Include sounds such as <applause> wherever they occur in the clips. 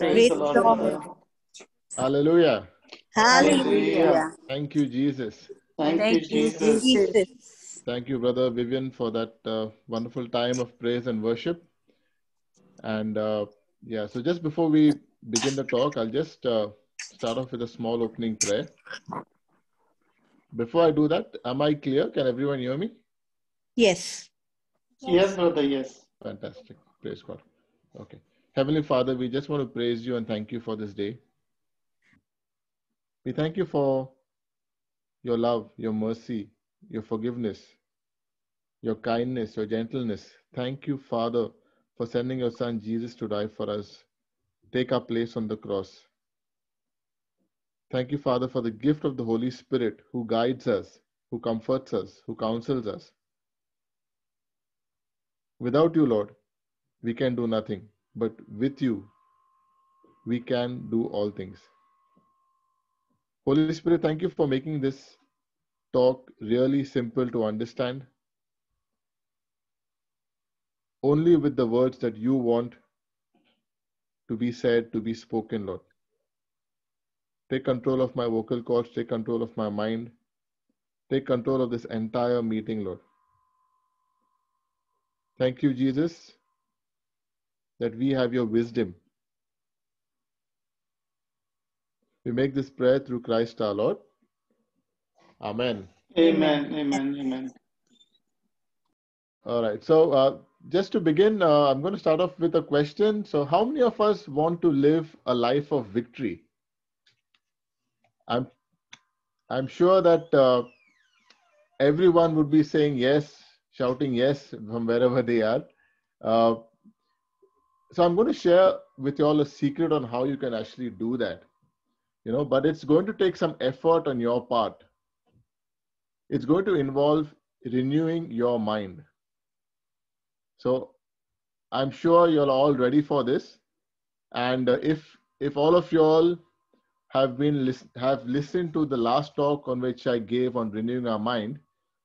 Praise the the Lord. Lord. Hallelujah. Hallelujah. Thank you, Jesus. Thank, Thank you, you, Jesus. Jesus. Thank you, Brother Vivian, for that uh, wonderful time of praise and worship. And uh, yeah, so just before we begin the talk, I'll just uh, start off with a small opening prayer. Before I do that, am I clear? Can everyone hear me? Yes. Yes, brother. Yes. Fantastic. Praise God. Okay. Heavenly Father, we just want to praise you and thank you for this day. We thank you for your love, your mercy, your forgiveness, your kindness, your gentleness. Thank you, Father, for sending your Son Jesus to die for us, take our place on the cross. Thank you, Father, for the gift of the Holy Spirit who guides us, who comforts us, who counsels us. Without you, Lord, we can do nothing, but with you, we can do all things. Holy Spirit, thank you for making this talk really simple to understand. Only with the words that you want to be said, to be spoken, Lord. Take control of my vocal cords, take control of my mind, take control of this entire meeting, Lord. Thank you, Jesus, that we have your wisdom. We make this prayer through Christ our Lord. Amen. Amen. Amen. Amen. All right. So, uh, just to begin, uh, I'm going to start off with a question. So, how many of us want to live a life of victory? I'm, I'm sure that uh, everyone would be saying yes, shouting yes from wherever they are. So, I'm going to share with you all a secret on how you can actually do that. You know, but it's going to take some effort on your part. It's going to involve renewing your mind. So I'm sure you're all ready for this. And uh, if if all of you all have been lis- have listened to the last talk on which I gave on renewing our mind,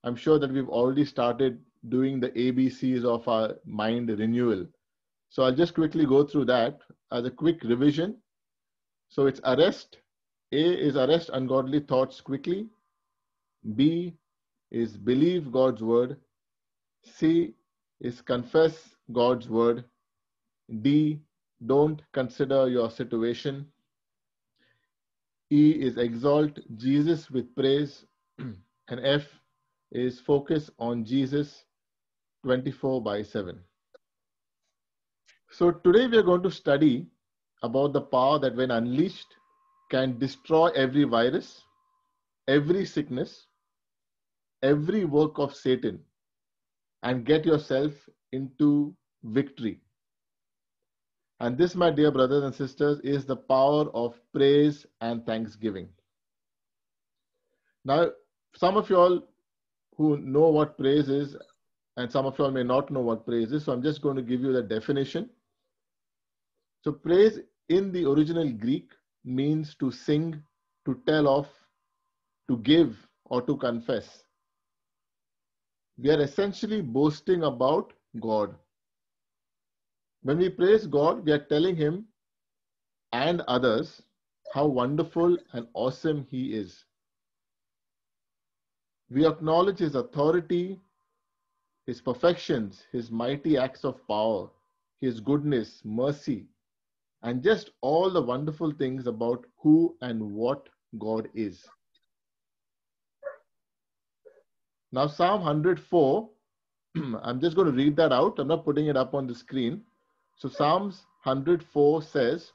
I'm sure that we've already started doing the ABCs of our mind renewal. So I'll just quickly go through that as a quick revision. So it's arrest. A is arrest ungodly thoughts quickly. B is believe God's word. C is confess God's word. D, don't consider your situation. E is exalt Jesus with praise. <clears throat> and F is focus on Jesus 24 by 7. So today we are going to study about the power that when unleashed can destroy every virus, every sickness, every work of Satan and get yourself into victory. And this, my dear brothers and sisters, is the power of praise and thanksgiving. Now, some of you all who know what praise is, and some of you all may not know what praise is, so I'm just going to give you the definition. So, praise in the original Greek means to sing, to tell of, to give, or to confess we are essentially boasting about God. When we praise God, we are telling Him and others how wonderful and awesome He is. We acknowledge His authority, His perfections, His mighty acts of power, His goodness, mercy, and just all the wonderful things about who and what God is. Now, Psalm 104, <clears throat> I'm just going to read that out. I'm not putting it up on the screen. So, Psalms 104 says,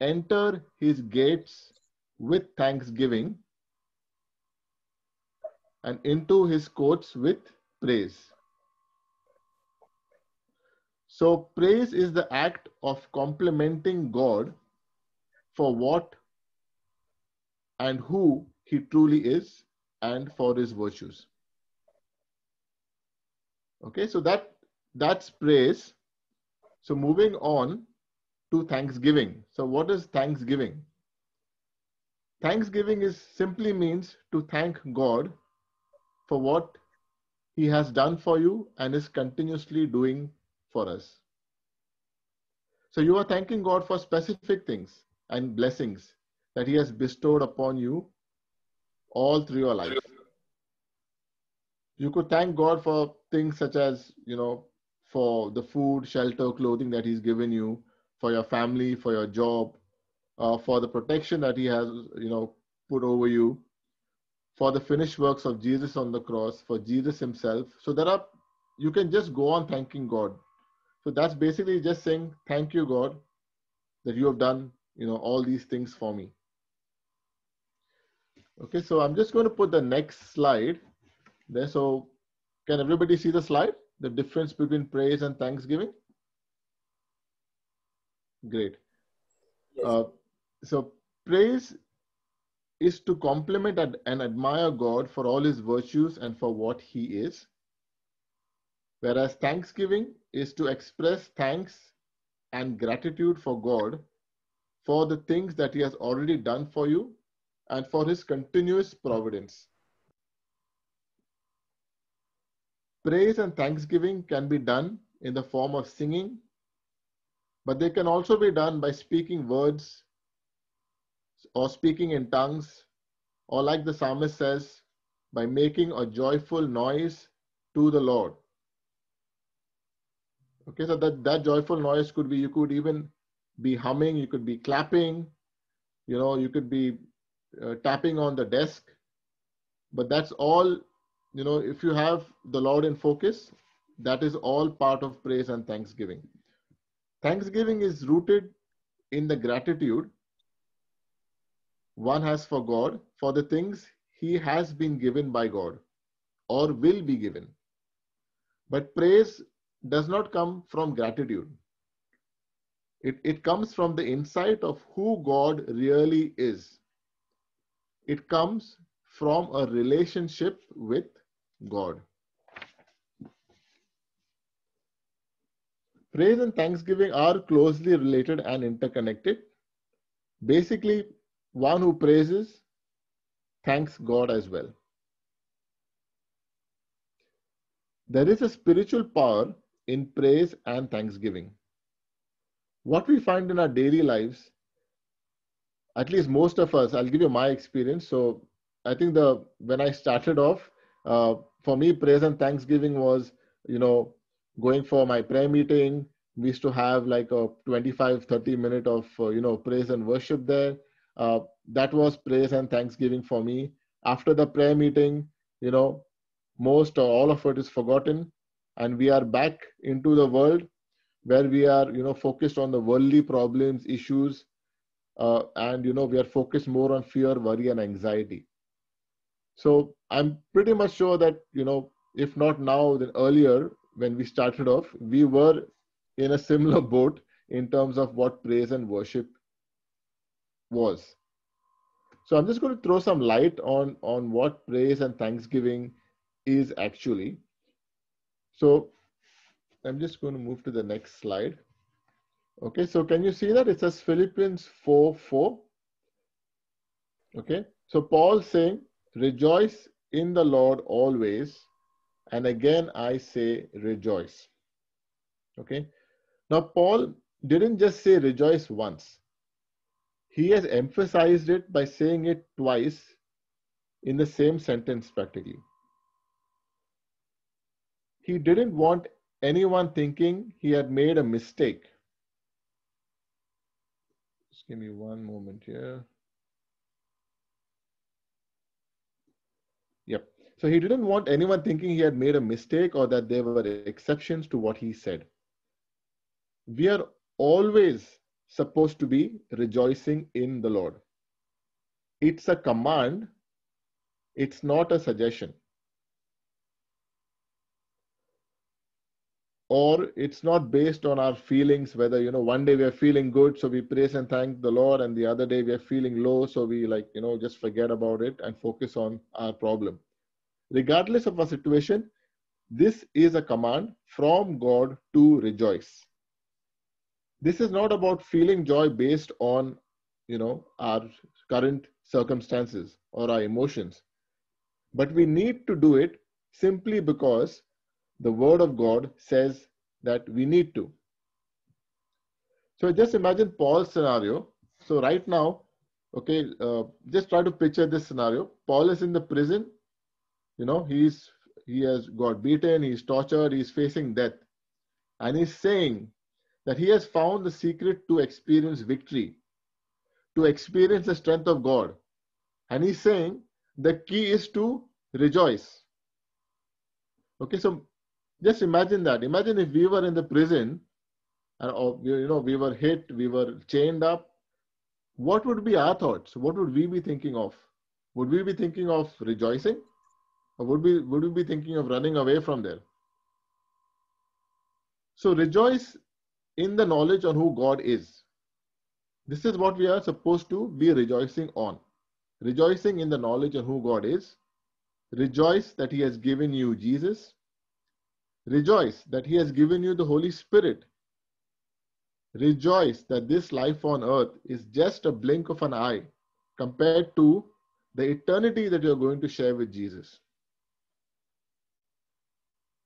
Enter his gates with thanksgiving and into his courts with praise. So, praise is the act of complimenting God for what and who he truly is and for his virtues. Okay, so that that's praise. So moving on to thanksgiving. So what is thanksgiving? Thanksgiving is simply means to thank God for what he has done for you and is continuously doing for us. So you are thanking God for specific things and blessings that He has bestowed upon you all through your life. You could thank God for things such as, you know, for the food, shelter, clothing that He's given you, for your family, for your job, uh, for the protection that He has, you know, put over you, for the finished works of Jesus on the cross, for Jesus Himself. So there are, you can just go on thanking God. So that's basically just saying, Thank you, God, that you have done, you know, all these things for me. Okay, so I'm just going to put the next slide there. So can everybody see the slide? The difference between praise and thanksgiving? Great. Yes. Uh, so praise is to compliment and, and admire God for all his virtues and for what he is. Whereas thanksgiving is to express thanks and gratitude for God for the things that he has already done for you and for his continuous providence. Praise and thanksgiving can be done in the form of singing, but they can also be done by speaking words or speaking in tongues, or like the psalmist says, by making a joyful noise to the Lord. Okay, so that, that joyful noise could be, you could even be humming, you could be clapping, you know, you could be uh, tapping on the desk. But that's all, you know, if you have the Lord in focus, that is all part of praise and thanksgiving. Thanksgiving is rooted in the gratitude one has for God for the things he has been given by God or will be given. But praise does not come from gratitude. It, it comes from the insight of who God really is. It comes from a relationship with God. Praise and thanksgiving are closely related and interconnected. Basically, one who praises thanks God as well. There is a spiritual power in praise and thanksgiving. What we find in our daily lives, at least most of us, I'll give you my experience. So I think the when I started off, uh, for me, praise and thanksgiving was, you know, going for my prayer meeting. We used to have like a 25, 30 minute of, uh, you know, praise and worship there. Uh, that was praise and thanksgiving for me. After the prayer meeting, you know, most or all of it is forgotten, and we are back into the world where we are, you know, focused on the worldly problems, issues, uh, and you know, we are focused more on fear, worry, and anxiety. So I'm pretty much sure that you know, if not now, then earlier when we started off, we were in a similar <laughs> boat in terms of what praise and worship was. So I'm just going to throw some light on, on what praise and thanksgiving is actually. So I'm just going to move to the next slide. Okay, so can you see that? It says Philippians 4 4. Okay, so Paul saying, Rejoice in the Lord always. And again, I say, Rejoice. Okay, now Paul didn't just say rejoice once, he has emphasized it by saying it twice in the same sentence practically. He didn't want anyone thinking he had made a mistake. Just give me one moment here. Yep. So he didn't want anyone thinking he had made a mistake or that there were exceptions to what he said. We are always supposed to be rejoicing in the Lord. It's a command, it's not a suggestion. Or it's not based on our feelings, whether, you know, one day we are feeling good, so we praise and thank the Lord, and the other day we are feeling low, so we, like, you know, just forget about it and focus on our problem. Regardless of our situation, this is a command from God to rejoice this is not about feeling joy based on you know our current circumstances or our emotions but we need to do it simply because the word of god says that we need to So just imagine Paul's scenario. So right now, okay, uh, just try to picture this scenario. Paul is in the prison. You know, he's he has got beaten, he's tortured, he's facing death, and he's saying that he has found the secret to experience victory, to experience the strength of God, and he's saying the key is to rejoice. Okay, so just imagine that. Imagine if we were in the prison and uh, you know we were hit, we were chained up. What would be our thoughts? What would we be thinking of? Would we be thinking of rejoicing? Or would we would we be thinking of running away from there? So rejoice in the knowledge on who God is. This is what we are supposed to be rejoicing on. Rejoicing in the knowledge on who God is. Rejoice that He has given you Jesus. Rejoice that He has given you the Holy Spirit. Rejoice that this life on earth is just a blink of an eye compared to the eternity that you're going to share with Jesus.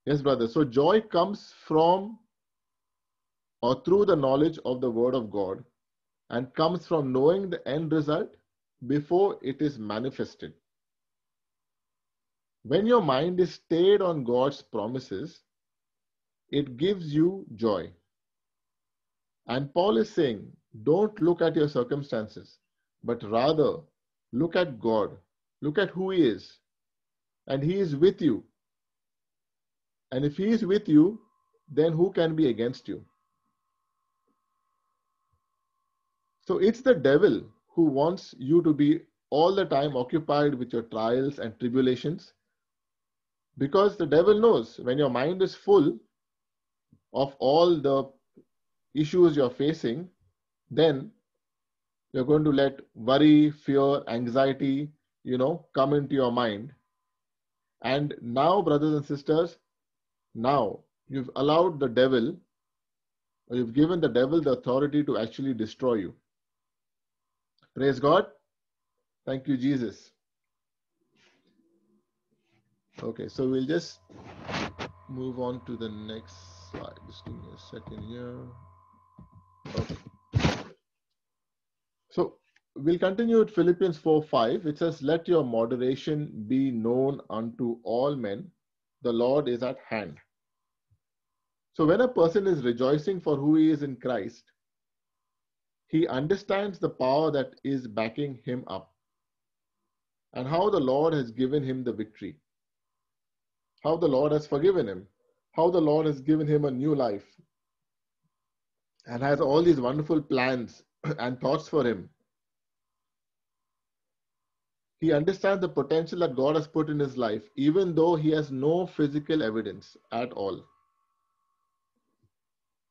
Yes, brother. So joy comes from or through the knowledge of the Word of God and comes from knowing the end result before it is manifested. When your mind is stayed on God's promises, it gives you joy. And Paul is saying, don't look at your circumstances, but rather look at God, look at who He is, and He is with you. And if He is with you, then who can be against you? So it's the devil who wants you to be all the time occupied with your trials and tribulations because the devil knows when your mind is full of all the issues you're facing, then you're going to let worry, fear, anxiety, you know, come into your mind. And now, brothers and sisters, now you've allowed the devil, you've given the devil the authority to actually destroy you. Praise God. Thank you, Jesus. Okay, so we'll just move on to the next slide. Just give me a second here. Okay. So we'll continue with Philippians 4 5. It says, Let your moderation be known unto all men. The Lord is at hand. So when a person is rejoicing for who he is in Christ, he understands the power that is backing him up and how the Lord has given him the victory, how the Lord has forgiven him, how the Lord has given him a new life, and has all these wonderful plans <clears throat> and thoughts for him. He understands the potential that God has put in his life, even though he has no physical evidence at all.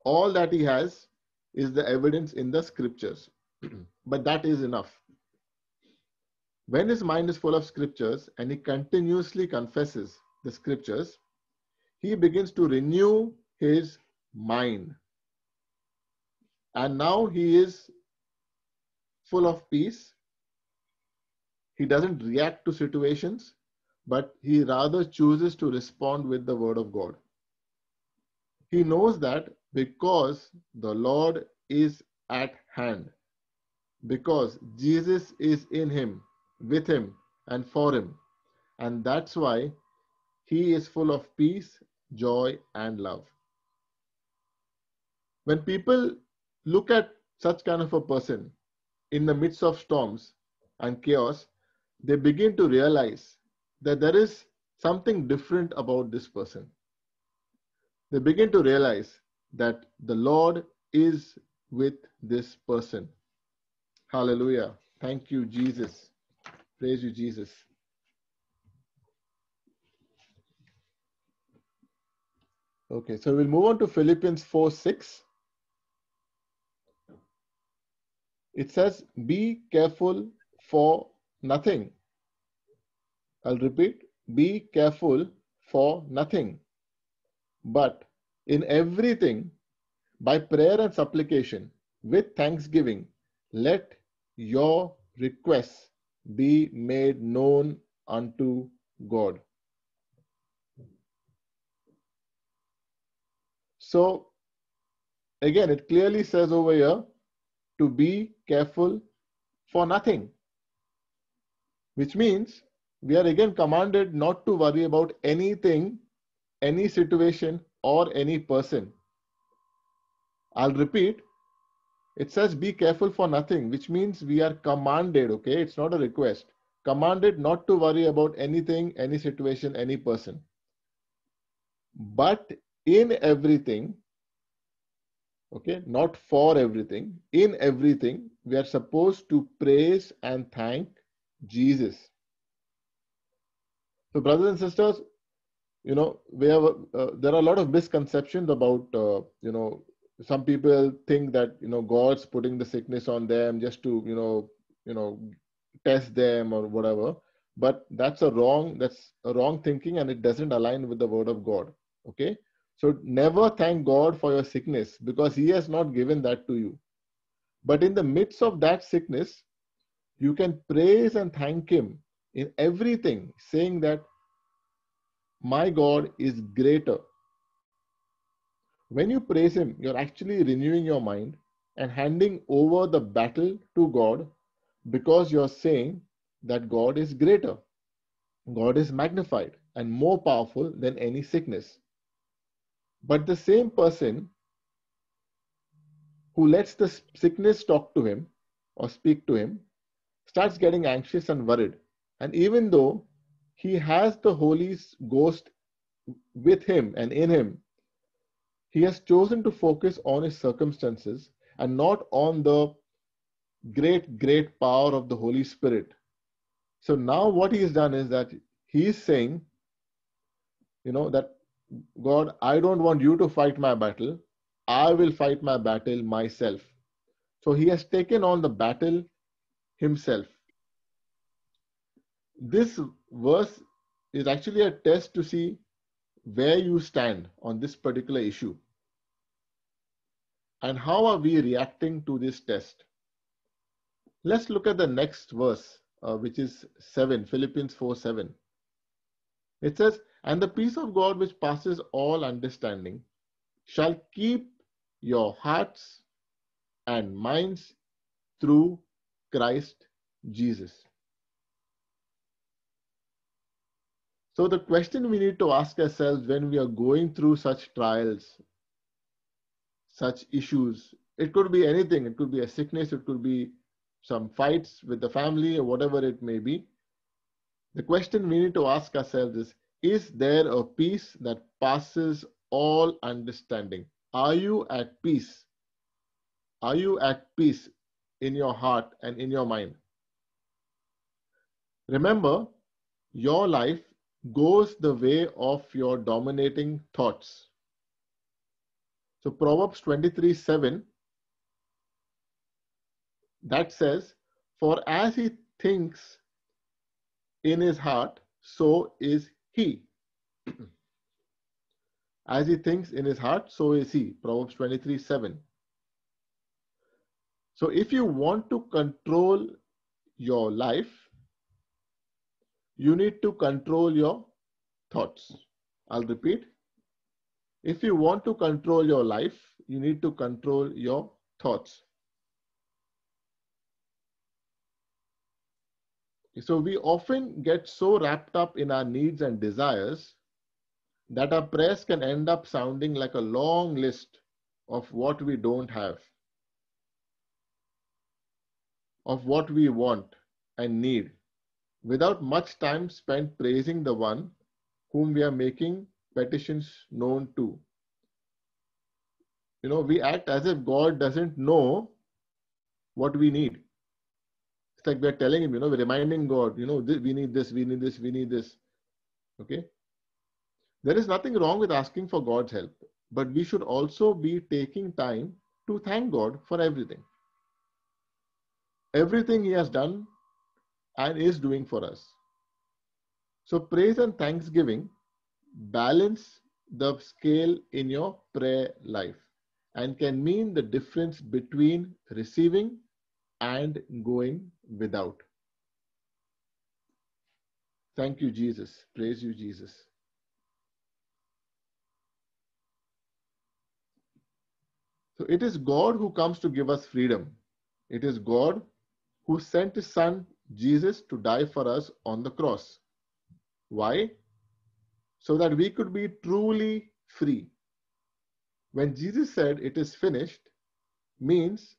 All that he has is the evidence in the scriptures. <clears throat> but that is enough. When his mind is full of scriptures and he continuously confesses the scriptures, he begins to renew his mind. And now he is full of peace. He doesn't react to situations, but he rather chooses to respond with the word of God. He knows that because the Lord is at hand, because Jesus is in him, with him, and for him. And that's why he is full of peace, joy, and love. When people look at such kind of a person in the midst of storms and chaos, they begin to realize that there is something different about this person. They begin to realize that the Lord is with this person. Hallelujah. Thank you, Jesus. Praise you, Jesus. Okay, so we'll move on to Philippians 4 6. It says, Be careful for nothing. I'll repeat, be careful for nothing. But in everything, by prayer and supplication, with thanksgiving, let your requests be made known unto God. So, again, it clearly says over here to be careful for nothing, which means we are again commanded not to worry about anything, any situation, or any person. I'll repeat. It says be careful for nothing, which means we are commanded, okay? It's not a request. Commanded not to worry about anything, any situation, any person. But in everything, okay, not for everything, in everything, we are supposed to praise and thank Jesus. So, brothers and sisters, you know, we have uh, there are a lot of misconceptions about uh, you know some people think that you know god's putting the sickness on them just to you know you know test them or whatever but that's a wrong that's a wrong thinking and it doesn't align with the word of god okay so never thank god for your sickness because he has not given that to you but in the midst of that sickness you can praise and thank him in everything saying that my god is greater when you praise Him, you're actually renewing your mind and handing over the battle to God because you're saying that God is greater, God is magnified and more powerful than any sickness. But the same person who lets the sickness talk to him or speak to him starts getting anxious and worried. And even though he has the Holy Ghost with him and in him, he has chosen to focus on his circumstances and not on the great, great power of the Holy Spirit. So now what he has done is that he is saying, you know, that God, I don't want you to fight my battle. I will fight my battle myself. So he has taken on the battle himself. This verse is actually a test to see where you stand on this particular issue. And how are we reacting to this test? Let's look at the next verse, uh, which is 7, Philippians 4 7. It says, And the peace of God, which passes all understanding, shall keep your hearts and minds through Christ Jesus. So, the question we need to ask ourselves when we are going through such trials, such issues, it could be anything, it could be a sickness, it could be some fights with the family, or whatever it may be. The question we need to ask ourselves is Is there a peace that passes all understanding? Are you at peace? Are you at peace in your heart and in your mind? Remember, your life goes the way of your dominating thoughts. So Proverbs 23 7 that says, For as he thinks in his heart, so is he. <clears throat> as he thinks in his heart, so is he. Proverbs 23 7. So if you want to control your life, you need to control your thoughts. I'll repeat. If you want to control your life, you need to control your thoughts. So we often get so wrapped up in our needs and desires that our prayers can end up sounding like a long list of what we don't have, of what we want and need without much time spent praising the one whom we are making petitions known to. You know, we act as if God doesn't know what we need. It's like we're telling him, you know, we're reminding God, you know, we need this, we need this, we need this. Okay? There is nothing wrong with asking for God's help, but we should also be taking time to thank God for everything. Everything He has done and is doing for us. So, praise and thanksgiving balance the scale in your prayer life and can mean the difference between receiving and going without. Thank you, Jesus. Praise you, Jesus. So it is God who comes to give us freedom. It is God who sent his son Jesus to die for us on the cross. Why? So that we could be truly free. When Jesus said it is finished, means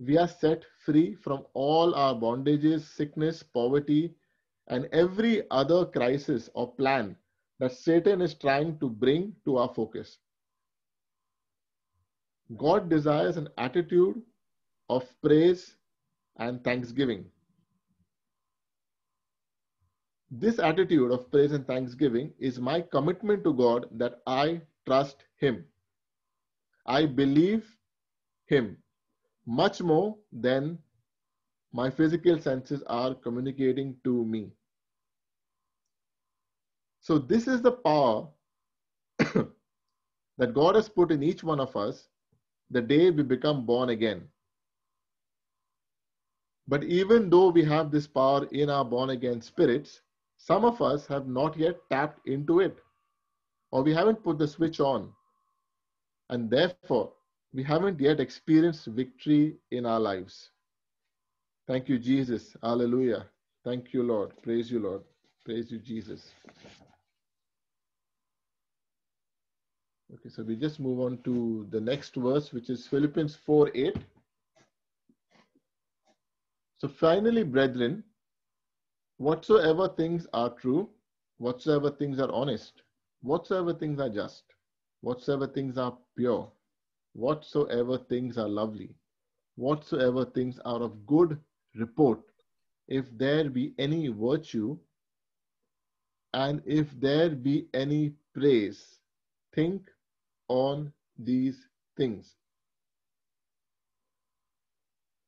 we are set free from all our bondages, sickness, poverty, and every other crisis or plan that Satan is trying to bring to our focus. God desires an attitude of praise and thanksgiving. This attitude of praise and thanksgiving is my commitment to God that I trust Him. I believe Him much more than my physical senses are communicating to me. So, this is the power <coughs> that God has put in each one of us the day we become born again. But even though we have this power in our born again spirits, some of us have not yet tapped into it, or we haven't put the switch on. And therefore, we haven't yet experienced victory in our lives. Thank you, Jesus. Hallelujah. Thank you, Lord. Praise you, Lord. Praise you, Jesus. Okay, so we just move on to the next verse, which is Philippians 4 8. So finally, brethren, whatsoever things are true, whatsoever things are honest, whatsoever things are just, whatsoever things are pure, whatsoever things are lovely, whatsoever things are of good report, if there be any virtue, and if there be any praise, think on these things.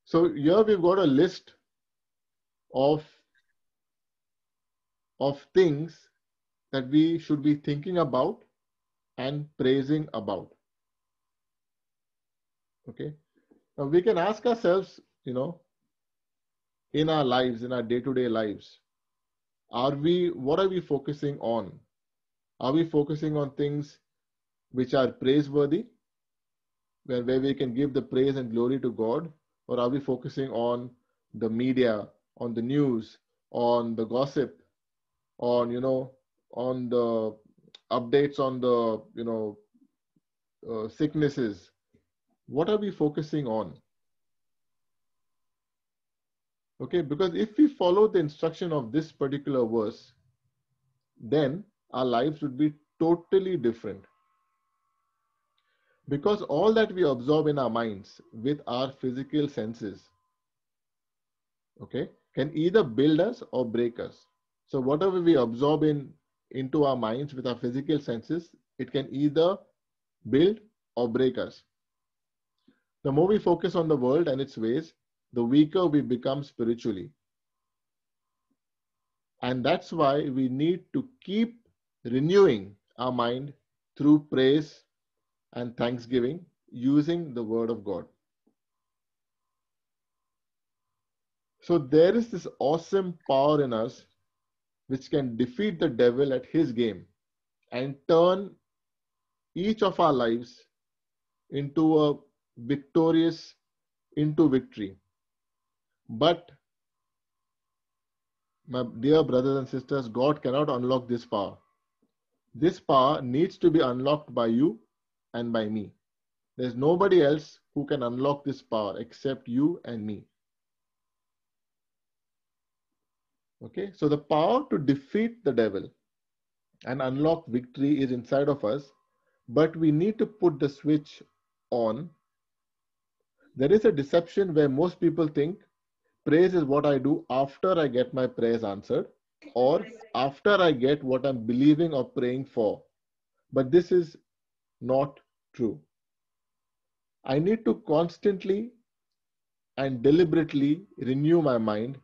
So here we've got a list of, of things that we should be thinking about and praising about. Okay. Now we can ask ourselves, you know, in our lives, in our day to day lives, are we, what are we focusing on? Are we focusing on things which are praiseworthy, where, where we can give the praise and glory to God? Or are we focusing on the media, on the news, on the gossip, on, you know, on the updates on the, you know, uh, sicknesses? What are we focusing on? Okay, because if we follow the instruction of this particular verse, then our lives would be totally different. Because all that we absorb in our minds with our physical senses okay can either build us or break us. So whatever we absorb in into our minds with our physical senses it can either build or break us the more we focus on the world and its ways the weaker we become spiritually and that's why we need to keep renewing our mind through praise and thanksgiving using the word of God. So there is this awesome power in us which can defeat the devil at his game and turn each of our lives into a victorious into victory. But my dear brothers and sisters, God cannot unlock this power. This power needs to be unlocked by you and by me. There's nobody else who can unlock this power except you and me. Okay, so the power to defeat the devil and unlock victory is inside of us, but we need to put the switch on. There is a deception where most people think praise is what I do after I get my prayers answered or after I get what I'm believing or praying for. But this is not true. I need to constantly and deliberately renew my mind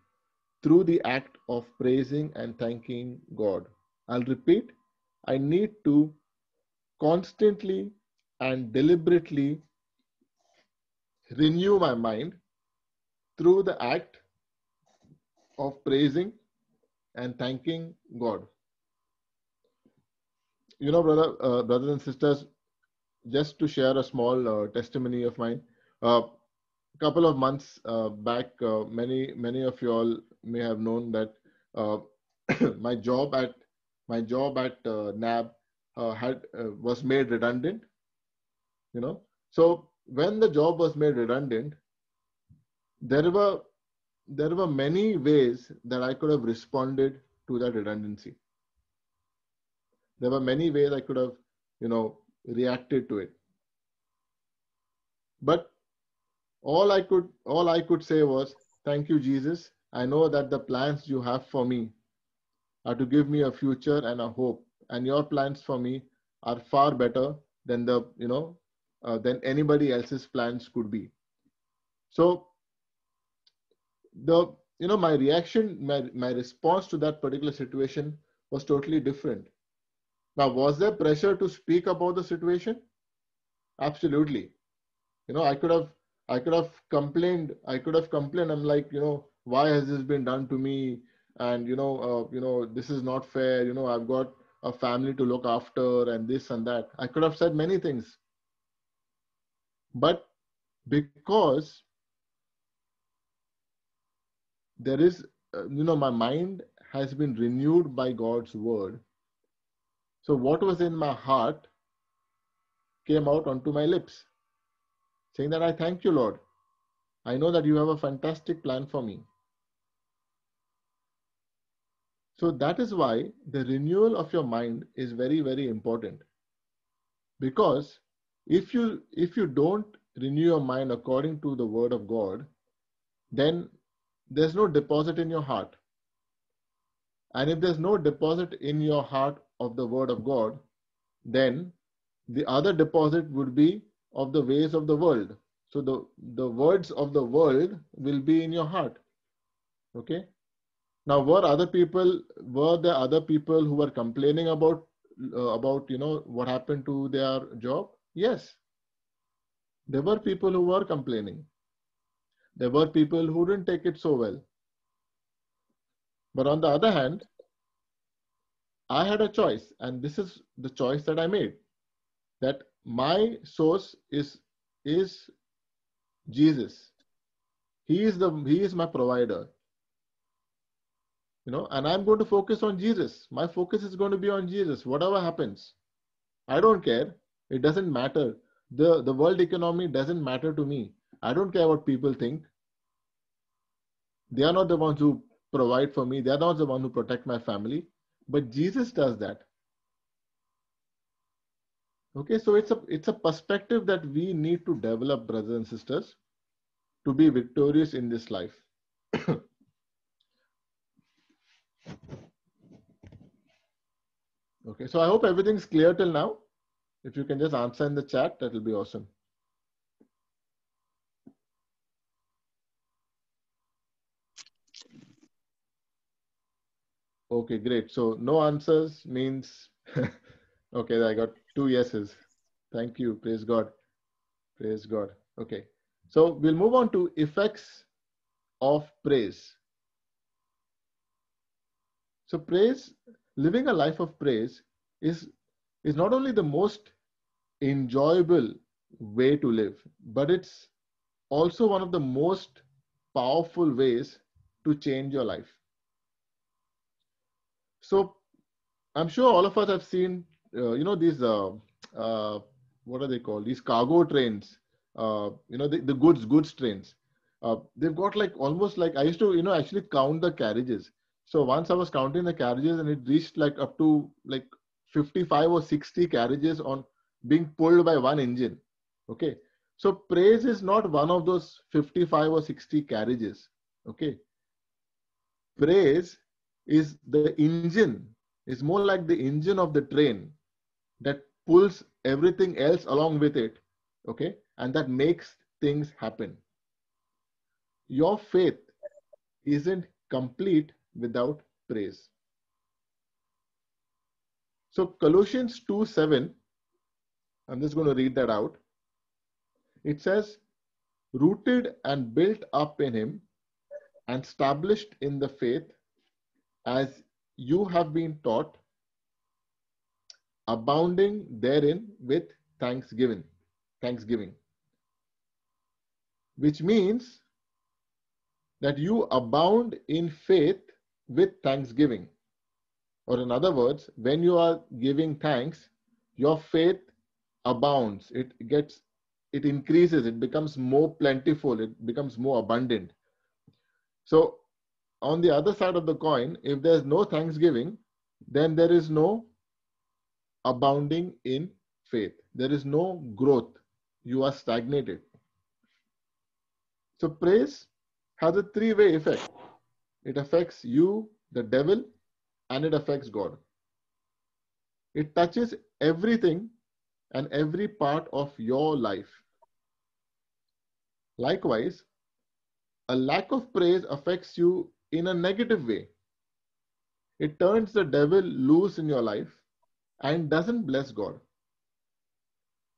through the act of praising and thanking God. I'll repeat, I need to constantly and deliberately renew my mind through the act of praising and thanking God. You know, brother, uh, brothers and sisters, just to share a small uh, testimony of mine. A uh, couple of months uh, back, uh, many many of you all may have known that uh, <coughs> my job at my job at NAB had was made redundant. You know, so when the job was made redundant, there were there were many ways that I could have responded to that redundancy. There were many ways I could have, you know, reacted to it. But all I could all I could say was, thank you, Jesus. I know that the plans you have for me are to give me a future and a hope. And your plans for me are far better than the, you know, uh, than anybody else's plans could be. So the you know my reaction my, my response to that particular situation was totally different. Now was there pressure to speak about the situation? Absolutely. You know i could have i could have complained i could have complained. I'm like you know why has this been done to me? And you know uh, you know this is not fair. You know i've got a family to look after and this and that. I could have said many things but because there is, uh, you know, my mind has been renewed by God's word. So what was in my heart came out onto my lips, saying that I thank you, Lord. I know that you have a fantastic plan for me. So that is why the renewal of your mind is very, very important. Because if you if you don't renew your mind according to the word of God, then there's no deposit in your heart. And if there's no deposit in your heart of the word of God, then the other deposit would be of the ways of the world. So the, the words of the world will be in your heart. Okay. Now, were other people, were there other people who were complaining about, uh, about, you know, what happened to their job? Yes. There were people who were complaining. There were people who didn't take it so well. But on the other hand, I had a choice, and this is the choice that I made that my source is, is Jesus. He is the he is my provider. You know, and I'm going to focus on Jesus. My focus is going to be on Jesus, whatever happens. I don't care. It doesn't matter. The the world economy doesn't matter to me. I don't care what people think. They are not the ones who provide for me. They are not the ones who protect my family. But Jesus does that. Okay, so it's a it's a perspective that we need to develop, brothers and sisters, to be victorious in this life. <coughs> okay, so I hope everything's clear till now. If you can just answer in the chat, that will be awesome. Okay, great. So no answers means, <laughs> okay, I got two yeses. Thank you. Praise God. Praise God. Okay. So we'll move on to effects of praise. So praise, living a life of praise is, is not only the most enjoyable way to live, but it's also one of the most powerful ways to change your life. So I'm sure all of us have seen, uh, you know, these, uh, uh, what are they called? These cargo trains, uh, you know, the, the goods, goods trains. Uh, they've got like almost like, I used to, you know, actually count the carriages. So once I was counting the carriages and it reached like up to like 55 or 60 carriages on being pulled by one engine. Okay. So praise is not one of those 55 or 60 carriages. Okay. Praise is the engine is more like the engine of the train that pulls everything else along with it okay and that makes things happen your faith isn't complete without praise so colossians 2 7 i'm just going to read that out it says rooted and built up in him and established in the faith as you have been taught, abounding therein with thanksgiving. Thanksgiving. Which means that you abound in faith with thanksgiving. Or, in other words, when you are giving thanks, your faith abounds. It gets, it increases, it becomes more plentiful, it becomes more abundant. So, on the other side of the coin, if there's no thanksgiving, then there is no abounding in faith. There is no growth. You are stagnated. So, praise has a three way effect it affects you, the devil, and it affects God. It touches everything and every part of your life. Likewise, a lack of praise affects you in a negative way. It turns the devil loose in your life and doesn't bless God.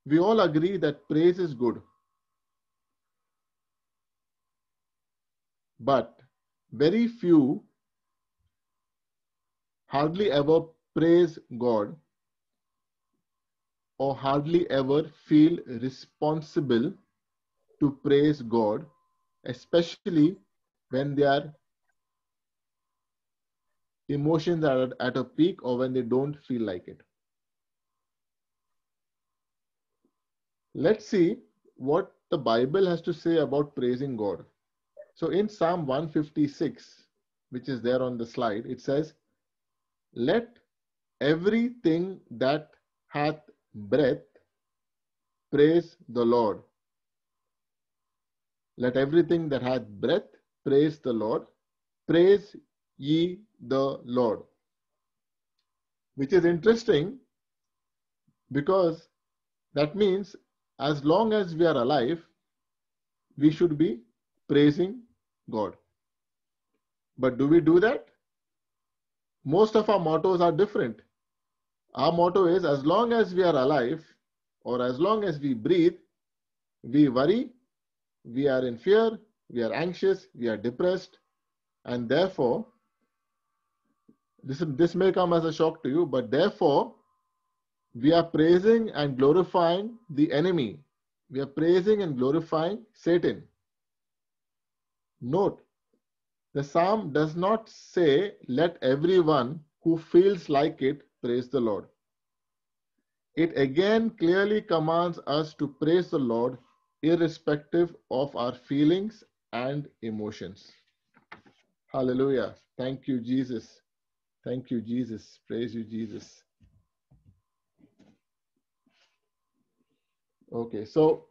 We all agree that praise is good. But very few hardly ever praise God or hardly ever feel responsible to praise God, especially when their emotions are at a peak or when they don't feel like it. Let's see what the Bible has to say about praising God. So in Psalm 156, which is there on the slide, it says, Let everything that hath breath praise the Lord. Let everything that hath breath praise the Lord. Praise ye the Lord. Which is interesting because that means as long as we are alive, we should be praising God. But do we do that? Most of our mottos are different. Our motto is as long as we are alive or as long as we breathe, we worry, we are in fear, we are anxious, we are depressed, and therefore, this, this may come as a shock to you, but therefore, we are praising and glorifying the enemy. We are praising and glorifying Satan. Note, the psalm does not say, Let everyone who feels like it praise the Lord. It again clearly commands us to praise the Lord irrespective of our feelings and emotions. Hallelujah. Thank you, Jesus. Thank you, Jesus. Praise you, Jesus. Okay, so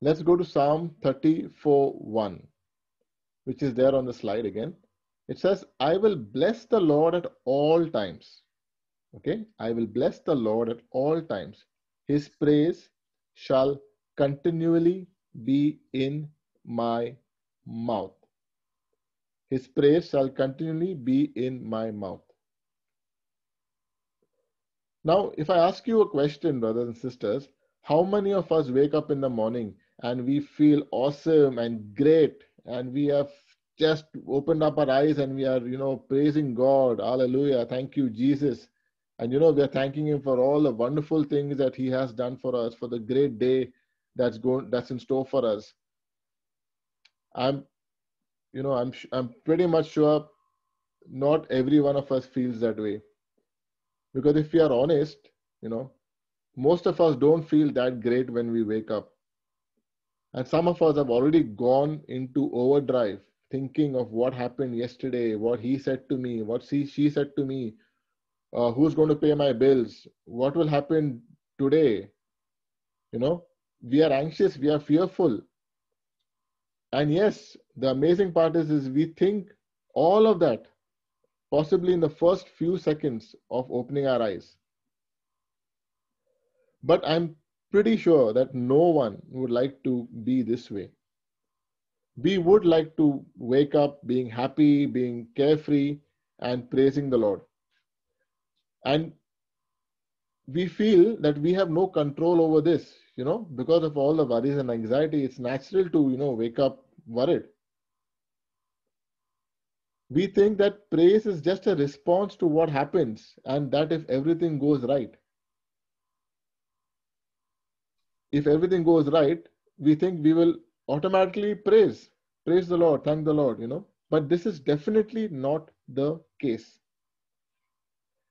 let's go to Psalm 34 1, which is there on the slide again. It says, I will bless the Lord at all times. Okay, I will bless the Lord at all times. His praise shall continually be in my mouth. His praise shall continually be in my mouth. Now, if I ask you a question, brothers and sisters, how many of us wake up in the morning and we feel awesome and great and we have just opened up our eyes and we are, you know, praising God. Hallelujah. Thank you, Jesus. And, you know, we are thanking Him for all the wonderful things that He has done for us, for the great day that's going, that's in store for us. I'm, you know, I'm, I'm pretty much sure not every one of us feels that way because if we are honest, you know, most of us don't feel that great when we wake up. And some of us have already gone into overdrive, thinking of what happened yesterday, what he said to me, what she, she said to me, uh, who's going to pay my bills, what will happen today. You know, we are anxious, we are fearful. And yes, the amazing part is, is we think all of that possibly in the first few seconds of opening our eyes. But I'm pretty sure that no one would like to be this way. We would like to wake up being happy, being carefree, and praising the Lord. And we feel that we have no control over this, you know, because of all the worries and anxiety. It's natural to, you know, wake up worried we think that praise is just a response to what happens and that if everything goes right if everything goes right, we think we will automatically praise, praise the Lord, thank the Lord, you know. But this is definitely not the case.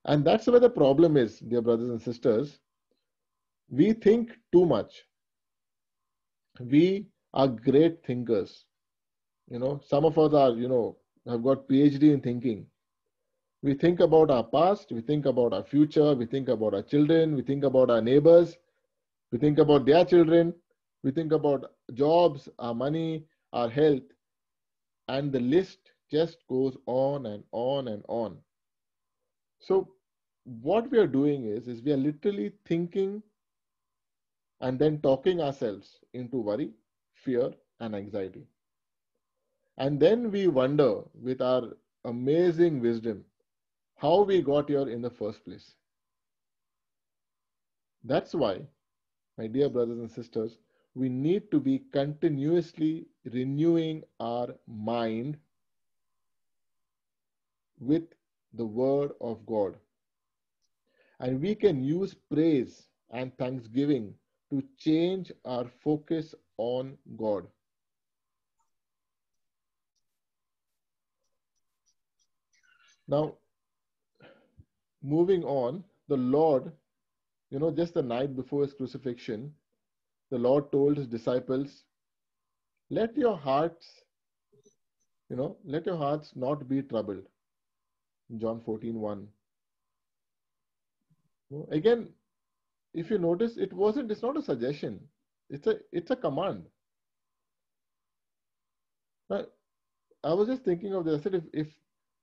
And that's where the problem is, dear brothers and sisters. We think too much. We are great thinkers. You know, some of us are, you know, have got PhD in thinking. We think about our past, we think about our future, we think about our children, we think about our neighbors, we think about their children, we think about jobs, our money, our health, and the list just goes on and on and on. So what we are doing is, is we are literally thinking and then talking ourselves into worry, fear, and anxiety. And then we wonder with our amazing wisdom how we got here in the first place. That's why, my dear brothers and sisters, we need to be continuously renewing our mind with the Word of God. And we can use praise and thanksgiving to change our focus on God. Now, moving on, the Lord, you know, just the night before his crucifixion, the Lord told his disciples, Let your hearts, you know, let your hearts not be troubled. John 14 1. Again, if you notice, it wasn't, it's not a suggestion, it's a it's a command. Now, I was just thinking of this. I said if if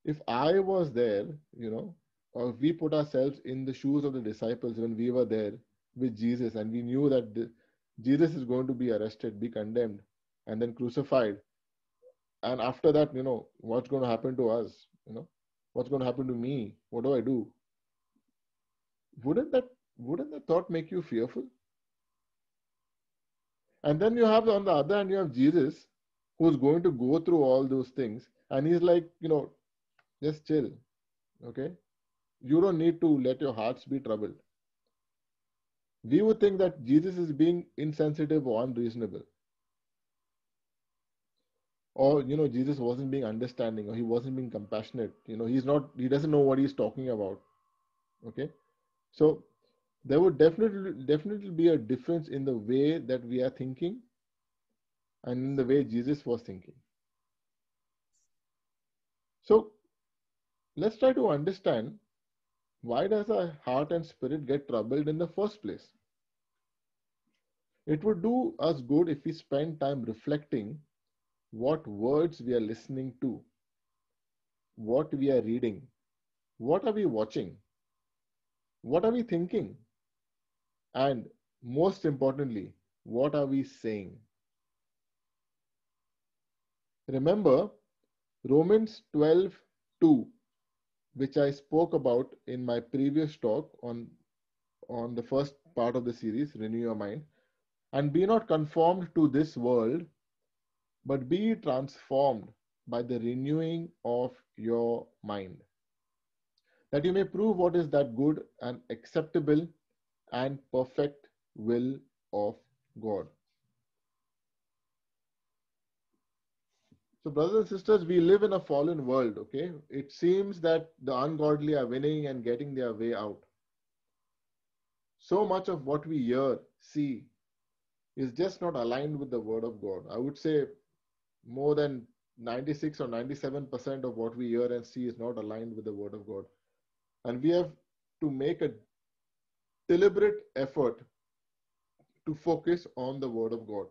if I was there, you know, or we put ourselves in the shoes of the disciples when we were there with Jesus and we knew that the, Jesus is going to be arrested, be condemned, and then crucified. And after that, you know, what's going to happen to us? You know, what's going to happen to me? What do I do? Wouldn't that wouldn't that thought make you fearful? And then you have on the other hand, you have Jesus who's going to go through all those things, and he's like, you know, just chill. Okay? You don't need to let your hearts be troubled. We would think that Jesus is being insensitive or unreasonable. Or, you know, Jesus wasn't being understanding or he wasn't being compassionate. You know, he's not, he doesn't know what he's talking about. Okay? So there would definitely definitely be a difference in the way that we are thinking and in the way Jesus was thinking. So let's try to understand why does our heart and spirit get troubled in the first place? It would do us good if we spend time reflecting what words we are listening to, what we are reading, what are we watching, what are we thinking, and most importantly, what are we saying? Remember Romans 12 2 which I spoke about in my previous talk on, on the first part of the series, Renew Your Mind. And be not conformed to this world, but be transformed by the renewing of your mind. That you may prove what is that good and acceptable and perfect will of God. So, brothers and sisters, we live in a fallen world, okay? It seems that the ungodly are winning and getting their way out. So much of what we hear, see, is just not aligned with the word of God. I would say more than 96 or 97% of what we hear and see is not aligned with the word of God. And we have to make a deliberate effort to focus on the word of God.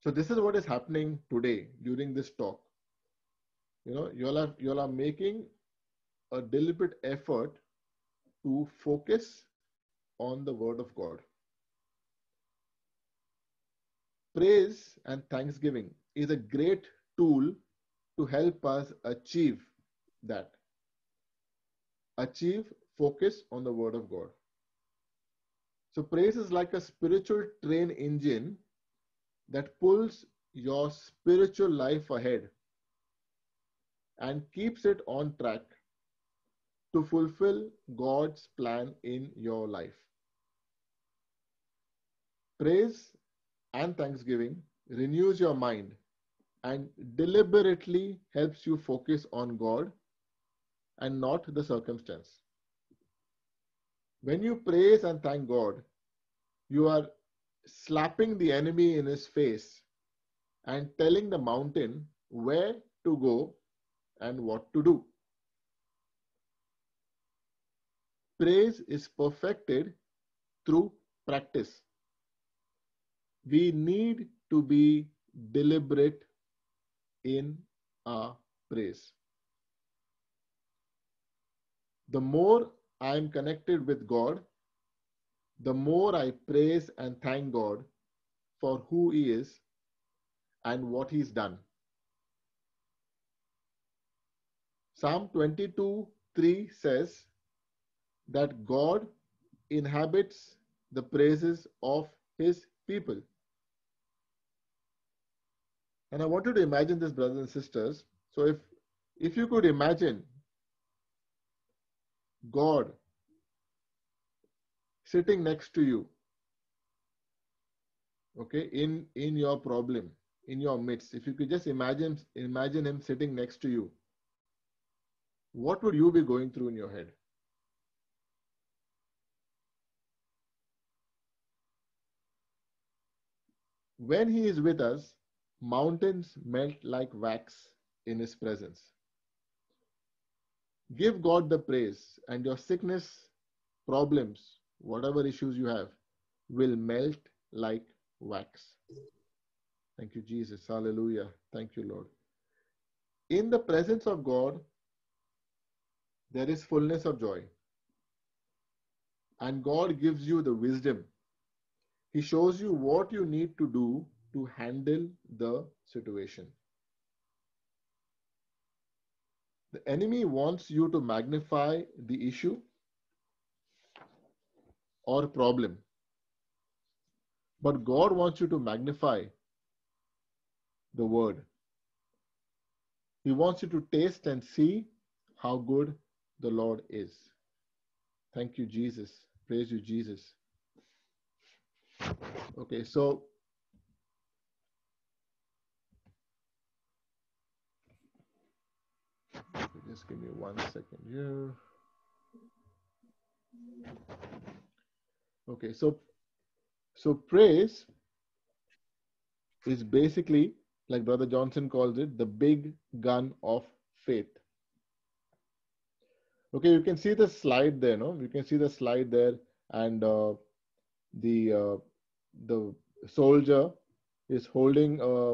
So this is what is happening today during this talk. You know, you all are you all are making a deliberate effort to focus on the word of God. Praise and thanksgiving is a great tool to help us achieve that. Achieve focus on the word of God. So praise is like a spiritual train engine that pulls your spiritual life ahead and keeps it on track to fulfill God's plan in your life. praise and thanksgiving renews your mind and deliberately helps you focus on God and not the circumstance. When you praise and thank God, you are slapping the enemy in his face and telling the mountain where to go and what to do. Praise is perfected through practice. We need to be deliberate in our praise. The more I am connected with God, the more I praise and thank God for who He is and what He's done. Psalm 22 3 says that God inhabits the praises of His people. And I want you to imagine this, brothers and sisters. So if if you could imagine God sitting next to you, okay, in in your problem, in your midst, if you could just imagine imagine him sitting next to you, what would you be going through in your head? When he is with us, mountains melt like wax in his presence. Give God the praise, and your sickness, problems, whatever issues you have, will melt like wax. Thank you, Jesus. Hallelujah. Thank you, Lord. In the presence of God, there is fullness of joy. And God gives you the wisdom. He shows you what you need to do to handle the situation. The enemy wants you to magnify the issue or problem. But God wants you to magnify the word. He wants you to taste and see how good the Lord is. Thank you, Jesus. Praise you, Jesus. Okay, so just give me one second here. Okay, so so praise is basically like Brother Johnson calls it the big gun of faith. Okay, you can see the slide there, no? You can see the slide there, and uh, the uh, the soldier is holding a,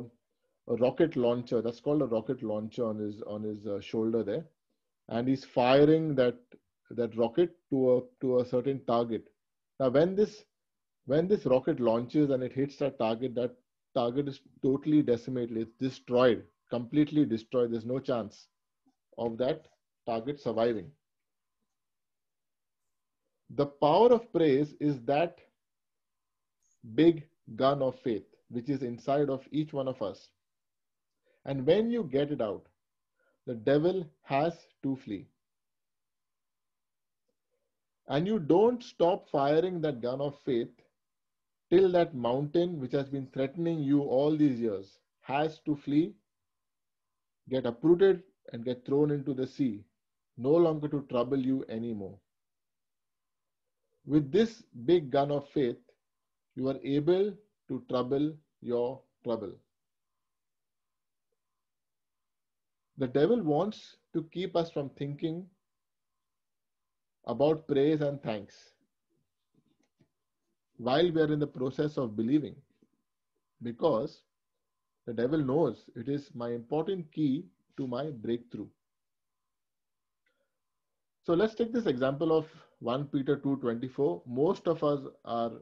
a, rocket launcher. That's called a rocket launcher on his on his uh, shoulder there, and he's firing that that rocket to a to a certain target. Now, when this when this rocket launches and it hits that target, that target is totally decimated. It's destroyed, completely destroyed. There's no chance of that target surviving. The power of praise is that big gun of faith which is inside of each one of us. And when you get it out, the devil has to flee. And you don't stop firing that gun of faith till that mountain which has been threatening you all these years has to flee, get uprooted, and get thrown into the sea, no longer to trouble you anymore. With this big gun of faith, you are able to trouble your trouble. The devil wants to keep us from thinking about praise and thanks while we are in the process of believing because the devil knows it is my important key to my breakthrough. So let's take this example of 1 Peter 2:24. Most of us are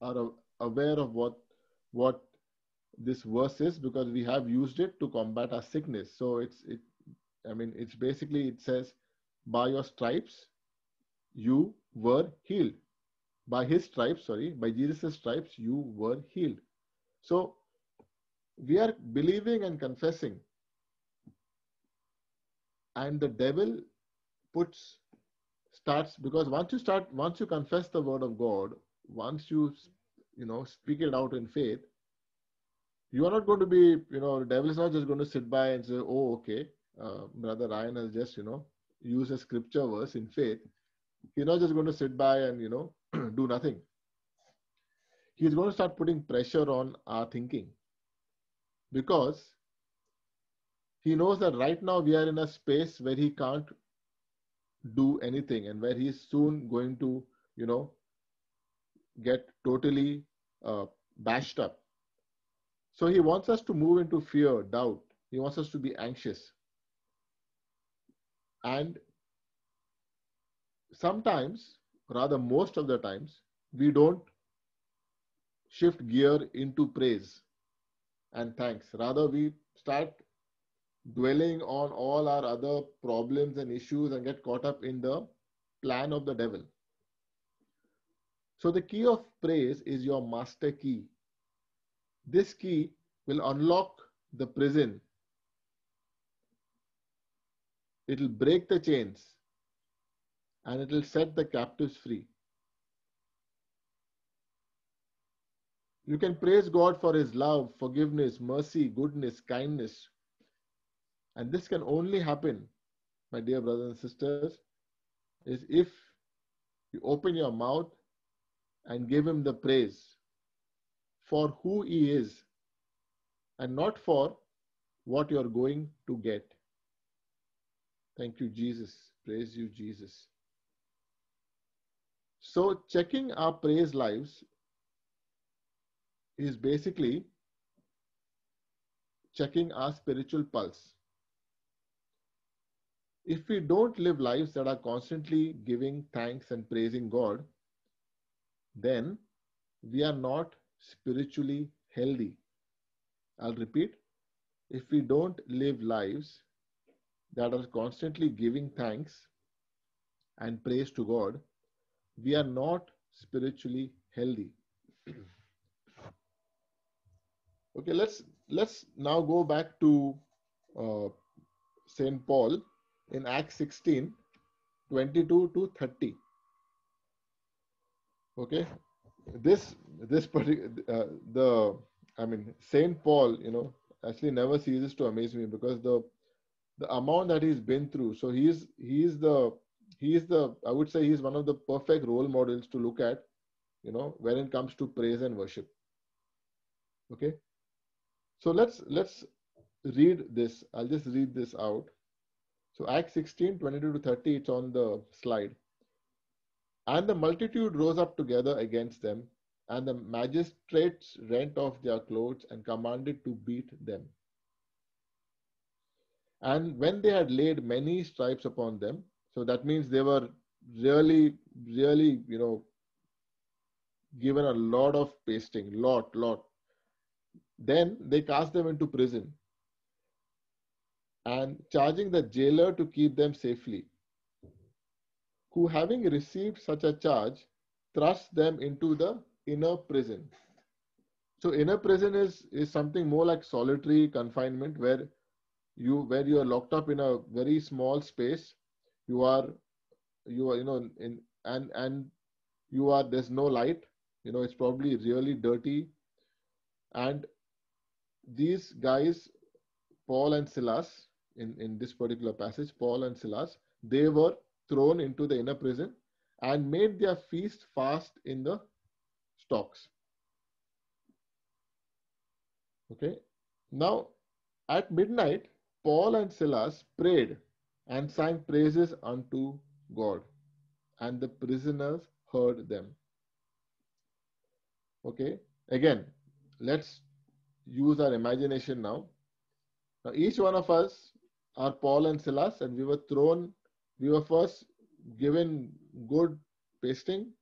are aware of what what this verse is because we have used it to combat our sickness. So it's it I mean it's basically it says by your stripes you were healed. By his stripes, sorry, by Jesus' stripes, you were healed. So we are believing and confessing. And the devil puts starts because once you start once you confess the word of God, once you you know, speak it out in faith, you are not going to be, you know, the devil is not just going to sit by and say, oh, okay, uh, Brother Ryan has just, you know, used a scripture verse in faith. He's not just going to sit by and, you know, <clears throat> do nothing. He's going to start putting pressure on our thinking because he knows that right now we are in a space where he can't do anything and where he's soon going to, you know, get totally uh, bashed up. So he wants us to move into fear, doubt. He wants us to be anxious. And sometimes, rather most of the times, we don't shift gear into praise and thanks. Rather, we start dwelling on all our other problems and issues and get caught up in the plan of the devil. So, the key of praise is your master key. This key will unlock the prison, it will break the chains, and it will set the captives free. You can praise God for His love, forgiveness, mercy, goodness, kindness. And this can only happen, my dear brothers and sisters, is if you open your mouth and give Him the praise for who He is and not for what you're going to get. Thank you, Jesus. Praise you, Jesus. So, checking our praise lives is basically checking our spiritual pulse. If we don't live lives that are constantly giving thanks and praising God, then we are not spiritually healthy. I'll repeat if we don't live lives that are constantly giving thanks and praise to God, we are not spiritually healthy. <clears throat> okay, let's let's now go back to uh, Saint Paul in Acts 16, 22 to 30. Okay, this this particular uh, the I mean, Saint Paul, you know, actually never ceases to amaze me because the the amount that he's been through. So he's he's the he's the I would say he's one of the perfect role models to look at, you know, when it comes to praise and worship. Okay. So let's let's read this. I'll just read this out. So Acts 16, 22 to 30, it's on the slide. And the multitude rose up together against them, and the magistrates rent off their clothes and commanded to beat them. And when they had laid many stripes upon them, so that means they were really, really, you know, given a lot of pasting, lot, lot. Then they cast them into prison and charging the jailer to keep them safely, who having received such a charge, thrust them into the inner prison. So inner prison is, is something more like solitary confinement where you where you are locked up in a very small space. You are you are you know in and and you are there's no light. You know it's probably really dirty. And these guys, Paul and Silas, in, in this particular passage, Paul and Silas, they were thrown into the inner prison and made their feast fast in the stocks. Okay. Now, at midnight, Paul and Silas prayed and sang praises unto God, and the prisoners heard them. Okay. Again, let's use our imagination now. Now, each one of us are Paul and Silas, and we were thrown, we were first given good pasting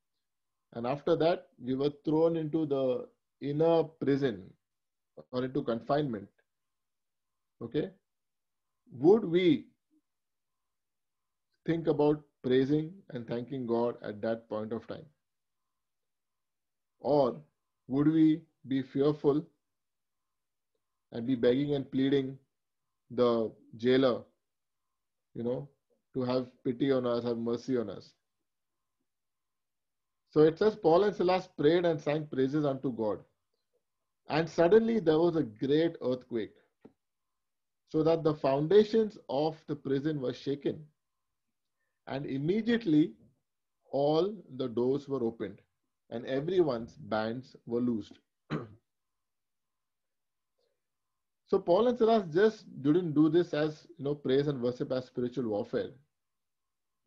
and after that, we were thrown into the inner prison or into confinement. Okay? Would we think about praising and thanking God at that point of time? Or would we be fearful and be begging and pleading the jailer, you know, to have pity on us, have mercy on us? So it says Paul and Silas prayed and sang praises unto God. And suddenly there was a great earthquake, so that the foundations of the prison were shaken. And immediately all the doors were opened, and everyone's bands were loosed. <clears throat> so Paul and Silas just didn't do this as you know praise and worship as spiritual warfare.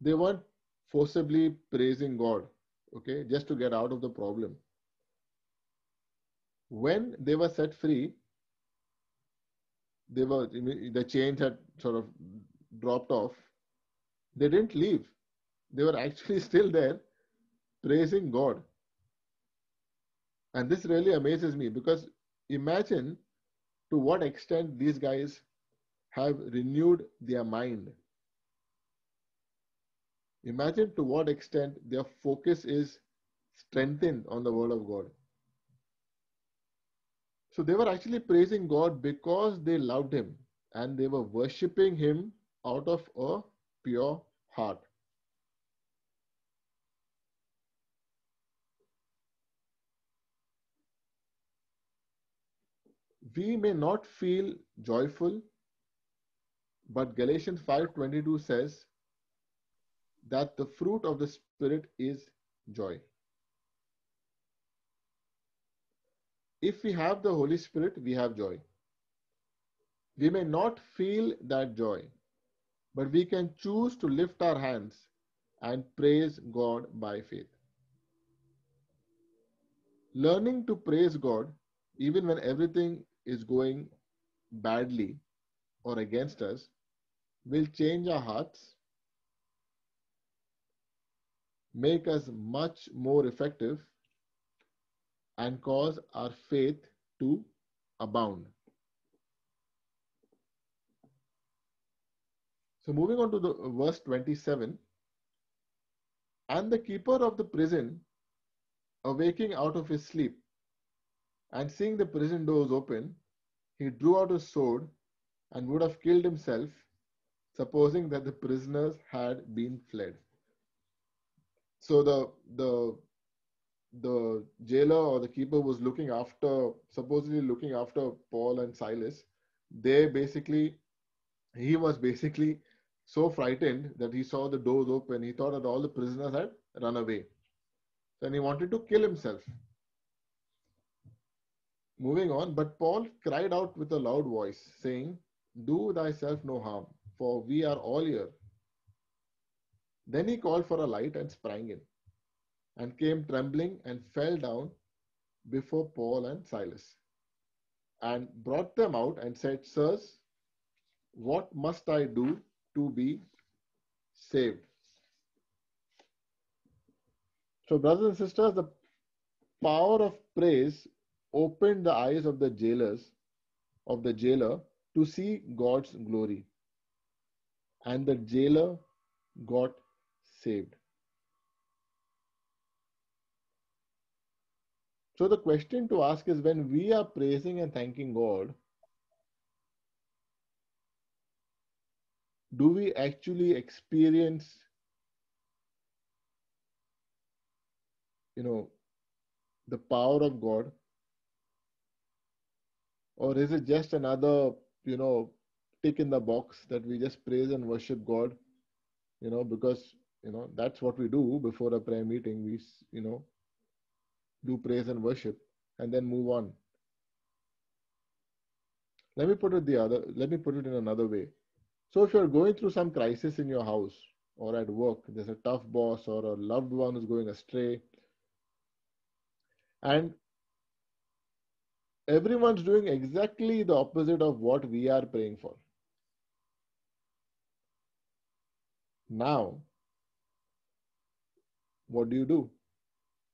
They weren't forcibly praising God, okay, just to get out of the problem when they were set free, they were the chains had sort of dropped off. They didn't leave. They were actually <laughs> still there, praising God. And this really amazes me because imagine to what extent these guys have renewed their mind. Imagine to what extent their focus is strengthened on the Word of God. So they were actually praising God because they loved Him and they were worshipping Him out of a pure heart. We may not feel joyful, but Galatians 5:22 says that the fruit of the Spirit is joy. If we have the Holy Spirit, we have joy. We may not feel that joy, but we can choose to lift our hands and praise God by faith. Learning to praise God, even when everything is going badly or against us, will change our hearts, make us much more effective and cause our faith to abound. So, moving on to the verse 27 and the keeper of the prison, awaking out of his sleep and seeing the prison doors open, he drew out his sword and would have killed himself, supposing that the prisoners had been fled. So the the the jailer or the keeper was looking after, supposedly looking after Paul and Silas, they basically, he was basically so frightened that he saw the doors open. He thought that all the prisoners had run away. And he wanted to kill himself. Moving on, but Paul cried out with a loud voice, saying, Do thyself no harm, for we are all here. Then he called for a light and sprang in and came trembling and fell down before Paul and Silas and brought them out and said, Sirs, what must I do to be saved? So, brothers and sisters, the power of praise opened the eyes of the jailers, of the jailer, to see God's glory. And the jailer got saved. So the question to ask is when we are praising and thanking God, do we actually experience, you know, the power of God? Or is it just another, you know, tick in the box that we just praise and worship God, you know, because, you know, that's what we do before a prayer meeting. We, you know, do praise and worship, and then move on. Let me put it the other, let me put it in another way. So if you're going through some crisis in your house or at work, there's a tough boss or a loved one who's going astray, and everyone's doing exactly the opposite of what we are praying for. Now, what do you do?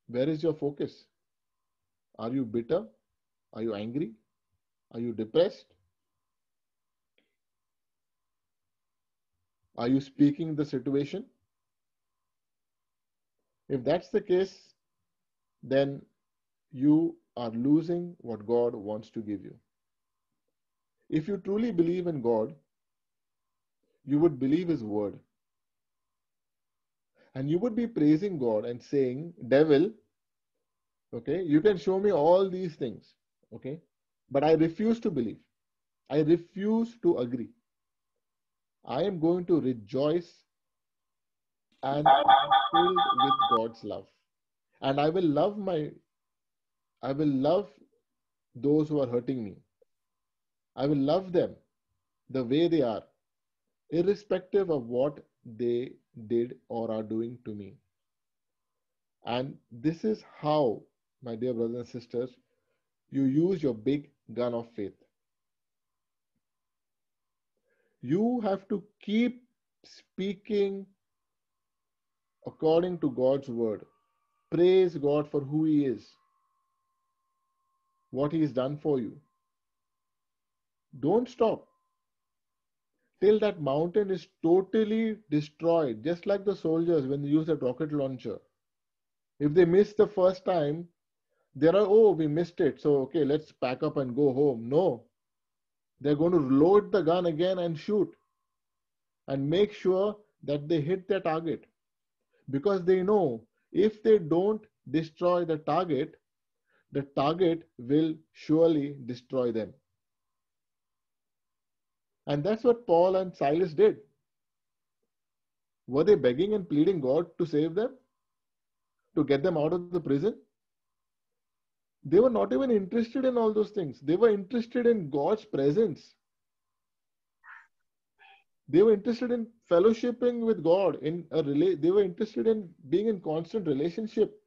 Where is your focus? Are you bitter? Are you angry? Are you depressed? Are you speaking the situation? If that's the case, then you are losing what God wants to give you. If you truly believe in God, you would believe His word. And you would be praising God and saying, Devil, okay, you can show me all these things, okay, but I refuse to believe. I refuse to agree. I am going to rejoice and I am filled with God's love. And I will love my, I will love those who are hurting me. I will love them the way they are, irrespective of what they did or are doing to me. And this is how, my dear brothers and sisters, you use your big gun of faith. You have to keep speaking according to God's word. Praise God for who He is, what He has done for you. Don't stop till that mountain is totally destroyed, just like the soldiers when they use a rocket launcher. If they miss the first time, they're oh, we missed it. So, okay, let's pack up and go home. No. They're going to load the gun again and shoot and make sure that they hit their target because they know if they don't destroy the target, the target will surely destroy them. And that's what Paul and Silas did. Were they begging and pleading God to save them? To get them out of the prison? They were not even interested in all those things. They were interested in God's presence. They were interested in fellowshipping with God. In a rela- they were interested in being in constant relationship.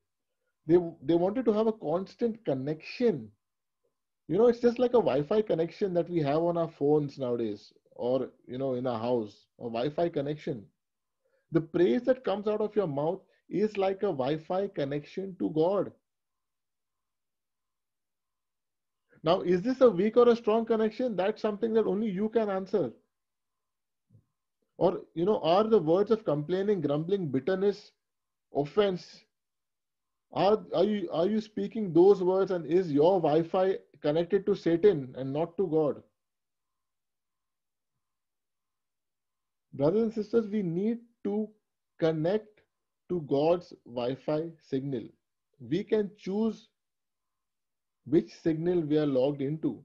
They, they wanted to have a constant connection you know it's just like a wi-fi connection that we have on our phones nowadays or you know in our house a wi-fi connection the praise that comes out of your mouth is like a wi-fi connection to god now is this a weak or a strong connection? That's something that only you can answer. Or you know are the words of complaining grumbling bitterness offense are, are you are you speaking those words and is your wi-fi connected to satan and not to god? Brothers and sisters we need to connect to god's wi-fi signal. We can choose which signal we are logged into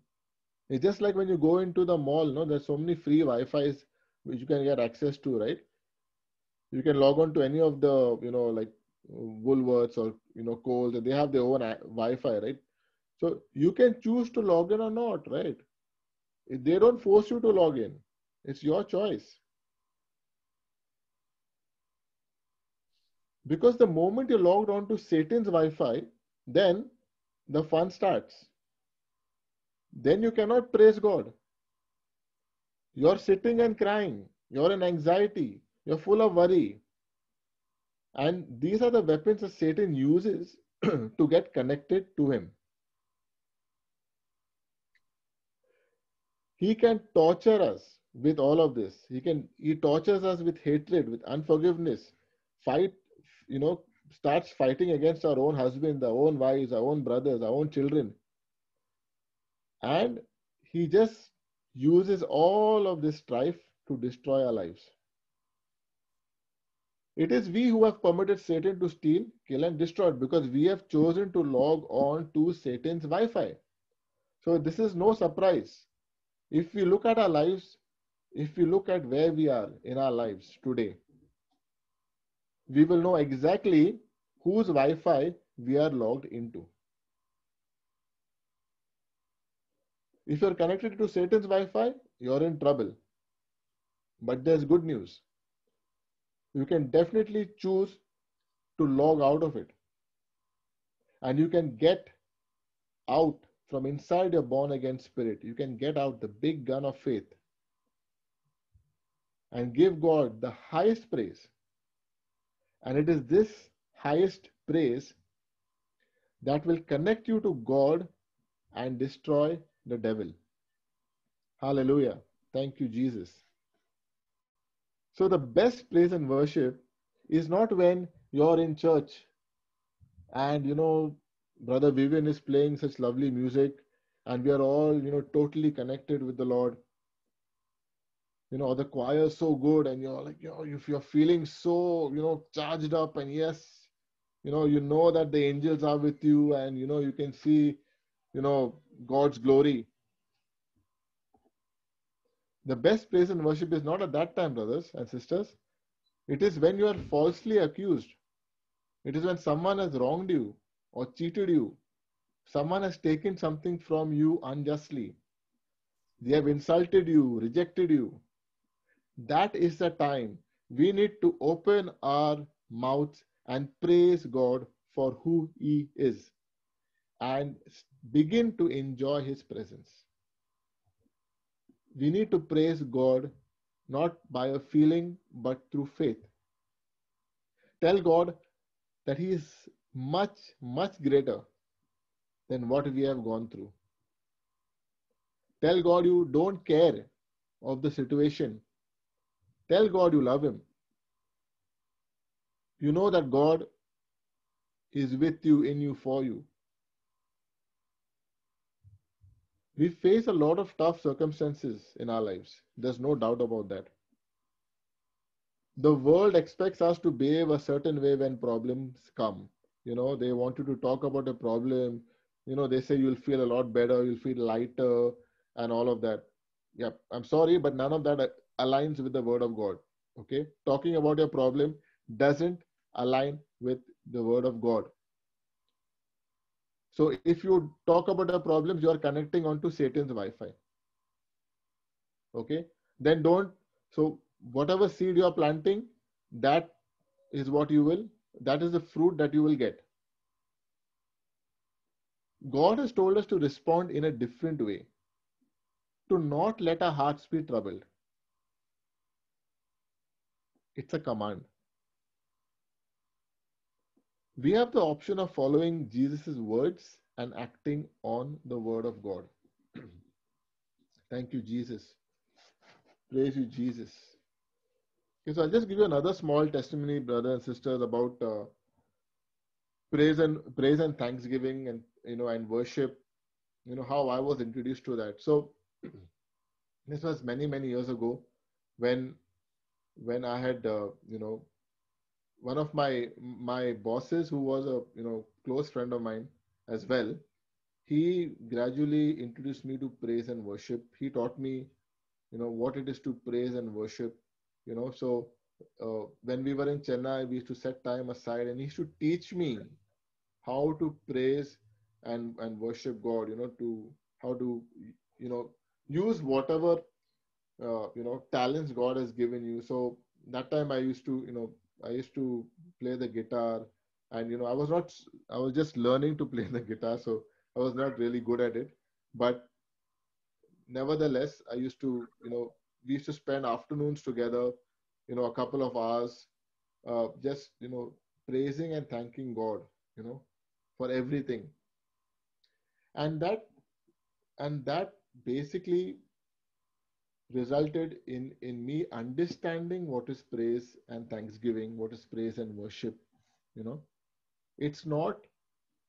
it's just like when you go into the mall no there's so many free wi-fi's which you can get access to right you can log on to any of the you know like Woolworths or you know Coles, they have their own Wi-Fi, right? So you can choose to log in or not, right? They don't force you to log in. It's your choice. Because the moment you're logged on to Satan's Wi-Fi, then the fun starts. Then you cannot praise God. You're sitting and crying. You're in anxiety. You're full of worry. And these are the weapons that Satan uses <clears throat> to get connected to him. He can torture us with all of this. He can he tortures us with hatred, with unforgiveness, fight, you know, starts fighting against our own husbands, our own wives, our own brothers, our own children. And he just uses all of this strife to destroy our lives. It is we who have permitted Satan to steal, kill, and destroy because we have chosen to log on to Satan's Wi Fi. So, this is no surprise. If we look at our lives, if we look at where we are in our lives today, we will know exactly whose Wi Fi we are logged into. If you're connected to Satan's Wi Fi, you're in trouble. But there's good news you can definitely choose to log out of it. And you can get out from inside your born again spirit. You can get out the big gun of faith and give God the highest praise. And it is this highest praise that will connect you to God and destroy the devil. Hallelujah. Thank you, Jesus. So the best place in worship is not when you're in church and you know brother Vivian is playing such lovely music and we are all you know totally connected with the Lord. You know the choir is so good and you're like you know if you're feeling so you know charged up and yes you know you know that the angels are with you and you know you can see you know god's glory. The best place in worship is not at that time brothers and sisters. It is when you are falsely accused. It is when someone has wronged you or cheated you. Someone has taken something from you unjustly. They have insulted you rejected you that is the time we need to open our mouths and praise God for who He is and begin to enjoy His presence. We need to praise God not by a feeling but through faith. Tell God that He is much, much greater than what we have gone through. Tell God you don't care of the situation Tell God you love Him. You know that God is with you, in you, for you. We face a lot of tough circumstances in our lives. There's no doubt about that. The world expects us to behave a certain way when problems come. You know, they want you to talk about a problem. You know, they say you'll feel a lot better, you'll feel lighter, and all of that. Yeah, I'm sorry, but none of that aligns with the word of God. Okay, talking about your problem doesn't align with the word of God. So if you talk about your problems, you are connecting onto Satan's Wi-Fi. Okay, then don't. So whatever seed you are planting, that is what you will. That is the fruit that you will get. God has told us to respond in a different way, to not let our hearts be troubled. It's a command. We have the option of following Jesus' words and acting on the word of God. <clears throat> Thank you, Jesus. Praise you, Jesus. Okay, so I'll just give you another small testimony, brothers and sisters, about uh, praise and praise and thanksgiving, and you know, and worship. You know how I was introduced to that. So <clears throat> this was many many years ago, when when I had, uh, you know, one of my my bosses who was a you know close friend of mine as well. He gradually introduced me to praise and worship. He taught me, you know, what it is to praise and worship. You know, so uh, when we were in Chennai, we used to set time aside, and he used to teach me how to praise and and worship God. You know, to how to you know use whatever uh, you know talents god has given you. So that time i used to you know i used to play the guitar and you know i was not i was just learning to play <laughs> the guitar so i was not really good at it. But nevertheless i used to you know we used to spend afternoons together you know a couple of hours uh, just you know praising and thanking god you know for everything. And that and that basically resulted in in me understanding what is praise and thanksgiving what is praise and worship you know. It's not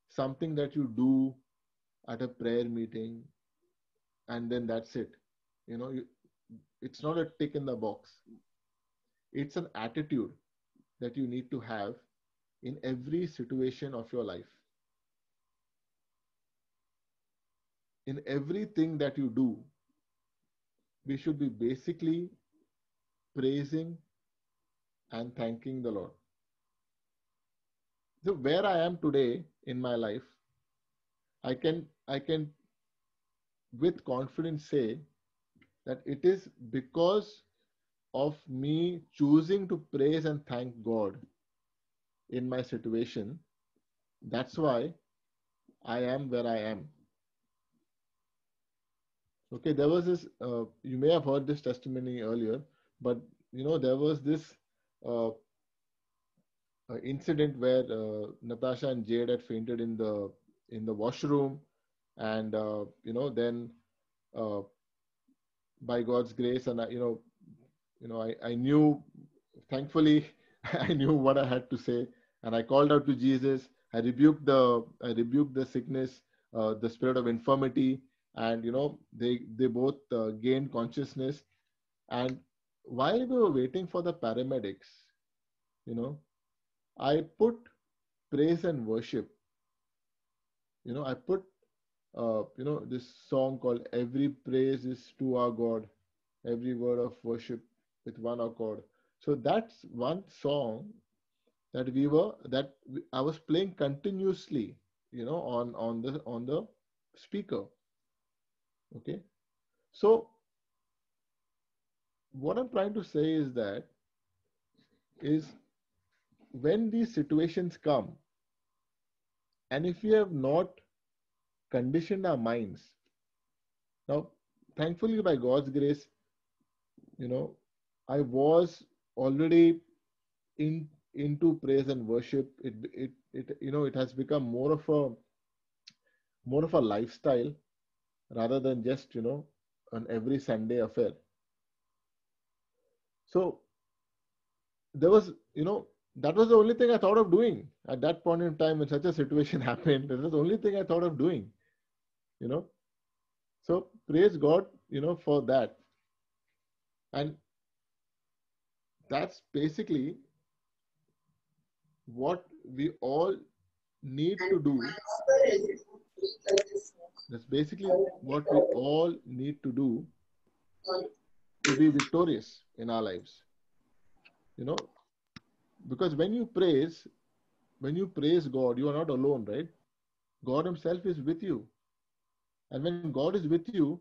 something that you do at a prayer meeting and then that's it you know. You, it's not a tick in the box. It's an attitude that you need to have in every situation of your life. In everything that you do we should be basically praising and thanking the Lord. So where I am today in my life, I can I can with confidence say that it is because of me choosing to praise and thank God in my situation. That's why I am where I am. Okay, there was this, uh, you may have heard this testimony earlier, but you know, there was this uh, incident where uh, Natasha and Jade had fainted in the in the washroom, and uh, you know, then uh, by God's grace, and I, you know, you know, I, I knew, thankfully, <laughs> I knew what I had to say, and I called out to Jesus. I rebuked the I rebuked the sickness, uh, the spirit of infirmity, and you know they they both uh, gained consciousness and while we were waiting for the paramedics, you know, I put praise and worship. You know, I put, uh, you know, this song called Every Praise is to Our God, Every Word of Worship with One Accord. So that's one song that we were, that I was playing continuously, you know, on, on the, on the speaker. Okay. So what I'm trying to say is that is when these situations come, and if we have not conditioned our minds, now thankfully by God's grace, you know, I was already in into praise and worship. It it it you know it has become more of a more of a lifestyle rather than just you know an every Sunday affair. So there was, you know, that was the only thing I thought of doing at that point in time when such a situation <laughs> happened. That was the only thing I thought of doing, you know. So praise God, you know, for that. And that's basically what we all need to do. That's basically what we all need to do to be victorious in our lives. You know, because when you praise, when you praise God, you are not alone, right? God Himself is with you. And when God is with you,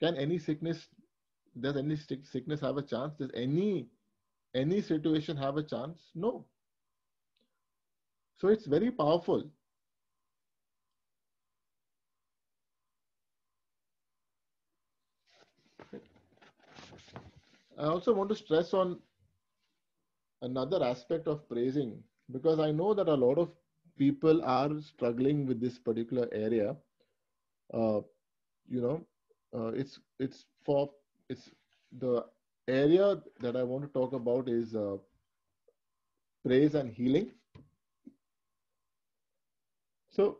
can any sickness, does any sickness have a chance? Does any any situation have a chance? No. So it's very powerful. I also want to stress on another aspect of praising because I know that a lot of people are struggling with this particular area. Uh, you know, uh, it's it's for it's the area that I want to talk about is uh, praise and healing. So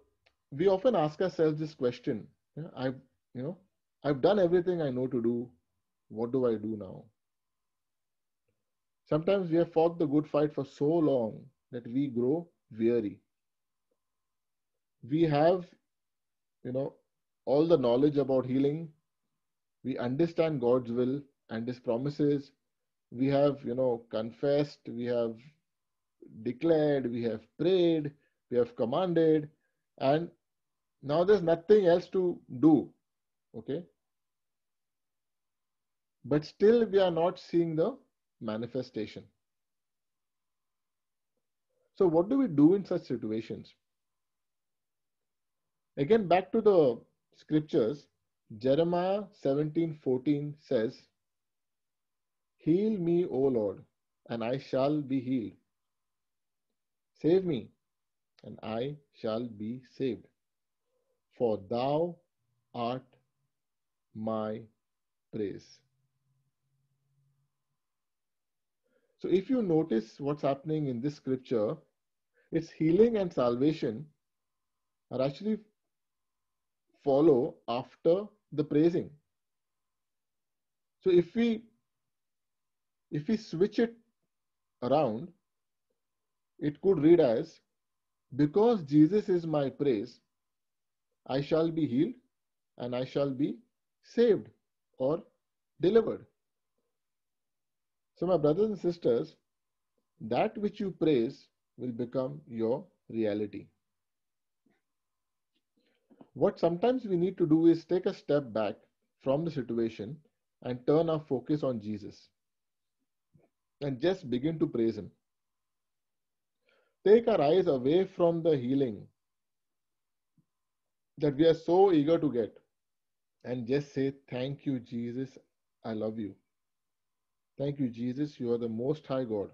we often ask ourselves this question: I've you know I've done everything I know to do. What do I do now? Sometimes we have fought the good fight for so long that we grow weary. We have, you know, all the knowledge about healing. We understand God's will and His promises. We have, you know, confessed, we have declared, we have prayed, we have commanded, and now there's nothing else to do. Okay? But still, we are not seeing the manifestation. So, what do we do in such situations? Again, back to the scriptures, Jeremiah 17 14 says, Heal me, O Lord, and I shall be healed. Save me, and I shall be saved. For thou art my praise. So if you notice what's happening in this scripture, its healing and salvation are actually follow after the praising. So if we if we switch it around, it could read as because Jesus is my praise, I shall be healed and I shall be saved or delivered. So, my brothers and sisters, that which you praise will become your reality. What sometimes we need to do is take a step back from the situation and turn our focus on Jesus and just begin to praise Him. Take our eyes away from the healing that we are so eager to get and just say, Thank you, Jesus. I love you. Thank you, Jesus. You are the most high God.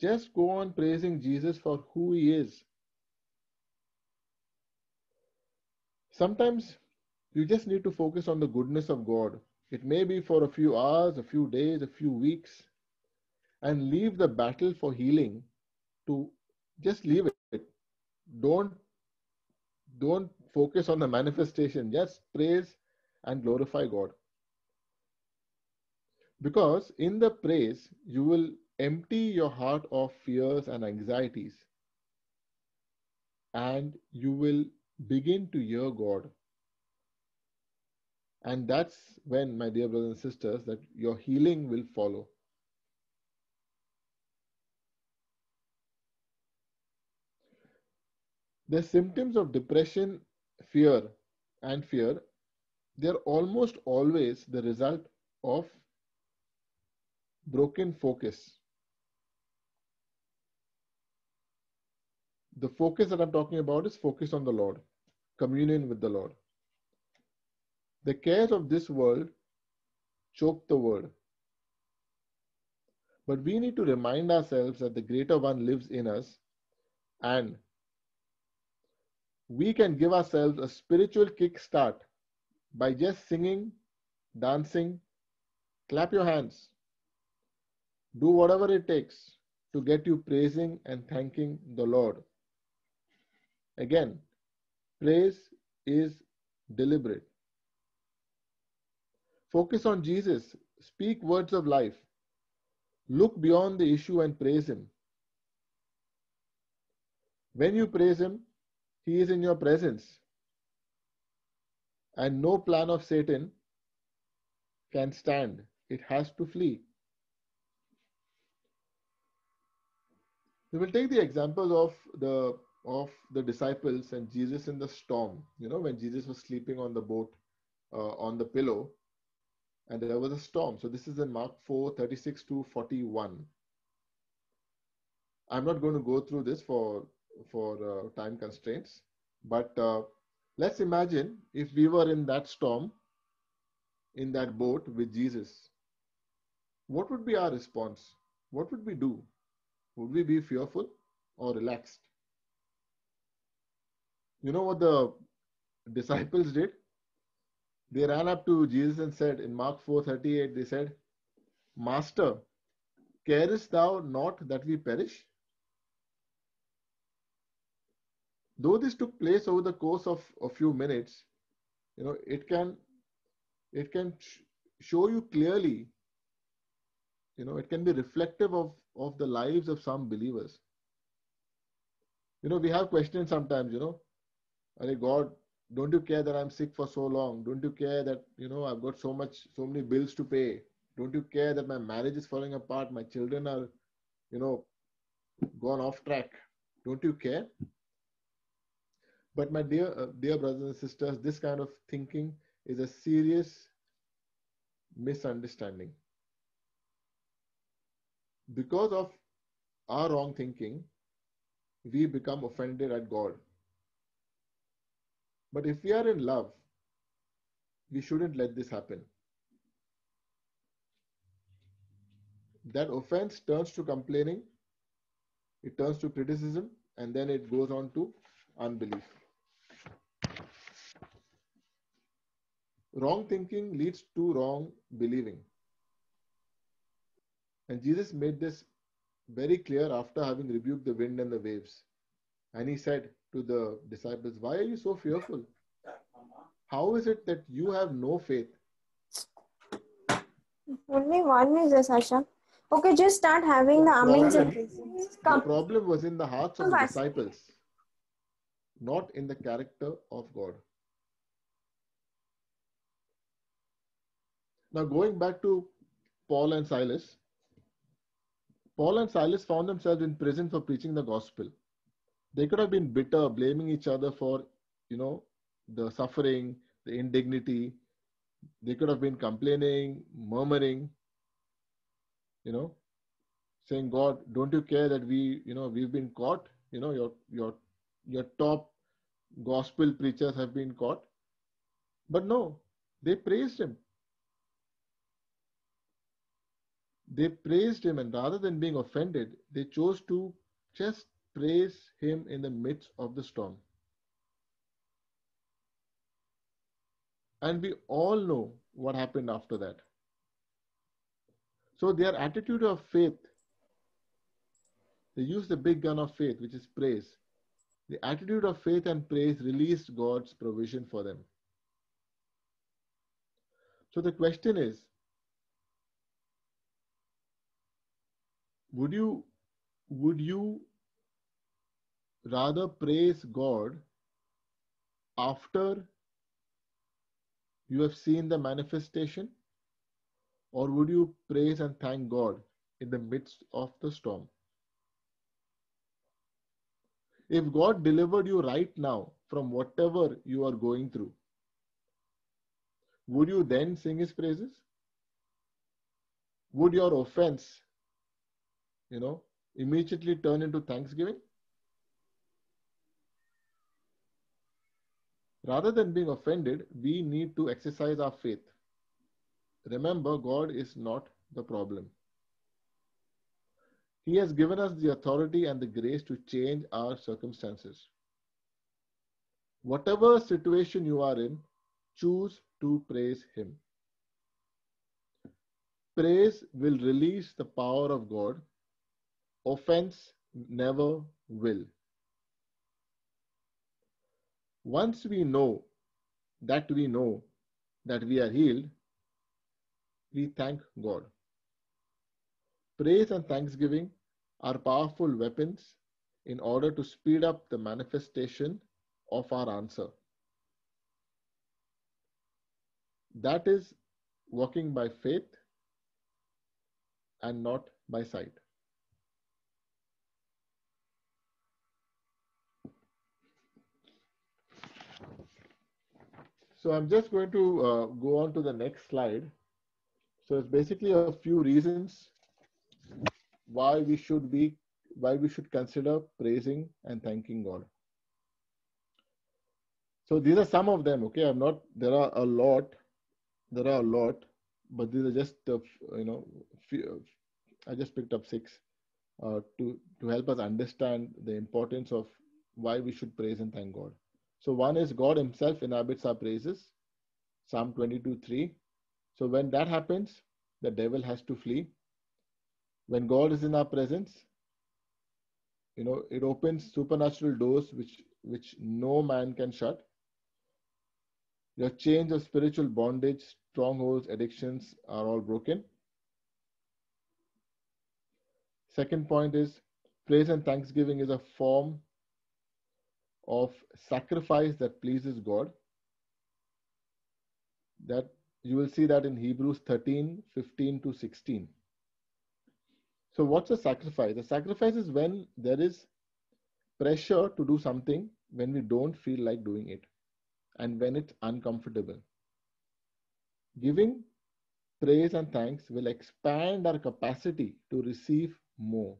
Just go on praising Jesus for who he is. Sometimes you just need to focus on the goodness of God. It may be for a few hours, a few days, a few weeks, and leave the battle for healing to just leave it. Don't don't focus on the manifestation. Just praise and glorify God. Because in the praise, you will empty your heart of fears and anxieties, and you will begin to hear God. And that's when, my dear brothers and sisters, that your healing will follow. The symptoms of depression, fear, and fear, they're almost always the result of broken focus. The focus that I'm talking about is focus on the Lord, communion with the Lord. The cares of this world choke the word. But we need to remind ourselves that the greater one lives in us and we can give ourselves a spiritual kickstart by just singing, dancing, clap your hands, do whatever it takes to get you praising and thanking the Lord. Again, praise is deliberate. Focus on Jesus. Speak words of life. Look beyond the issue and praise Him. When you praise Him, He is in your presence. And no plan of Satan can stand, it has to flee. We will take the examples of the of the disciples and Jesus in the storm. You know, when Jesus was sleeping on the boat uh, on the pillow, and there was a storm. So this is in Mark 4 36 to 41. I'm not going to go through this for for uh, time constraints, but uh, let's imagine if we were in that storm, in that boat with Jesus. What would be our response? What would we do? Would we be fearful or relaxed? You know what the disciples did? They ran up to Jesus and said in Mark 4:38, they said, Master, carest thou not that we perish? Though this took place over the course of a few minutes, you know, it can it can sh- show you clearly, you know, it can be reflective of, of the lives of some believers. You know, we have questions sometimes, you know, Are God, don't you care that I'm sick for so long? Don't you care that, you know, I've got so much, so many bills to pay? Don't you care that my marriage is falling apart? My children are, you know, gone off track. Don't you care? But my dear, uh, dear brothers and sisters, this kind of thinking is a serious misunderstanding. Because of our wrong thinking, we become offended at God. But if we are in love, we shouldn't let this happen. That offense turns to complaining, it turns to criticism, and then it goes on to unbelief. Wrong thinking leads to wrong believing. And Jesus made this very clear after having rebuked the wind and the waves. And he said to the disciples, Why are you so fearful? How is it that you have no faith? Only one is there, Sasha. Okay, just start having the amens and The problem was in the hearts of the disciples, not in the character of God. Now, going back to Paul and Silas, Paul and Silas found themselves in prison for preaching the gospel. They could have been bitter, blaming each other for, you know, the suffering, the indignity. They could have been complaining, murmuring, you know, saying, God, don't you care that we, you know, we've been caught? You know, your your your top gospel preachers have been caught. But no, they praised him. They praised him, and rather than being offended, they chose to just praise him in the midst of the storm. And we all know what happened after that. So their attitude of faith, they used the big gun of faith, which is praise. The attitude of faith and praise released God's provision for them. So the question is would you would you rather praise God after you have seen the manifestation or would you praise and thank God in the midst of the storm? If God delivered you right now from whatever you are going through, would you then sing his praises? Would your offense, you know, immediately turn into thanksgiving? Rather than being offended, we need to exercise our faith. Remember, God is not the problem. He has given us the authority and the grace to change our circumstances. Whatever situation you are in, choose to praise Him. Praise will release the power of God. Offense never will. Once we know that we know that we are healed, we thank God. Praise and thanksgiving are powerful weapons in order to speed up the manifestation of our answer. That is walking by faith and not by sight. So I'm just going to uh, go on to the next slide. So it's basically a few reasons why we should be why we should consider praising and thanking God. So these are some of them. Okay, I'm not. There are a lot. There are a lot, but these are just uh, you know. Few, I just picked up six uh, to to help us understand the importance of why we should praise and thank God. So one is God Himself inhabits our praises. Psalm 22 3. So when that happens, the devil has to flee. When God is in our presence, you know, it opens supernatural doors which which no man can shut. Your chains of spiritual bondage, strongholds, addictions are all broken. Second point is praise and thanksgiving is a form of sacrifice that pleases God. That you will see that in Hebrews 13 15 to 16. So, what's a sacrifice? A sacrifice is when there is pressure to do something when we don't feel like doing it and when it's uncomfortable. Giving praise and thanks will expand our capacity to receive more.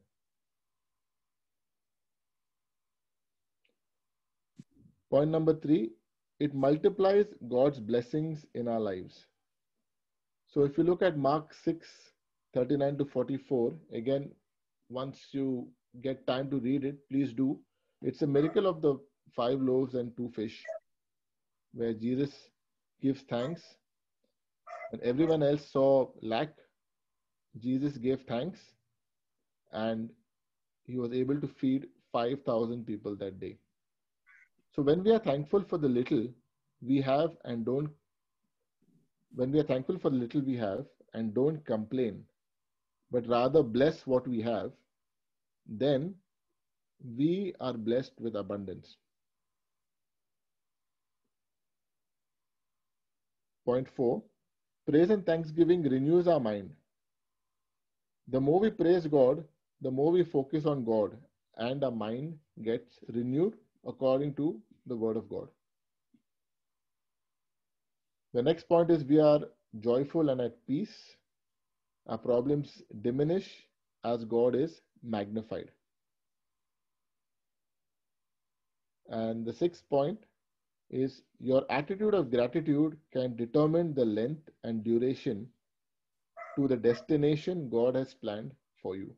Point number three, it multiplies God's blessings in our lives. So if you look at Mark 6, 39 to 44, again, once you get time to read it, please do. It's a miracle of the five loaves and two fish, where Jesus gives thanks and everyone else saw lack. Jesus gave thanks and he was able to feed 5,000 people that day. So when we are thankful for the little we have and don't, when we are thankful for the little we have and don't complain, but rather bless what we have, then we are blessed with abundance. Point four, praise and thanksgiving renews our mind. The more we praise God, the more we focus on God, and our mind gets renewed according to the word of God. The next point is we are joyful and at peace. Our problems diminish as God is magnified. And the sixth point is your attitude of gratitude can determine the length and duration to the destination God has planned for you.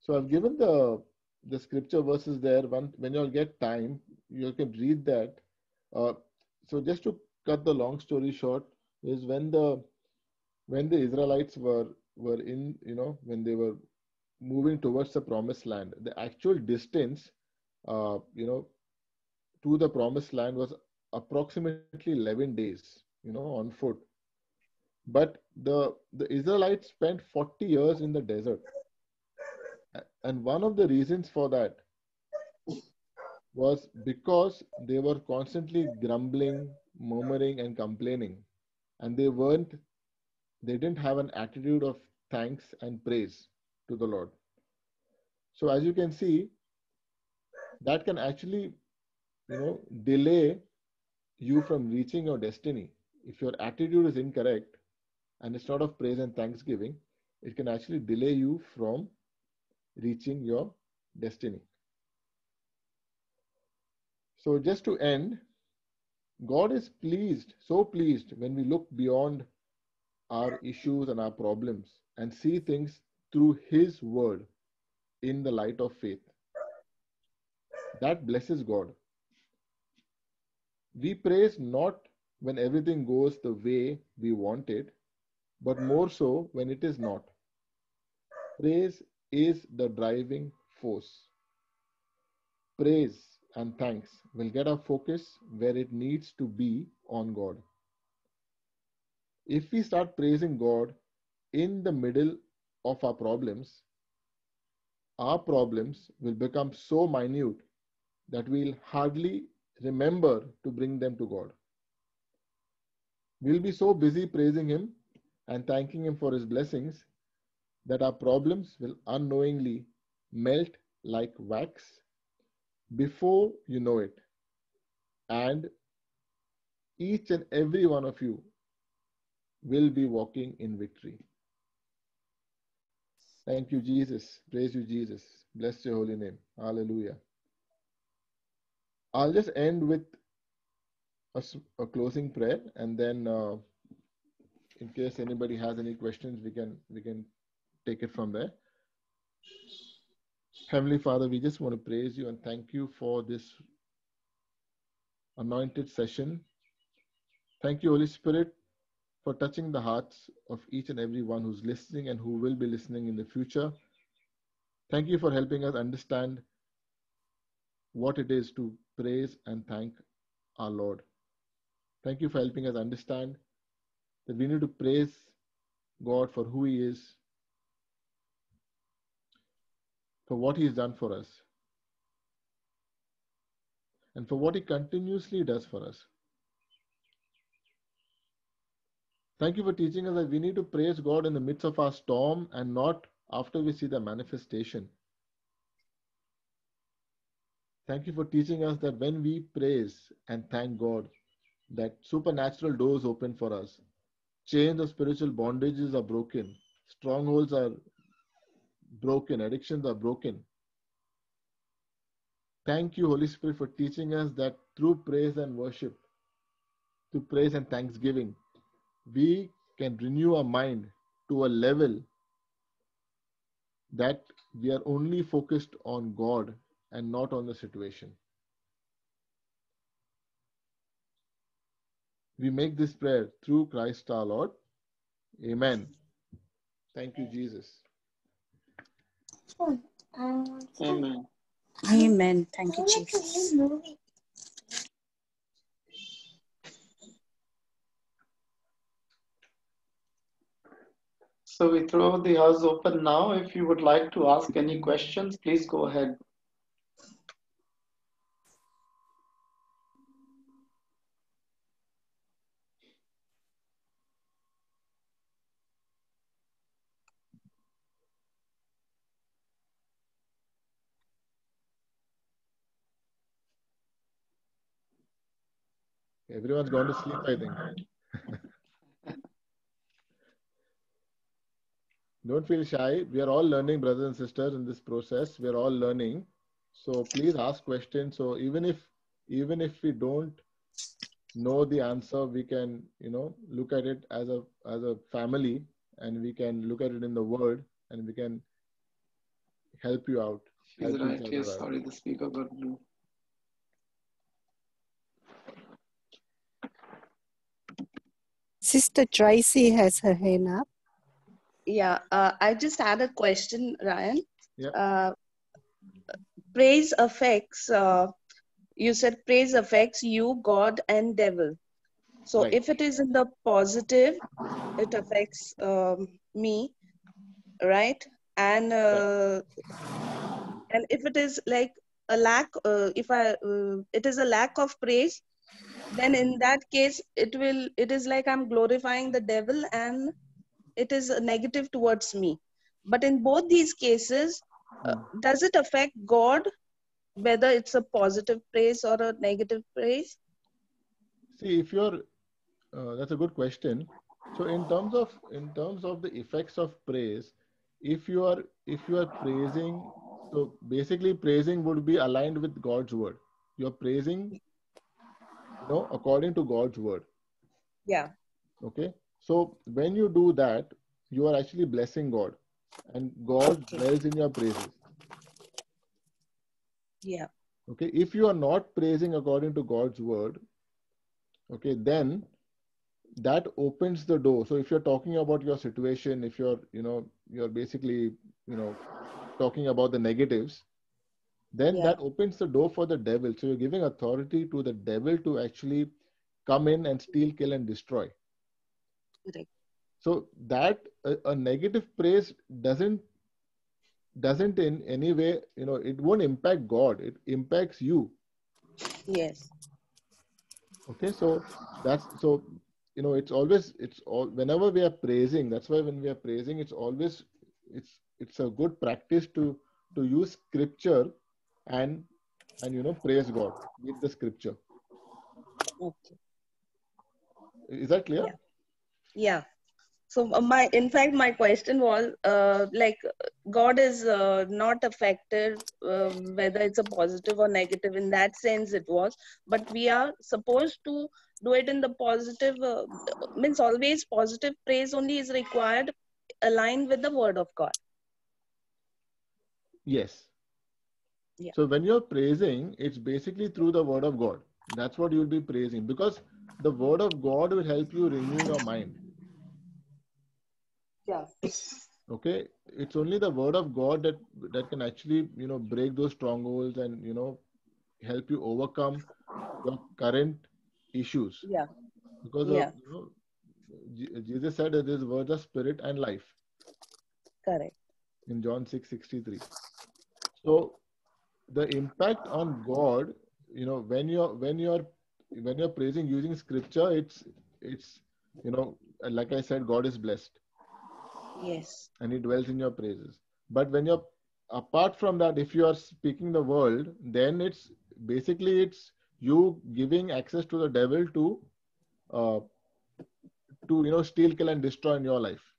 So I've given the the scripture verses there. When when you'll get time, you can read that. Uh, so just to cut the long story short, is when the when the Israelites were were in you know when they were moving towards the promised land, the actual distance, uh, you know, to the promised land was approximately 11 days, you know, on foot. But the, the Israelites spent 40 years in the desert. And one of the reasons for that was because they were constantly grumbling, murmuring, and complaining. And they weren't, they didn't have an attitude of thanks and praise to the Lord. So as you can see, that can actually, you know, delay you from reaching your destiny. If your attitude is incorrect and it's not of praise and thanksgiving, it can actually delay you from reaching your destiny. So, just to end, God is pleased, so pleased when we look beyond our issues and our problems and see things through His word in the light of faith. That blesses God. We praise not when everything goes the way we want it, but more so when it is not. Praise is the driving force. Praise and thanks will get our focus where it needs to be on God. If we start praising God in the middle of our problems, our problems will become so minute that we'll hardly remember to bring them to God. We'll be so busy praising Him and thanking Him for His blessings that our problems will unknowingly melt like wax before you know it. And each and every one of you will be walking in victory. Thank you, Jesus. Praise you, Jesus. Bless your holy name. Hallelujah. I'll just end with a closing prayer, and then, uh, in case anybody has any questions, we can we can take it from there. Heavenly Father, we just want to praise you and thank you for this anointed session. Thank you, Holy Spirit, for touching the hearts of each and every one who's listening and who will be listening in the future. Thank you for helping us understand what it is to praise and thank our Lord. Thank you for helping us understand that we need to praise God for who He is, for what He has done for us, and for what He continuously does for us. Thank you for teaching us that we need to praise God in the midst of our storm and not after we see the manifestation. Thank you for teaching us that when we praise and thank God, that supernatural doors open for us. Chains of spiritual bondages are broken. Strongholds are broken. Addictions are broken. Thank you, Holy Spirit, for teaching us that through praise and worship, through praise and thanksgiving, we can renew our mind to a level that we are only focused on God and not on the situation. We make this prayer through Christ our Lord. Amen. Thank you, Jesus. Amen. Amen. Thank you, Jesus. So we throw the house open now. If you would like to ask any questions, please go ahead. Everyone's gone to sleep, I think. Don't feel shy. We are all learning, brothers and sisters, in this process. We are all learning. So please ask questions. So even if even if we don't know the answer, we can, you know, look at it as a as a family and we can look at it in the word and we can help you out. She's right. Yes, out. sorry, the speaker got blue. Sister Tracy has her hand up. Yeah, uh, I just had a question, Ryan. Yeah. Uh, praise affects, uh, you said praise affects you, God, and devil. So Right. if it is in the positive, it affects um, me, right? And uh, and if it is like a lack, uh, if I uh, it is a lack of praise, then in that case it will it is like I'm glorifying the devil and it is negative towards me. But in both these cases, uh, does it affect God, whether it's a positive praise or a negative praise? See, if you're, uh, that's a good question. So in terms of in terms of the effects of praise, if you are if you are praising, so basically praising would be aligned with God's word. You're praising, know, according to God's word. Yeah. Okay. So when you do that, you are actually blessing God, and God Okay. dwells in your praises. Yeah. okay if you are not praising according to god's word okay then that opens the door so if you're talking about your situation if you're you know you're basically you know talking about the negatives then Yeah. that opens the door for the devil so you're giving authority to the devil to actually come in and steal kill and destroy Correct. so that a, a negative praise doesn't doesn't in any way you know it won't impact god it impacts you Yes. okay so that's so you know it's always it's all whenever we are praising that's why when we are praising it's always it's it's a good practice to to use scripture and and you know praise god with the scripture Okay. is that clear Yeah. Yeah. So uh, my, in fact, my question was, uh, like, God is uh, not affected uh, whether it's a positive or negative. In that sense, it was, but we are supposed to do it in the positive. Uh, means always positive praise only is required, aligned with the Word of God. yes Yeah. so when you're praising it's basically through the word of god that's what you'll be praising because the word of god will help you renew your mind Yeah. okay it's only the word of god that that can actually you know break those strongholds and you know help you overcome your current issues Yeah. because Yeah. of you know jesus said that his words are spirit and life Correct. in john 6 63 so the impact on god you know when you're when you're when you're praising using scripture it's it's you know like i said god is blessed Yes. and he dwells in your praises. But when you're apart from that, if you are speaking the world, then it's basically it's you giving access to the devil to uh, to you know steal, kill, and destroy in your life.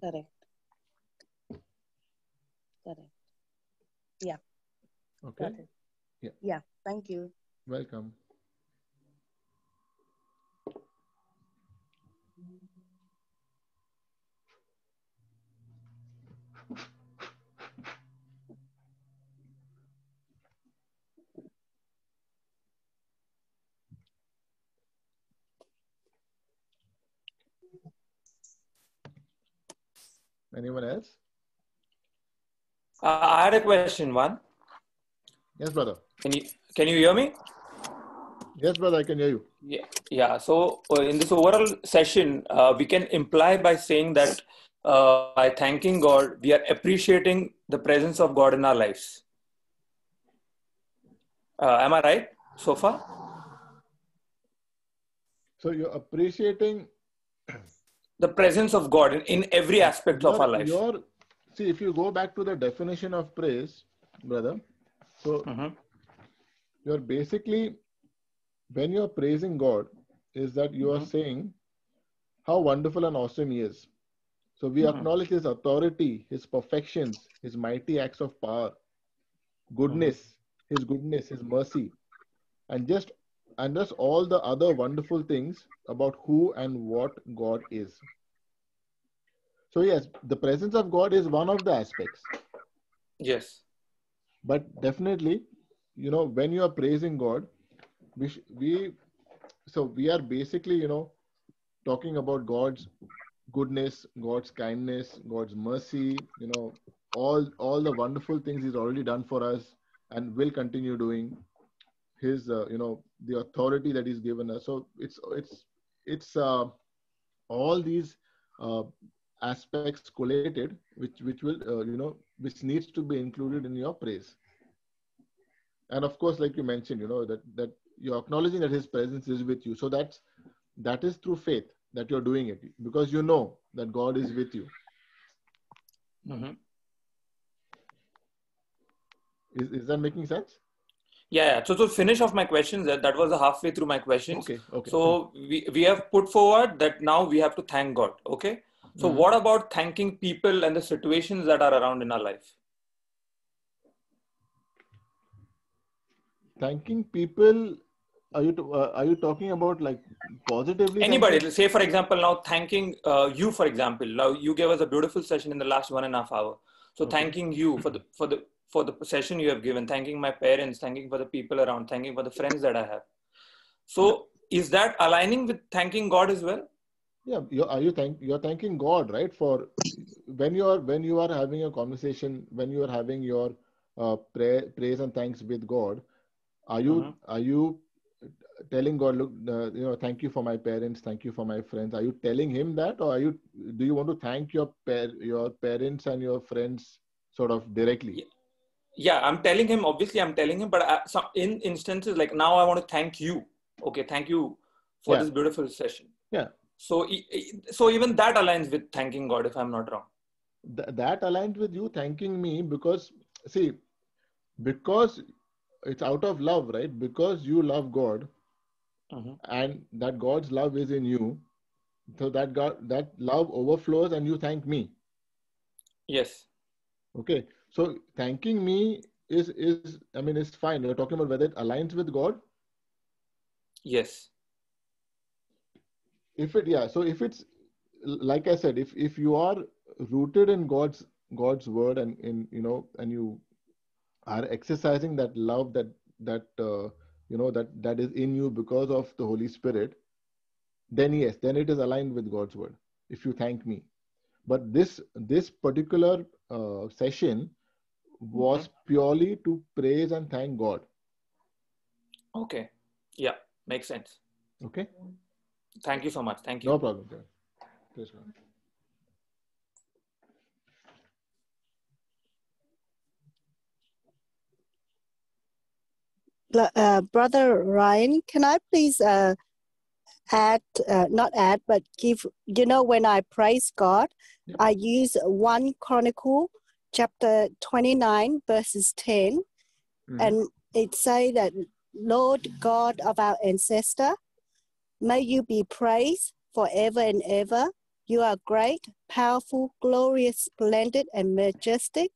Correct. Correct. Okay, Yeah. Yeah. Thank you. welcome. Anyone else? Uh, I had a question. One, Yes, brother. can you can you hear me? Yes, brother. I can hear you. Yeah. Yeah. So uh, in this overall session, uh, we can imply by saying that uh, by thanking God, we are appreciating the presence of God in our lives. Uh, am I right so far? So you're appreciating The presence of God in, in every aspect of our life. your see if you go back to the definition of praise, brother. So Mhm. you're basically when you're praising god is that you are Mhm. saying how wonderful and awesome he is so we Mhm. acknowledge his authority his perfections his mighty acts of power goodness his goodness his mercy and just and just all the other wonderful things about who and what god is so yes the presence of god is one of the aspects Yes. But definitely you know when you are praising god we we so we are basically you know talking about god's goodness god's kindness god's mercy you know all all the wonderful things he's already done for us and will continue doing his uh, you know the authority that he's given us. So it's it's it's uh, all these uh, aspects collated, which which will uh, you know which needs to be included in your praise. And of course, like you mentioned, you know that that you're acknowledging that His presence is with you. So that's that is through faith that you're doing it because you know that God is with you. Mhm. Is, is that making sense? Yeah, yeah. So to finish off my questions, that, that was a halfway through my questions. Okay, okay. So we, we have put forward that now we have to thank God. Okay. So Mhm. what about thanking people and the situations that are around in our life? thanking people. Are you to, uh, are you talking about like positively? Anybody, thanking? say for example, now thanking uh, you, for example, now you gave us a beautiful session in the last one and a half hour. So Okay. thanking you for the for the for the session you have given, thanking my parents, thanking for the people around, thanking for the friends that I have. So is that aligning with thanking God as well? Yeah, you're, you thank you're thanking God, right? For when you are when you are having a conversation, when you are having your uh, pray, praise and thanks with God, are you Mhm. are you telling God, look, uh, you know, thank you for my parents, thank you for my friends? Are you telling Him that, or are you do you want to thank your par- your parents and your friends sort of directly? Yeah. yeah i'm telling him obviously i'm telling him but I, some, in instances like now i want to thank you okay thank you for Yeah. this beautiful session Yeah. So so even that aligns with thanking god if i'm not wrong. Th- that aligned with you thanking me because see because it's out of love right? Because you love god Mhm. and that god's love is in you so that god that love overflows and you thank me. Yes. Okay. So thanking me is is i mean it's fine. We're talking about whether it aligns with god? Yes if it yeah so if it's like i said if if you are rooted in god's god's word and in you know and you are exercising that love that that uh, you know that that is in you because of the holy spirit then yes then it is aligned with god's word if you thank me. But this this particular uh, session was purely to praise and thank god. Okay. Yeah makes sense. Okay thank you so much thank you no problem Kiran. Praise uh, Brother Ryan, can I please uh, add, uh, not add, but give, you know, when I praise God, Yep. I use 1 Chronicle chapter 29, verses 10, Mhm. and it say that, Lord God of our ancestor, may you be praised forever and ever. You are great, powerful, glorious, splendid, and majestic.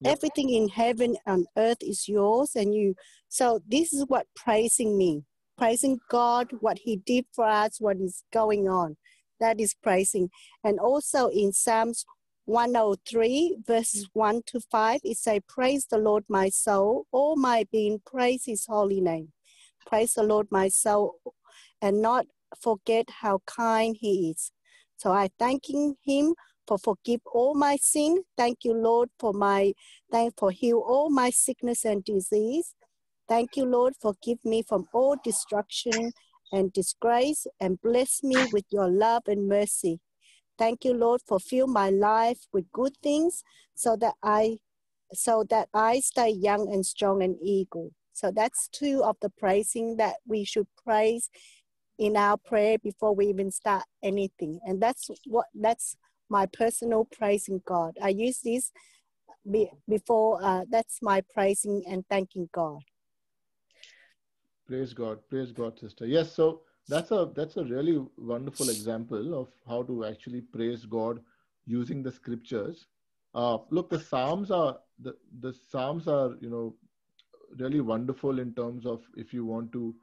Yep. Everything in heaven and earth is yours, and you. So this is what praising means. praising God, what He did for us, what is going on. That is praising. And also in Psalms 103, verses 1 to 5, it say, Praise the Lord, my soul, all my being, praise His holy name. Praise the Lord, my soul, and not forget how kind He is. So I thanking Him for forgive all my sin. Thank you, Lord, for my thank for heal all my sickness and disease. Thank you, Lord, forgive me from all destruction and disgrace, and bless me with your love and mercy. Thank you, Lord, for fill my life with good things, so that I so that I stay young and strong and eagle. So that's two of the praising that we should praise in our prayer before we even start anything. And that's what that's my personal praising God. I use this be, before uh, that's my praising and thanking God. praise god praise god sister yes so that's a that's a really wonderful example of how to actually praise god using the scriptures uh, look the psalms are the, the psalms are you know really wonderful in terms of if you want to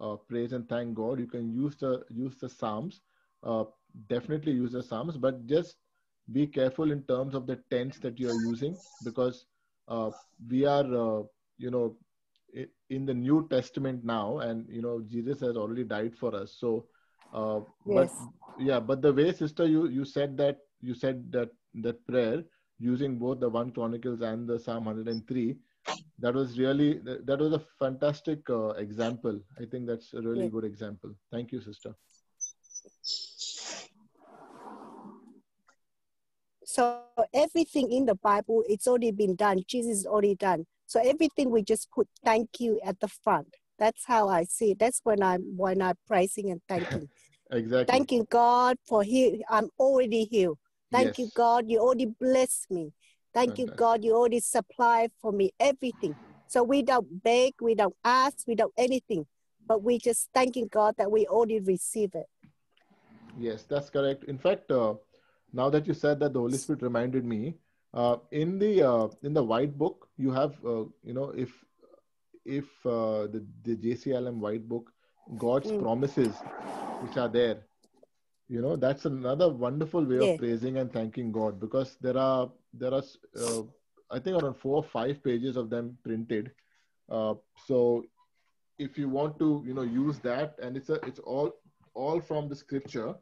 uh, praise and thank god. You can use the use the psalms uh, definitely use the psalms but just be careful in terms of the tense that you are using because uh, we are uh, you know in the new testament now and you know jesus has already died for us. So uh, but yeah but the way sister you you said that you said that that prayer using both the one chronicles and the psalm 103 that was really that was a fantastic uh, example i think that's a really Yeah. good example thank you sister So everything in the Bible, it's already been done. Jesus is already done. So everything we just put thank you at the front. That's how I see it. That's when I'm when I'm praising and thanking. <laughs> Exactly. Thanking God for heal. I'm already healed. Thank you, God. You already blessed me. Thank you, God. You already supply for me everything. So we don't beg, we don't ask, we don't anything, but we just thanking God that we already receive it. Yes, that's correct. In fact, uh, now that you said that, the Holy Spirit reminded me. Uh, in the uh, in the white book, you have uh, you know if if uh, the the JCLM white book, God's Mm. promises, which are there, you know that's another wonderful way Yeah. of praising and thanking God because there are there are uh, I think around four or five pages of them printed. Uh, so if you want to you know use that and it's a it's all all from the scripture.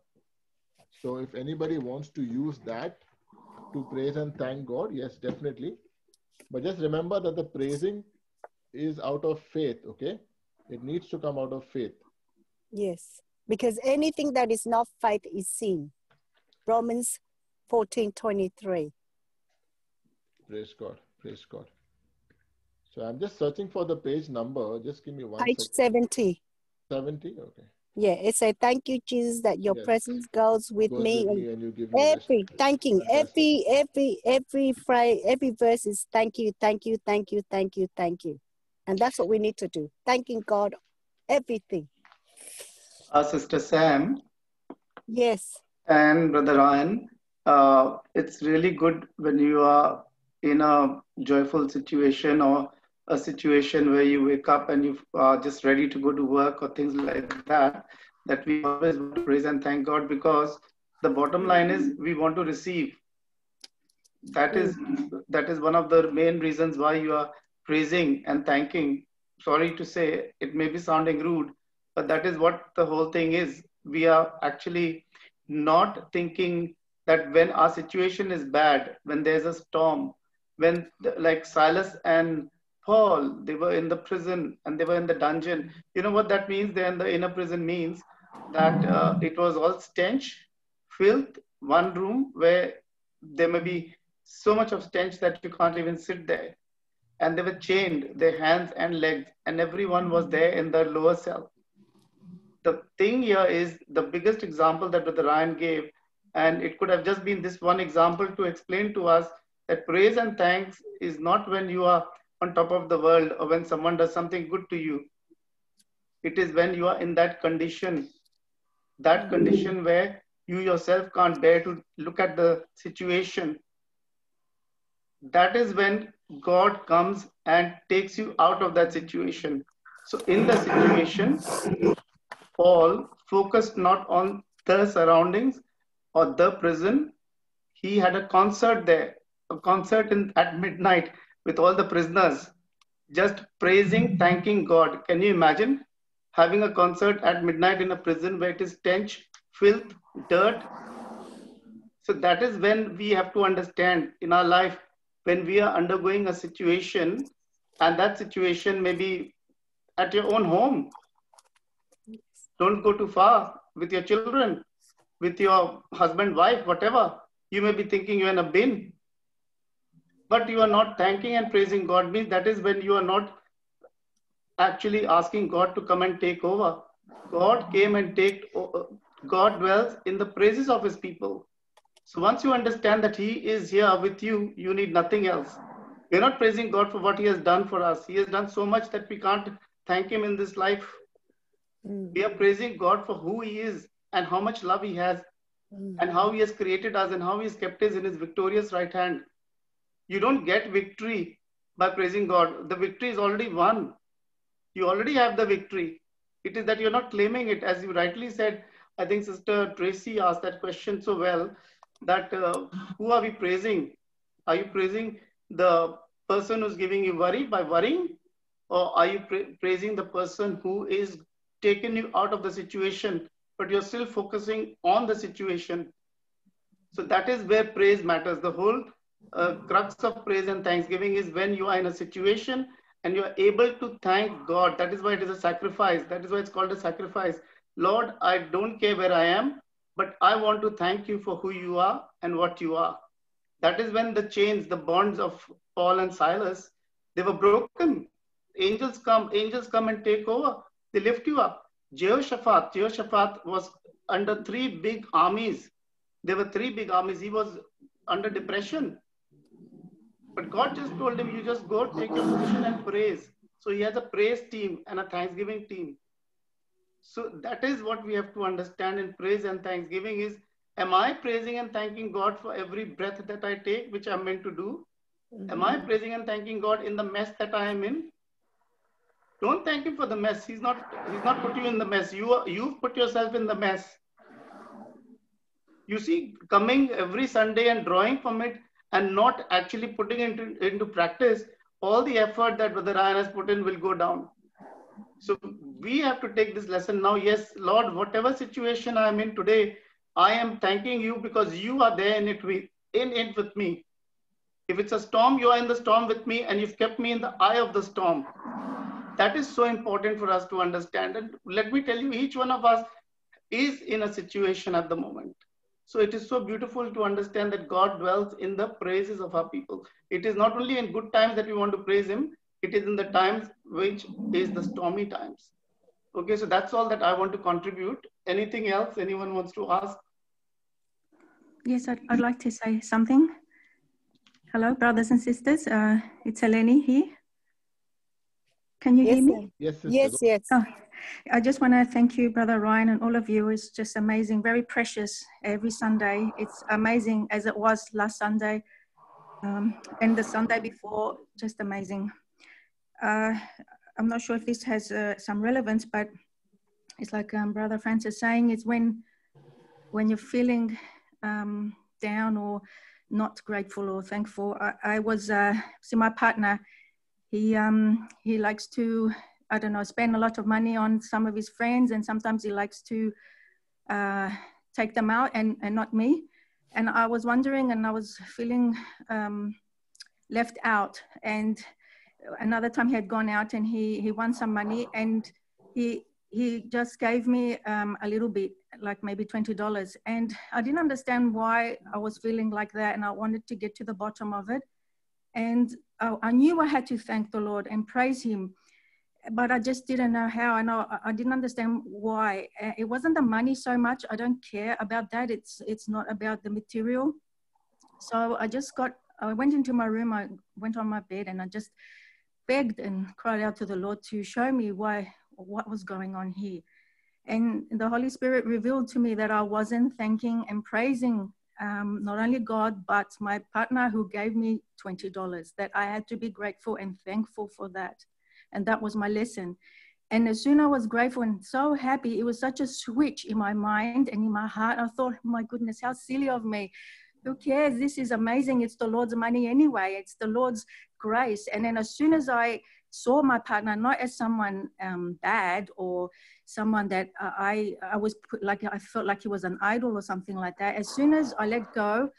So if anybody wants to use that to praise and thank god yes definitely. But just remember that the praising is out of faith okay? It needs to come out of faith. Yes, because anything that is not faith is sin. Romans 14 23. praise god praise god so i'm just searching for the page number just give me one Page second 70. 70 okay Yeah, it says, Thank you, Jesus, that your Yes. presence goes with Goes me. with and me and you give me every thanking, every, every, every phrase, every verse is thank you, thank you, thank you, thank you, thank you. And that's what we need to do. Thanking God, everything. Uh, Sister Sam Yes. and Brother Ryan, uh, it's really good when you are in a joyful situation or a situation where you wake up and you are just ready to go to work or things like that, that we always want to praise and thank God because the bottom line is we want to receive. That is that is one of the main reasons why you are praising and thanking. Sorry to say, it may be sounding rude, but that is what the whole thing is. We are actually not thinking that when our situation is bad, when there's a storm, when like Silas and Paul, they were in the prison and they were in the dungeon. You know what that means? They're in the inner prison means that uh, it was all stench, filth, one room where there may be so much of stench that you can't even sit there. And they were chained, their hands and legs, and everyone was there in the lower cell the thing here is the biggest example that Brother Ryan gave, and it could have just been this one example to explain to us that praise and thanks is not when you are on top of the world or when someone does something good to you. It is when you are in that condition, that condition where you yourself can't bear to look at the situation. That is when God comes and takes you out of that situation. So, in the situation, Paul focused not on the surroundings or the prison. He had a concert there, a concert in, at midnight with all the prisoners, just praising, thanking God. Can you imagine having a concert at midnight in a prison where it is stench, filth, dirt? So that is when we have to understand in our life when we are undergoing a situation, and that situation may be at your own home, don't go too far with your children, with your husband, wife, whatever. You may be thinking you're in a bin, but you are not thanking and praising God. Means that is when you are not actually asking God to come and take over. God came and take. Uh, uh, God dwells in the praises of His people. So once you understand that He is here with you, you need nothing else. We're not praising God for what He has done for us. He has done so much that we can't thank Him in this life. We are praising God for who He is and how much love He has and how He has created us and how He has kept us in His victorious right hand. You don't get victory by praising God. The victory is already won. You already have the victory. It is that you're not claiming it. As you rightly said, I think Sister Tracy asked that question so well that uh, who are we praising? Are you praising the person who's giving you worry by worrying? Or are you pra- praising the person who is taken you out of the situation, but you're still focusing on the situation? So that is where praise matters. The whole uh, crux of praise and thanksgiving is when you are in a situation and you are able to thank God. That is why it is a sacrifice. That is why it's called a sacrifice. Lord, I don't care where I am, but I want to thank you for who you are and what you are. That is when the chains, the bonds of Paul and Silas, they were broken. Angels come, angels come and take over. They lift you up. Jehoshaphat, Jehoshaphat was under three big armies. There were three big armies. He was under depression. But God just told him, you just go take your position and praise. So he has a praise team and a thanksgiving team. So that is what we have to understand in praise and thanksgiving is, am I praising and thanking God for every breath that I take, which I'm meant to do? Am I mm-hmm. praising and thanking God in the mess that I am in? Don't thank him for the mess. He's not, he's not put you in the mess. You, you've put yourself in the mess. You see, coming every Sunday and drawing from it and not actually putting into, into practice, all the effort that Ryan has put in will go down. So we have to take this lesson now. Yes, Lord, whatever situation I'm in today, I am thanking you because you are there in it with, in it with me. If it's a storm, you are in the storm with me and you've kept me in the eye of the storm. That is so important for us to understand. And let me tell you, each one of us is in a situation at the moment. So it is so beautiful to understand that God dwells in the praises of our people. It is not only in good times that we want to praise Him, it is in the times which is the stormy times. Okay, so that's all that I want to contribute. Anything else anyone wants to ask? Yes, I'd, I'd like to say something. Hello, brothers and sisters. Uh, it's Eleni here. Can you Yes, hear me? sir. Yes, sister. Yes, yes. Oh, I just want to thank you, Brother Ryan, and all of you. It's just amazing, very precious every Sunday. It's amazing as it was last Sunday um, and the Sunday before, just amazing. Uh, I'm not sure if this has uh, some relevance, but it's like um, Brother Francis saying, it's when when you're feeling um, down or not grateful or thankful. I, I was uh, see my partner. He um, he likes to I don't know spend a lot of money on some of his friends, and sometimes he likes to uh, take them out and and not me. And I was wondering, and I was feeling um, left out. And another time he had gone out and he he won some money, and he he just gave me um, a little bit, like maybe twenty dollars, and I didn't understand why I was feeling like that, and I wanted to get to the bottom of it. And I, I knew I had to thank the Lord and praise Him, but I just didn't know how, and I, I didn't understand why. Uh, It wasn't the money so much. I don't care about that. It's it's not about the material. So I just got. I went into my room. I went on my bed, and I just begged and cried out to the Lord to show me why what was going on here. And the Holy Spirit revealed to me that I wasn't thanking and praising um, not only God, but my partner who gave me $20, that I had to be grateful and thankful for that. And that was my lesson. And as soon as I was grateful and so happy, it was such a switch in my mind and in my heart. I thought, my goodness, how silly of me. Who cares? This is amazing. It's the Lord's money anyway. It's the Lord's grace. And then as soon as I saw my partner not as someone um, bad or someone that uh, I I was put, like I felt like he was an idol or something like that. As soon as I let go,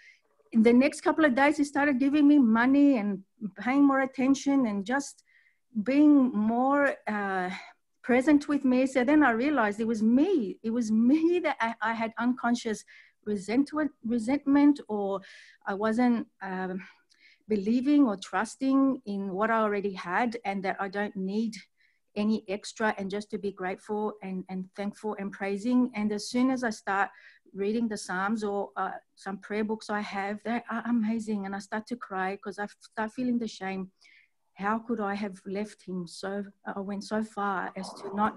in the next couple of days, he started giving me money and paying more attention and just being more uh, present with me. So then I realized it was me. It was me <laughs> that I, I had unconscious resentment, resentment, or I wasn't. Um, believing or trusting in what I already had and that I don't need any extra and just to be grateful and, and thankful and praising. And as soon as I start reading the Psalms or uh, some prayer books I have, they are amazing. And I start to cry because I start feeling the shame. How could I have left him so, I went so far as to not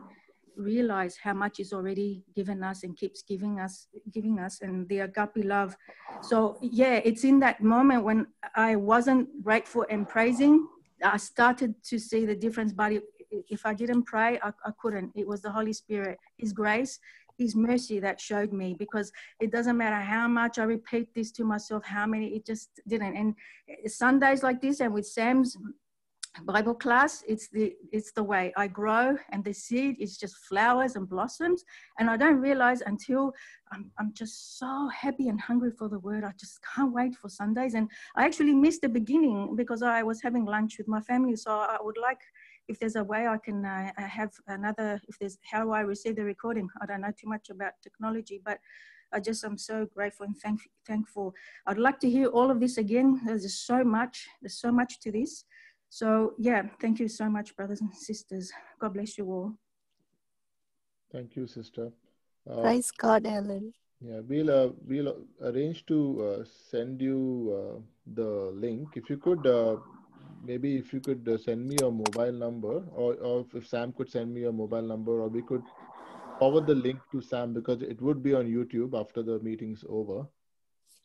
realize how much is already given us and keeps giving us giving us and the agape love. So yeah it's in that moment when i wasn't grateful and praising i started to see the difference but if, i didn't pray I, I couldn't. It was the holy spirit his grace his mercy that showed me because it doesn't matter how much i repeat this to myself how many it just didn't. And sundays like this and with sam's Bible class, it's the it's the way I grow, and the seed is just flowers and blossoms. And I don't realize until I'm, I'm just so happy and hungry for the word. I just can't wait for Sundays. And I actually missed the beginning because I was having lunch with my family. So I would like if there's a way I can uh, have another, if there's, how I receive the recording? I don't know too much about technology, but I just am so grateful and thank, thankful. I'd like to hear all of this again. There's just so much, there's so much to this. So yeah, thank you so much, brothers and sisters. God bless you all. Thank you, sister. Uh, Praise God, Ellen. Yeah, we'll uh, we'll arrange to uh, send you uh, the link. If you could, uh, maybe if you could uh, send me your mobile number, or, or if Sam could send me your mobile number, or we could forward the link to Sam because it would be on YouTube after the meeting's over,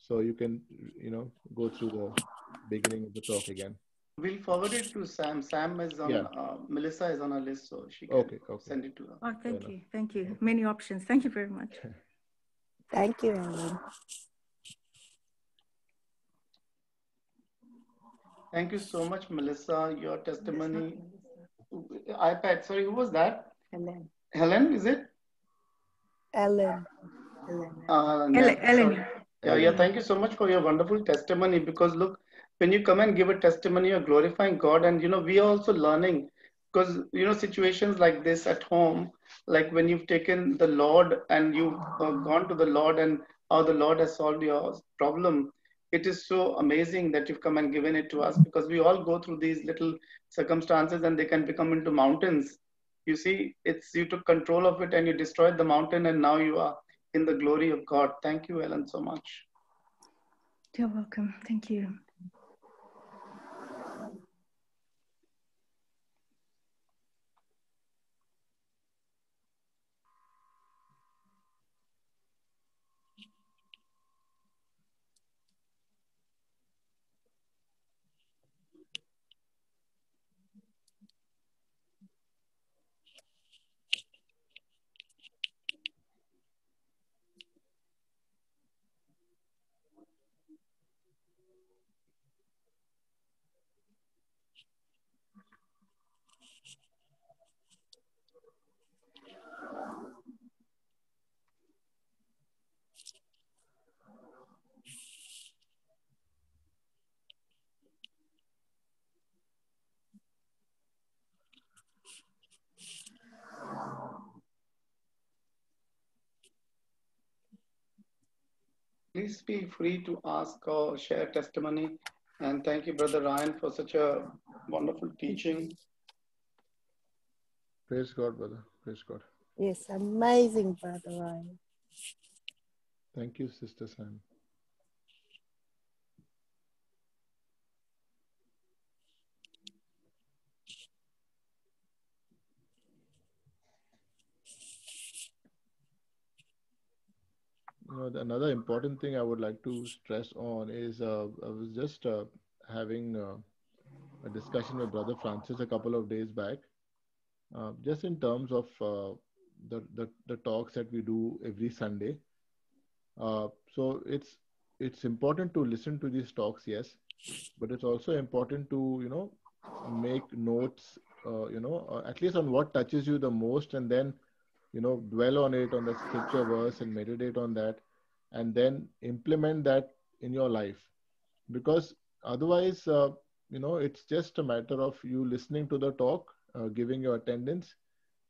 so you can you know go through the beginning of the talk again. We'll forward it to Sam. Sam is on, yeah. uh, Melissa is on our list, so she can okay, okay. send it to her. Oh, thank you. Thank you. Many options. Thank you very much. <laughs> thank you, Ellen. Thank you so much, Melissa. Your testimony. iPad, sorry, who was that? Helen. Helen, is it? Ellen. Uh, Ellen. Ellen. Yeah, yeah, thank you so much for your wonderful testimony because look, when you come and give a testimony, you're glorifying God. And, you know, we are also learning because, you know, situations like this at home, like when you've taken the Lord and you've uh, gone to the Lord and how the Lord has solved your problem, it is so amazing that you've come and given it to us because we all go through these little circumstances and they can become into mountains. You see, it's you took control of it and you destroyed the mountain and now you are in the glory of God. Thank you, Ellen, so much. You're welcome. Thank you. Please feel free to ask or share testimony. And thank you, Brother Ryan, for such a wonderful teaching. Praise God, brother. Praise God. Yes, amazing, Brother Ryan. Thank you, Sister Sam. Know, another important thing I would like to stress on is uh, I was just uh, having uh, a discussion with Brother Francis a couple of days back, uh, just in terms of uh, the, the, the talks that we do every Sunday. Uh, so it's it's important to listen to these talks, yes, but it's also important to you know make notes, you know, at least on what touches you the most, and then you know dwell on it on the scripture verse and meditate on that and then implement that in your life. Because otherwise uh, you know it's just a matter of you listening to the talk uh, giving your attendance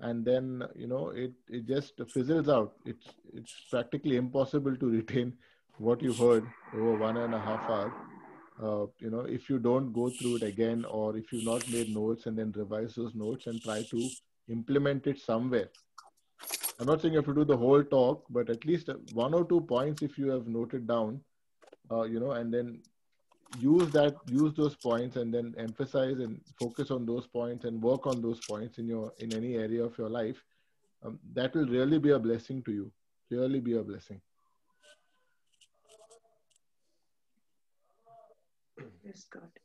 and then you know it it just fizzles out. It's it's practically impossible to retain what you heard over one and a half hour. Uh, you know if you don't go through it again or if you've not made notes and then revise those notes and try to implement it somewhere I'm not saying you have to do the whole talk, but at least one or two points if you have noted down, uh, you know, and then use that, use those points, and then emphasize and focus on those points and work on those points in your in any area of your life. Um, that will really be a blessing to you. Really be a blessing. Yes, God.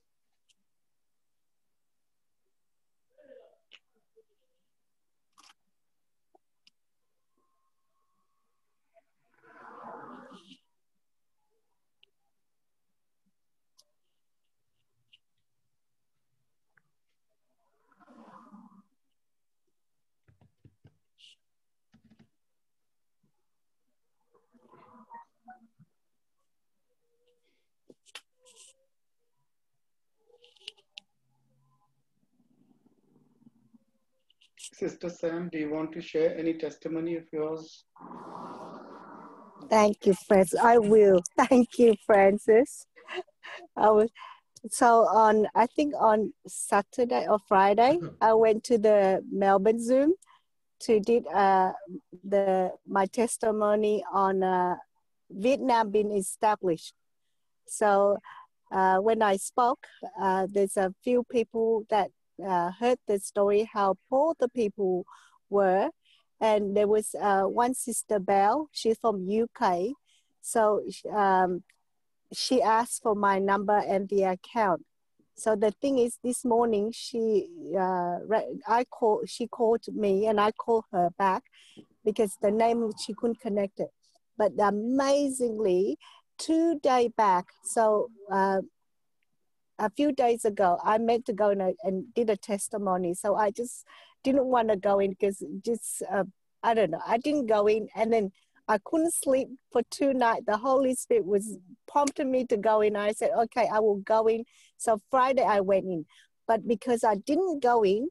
Sister Sam, do you want to share any testimony of yours? Thank you, Francis. I will. <laughs> Thank you, Francis. I was so on. I think on Saturday or Friday, I went to the Melbourne Zoom to did uh, the my testimony on uh, Vietnam being established. So uh, when I spoke, uh, there's a few people that uh, heard the story how poor the people were, and there was uh, one sister Belle. She's from UK, so um, she asked for my number and the account. So the thing is, this morning she, uh, I call, she called me and I called her back because the name she couldn't connect it. But amazingly, two day back, so uh, a few days ago, I meant to go and, and did a testimony. So I just didn't want to go in because just, uh, I don't know, I didn't go in. And then I couldn't sleep for two nights. The Holy Spirit was prompting me to go in. I said, okay, I will go in. So Friday I went in. But because I didn't go in,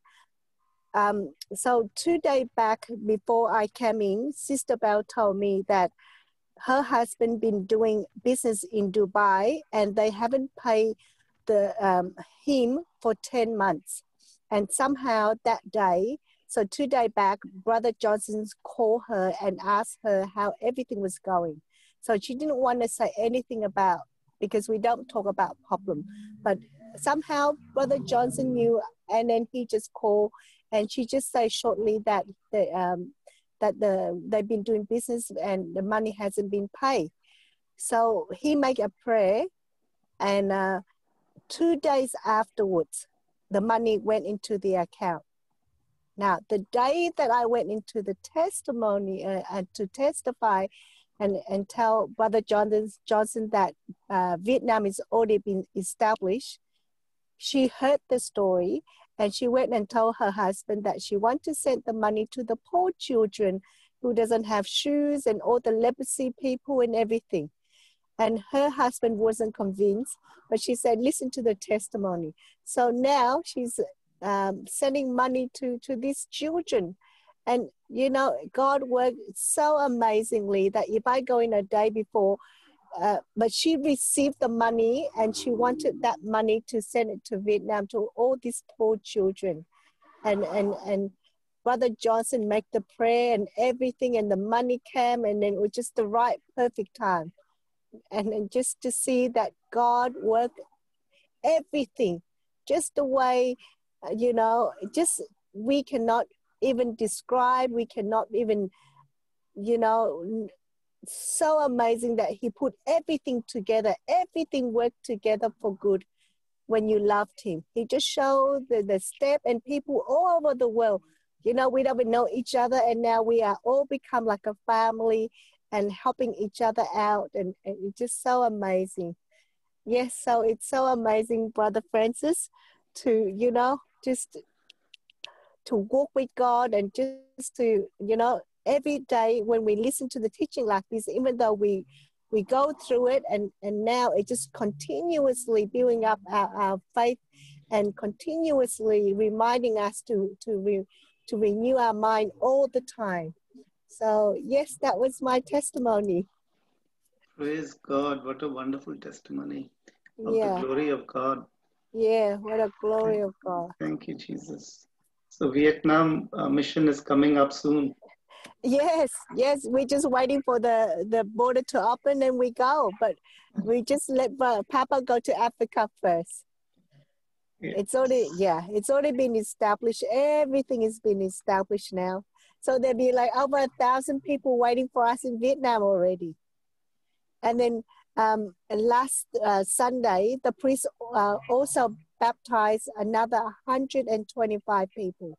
um, so two days back before I came in, Sister Bell told me that her husband been doing business in Dubai and they haven't paid the um, him for 10 months. And somehow that day, so two day back, Brother Johnson called her and asked her how everything was going. So she didn't want to say anything about because we don't talk about problem. But somehow Brother Johnson knew, and then he just called, and she just said shortly that the um, that the they've been doing business and the money hasn't been paid. So he made a prayer, and uh, two days afterwards, the money went into the account. Now, the day that I went into the testimony uh, and to testify and, and tell Brother Johnson, Johnson that uh, Vietnam has already been established, she heard the story and she went and told her husband that she wanted to send the money to the poor children who doesn't have shoes and all the leprosy people and everything. And her husband wasn't convinced, but she said, listen to the testimony. So now she's um, sending money to, to these children. And, you know, God worked so amazingly that if I go in a day before, uh, but she received the money and she wanted that money to send it to Vietnam to all these poor children. And, and, and Brother Johnson make the prayer and everything and the money came and then it was just the right perfect time and, just to see that God worked everything just the way, uh, you know, just we cannot even describe, we cannot even, you know, so amazing that He put everything together, everything worked together for good when you loved Him. He just showed the, the step and people all over the world. You know, we don't know each other, and now we are all become like a family and helping each other out and, and it's just so amazing. Yes so it's so amazing brother francis to you know just to walk with god and just to you know every day when we listen to the teaching like this even though we we go through it and and now it just continuously building up our, our faith and continuously reminding us to to re, to renew our mind all the time so, yes, that was my testimony. Praise God. What a wonderful testimony of yeah. the glory of God. Yeah, what a glory of God. Thank you, Jesus. So, Vietnam uh, mission is coming up soon. Yes, yes, we're just waiting for the, the border to open and we go. But we just let uh, Papa go to Africa first. Yes. It's already, yeah, it's already been established. Everything has been established now. So there'd be like over a thousand people waiting for us in Vietnam already. And then um, last uh, Sunday, the priest uh, also baptized another 125 people.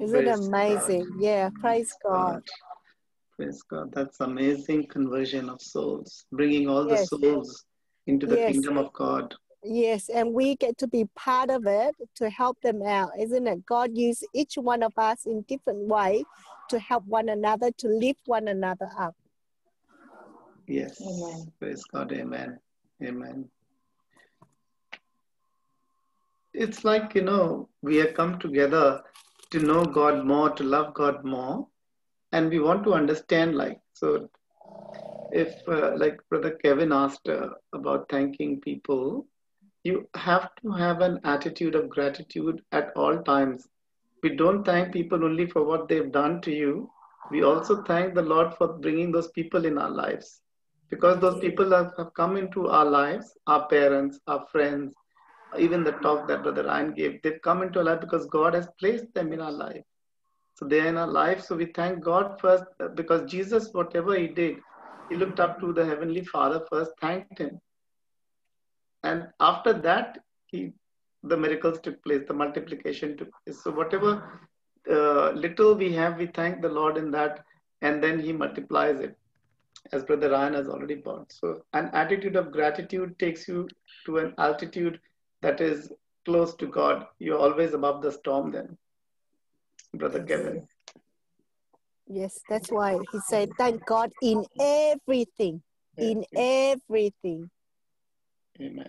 Isn't it amazing? God. Yeah, praise God. God. Praise God. That's amazing conversion of souls, bringing all yes. the souls into the yes. kingdom of God. Yes, and we get to be part of it to help them out, isn't it? God used each one of us in different way to help one another, to lift one another up. Yes. Amen. Praise God. Amen. Amen. it's like, you know, we have come together to know God more, to love God more. And we want to understand, like, so if, uh, like Brother Kevin asked uh, about thanking people, you have to have an attitude of gratitude at all times. We don't thank people only for what they've done to you. We also thank the Lord for bringing those people in our lives because those people have, have come into our lives, our parents, our friends, even the talk that Brother Ryan gave, they've come into our life because God has placed them in our life. So they're in our life. So we thank God first uh, because Jesus, whatever he did, he looked up to the Heavenly Father first, thanked him. And after that, he the miracles took place, the multiplication took place. So whatever uh, little we have, we thank the Lord in that, and then he multiplies it as Brother Ryan has already brought. So, an attitude of gratitude takes you to an altitude that is close to God. You're always above the storm, then, Brother Kevin. Yes, that's why he said, Thank God in everything. In everything. Amen.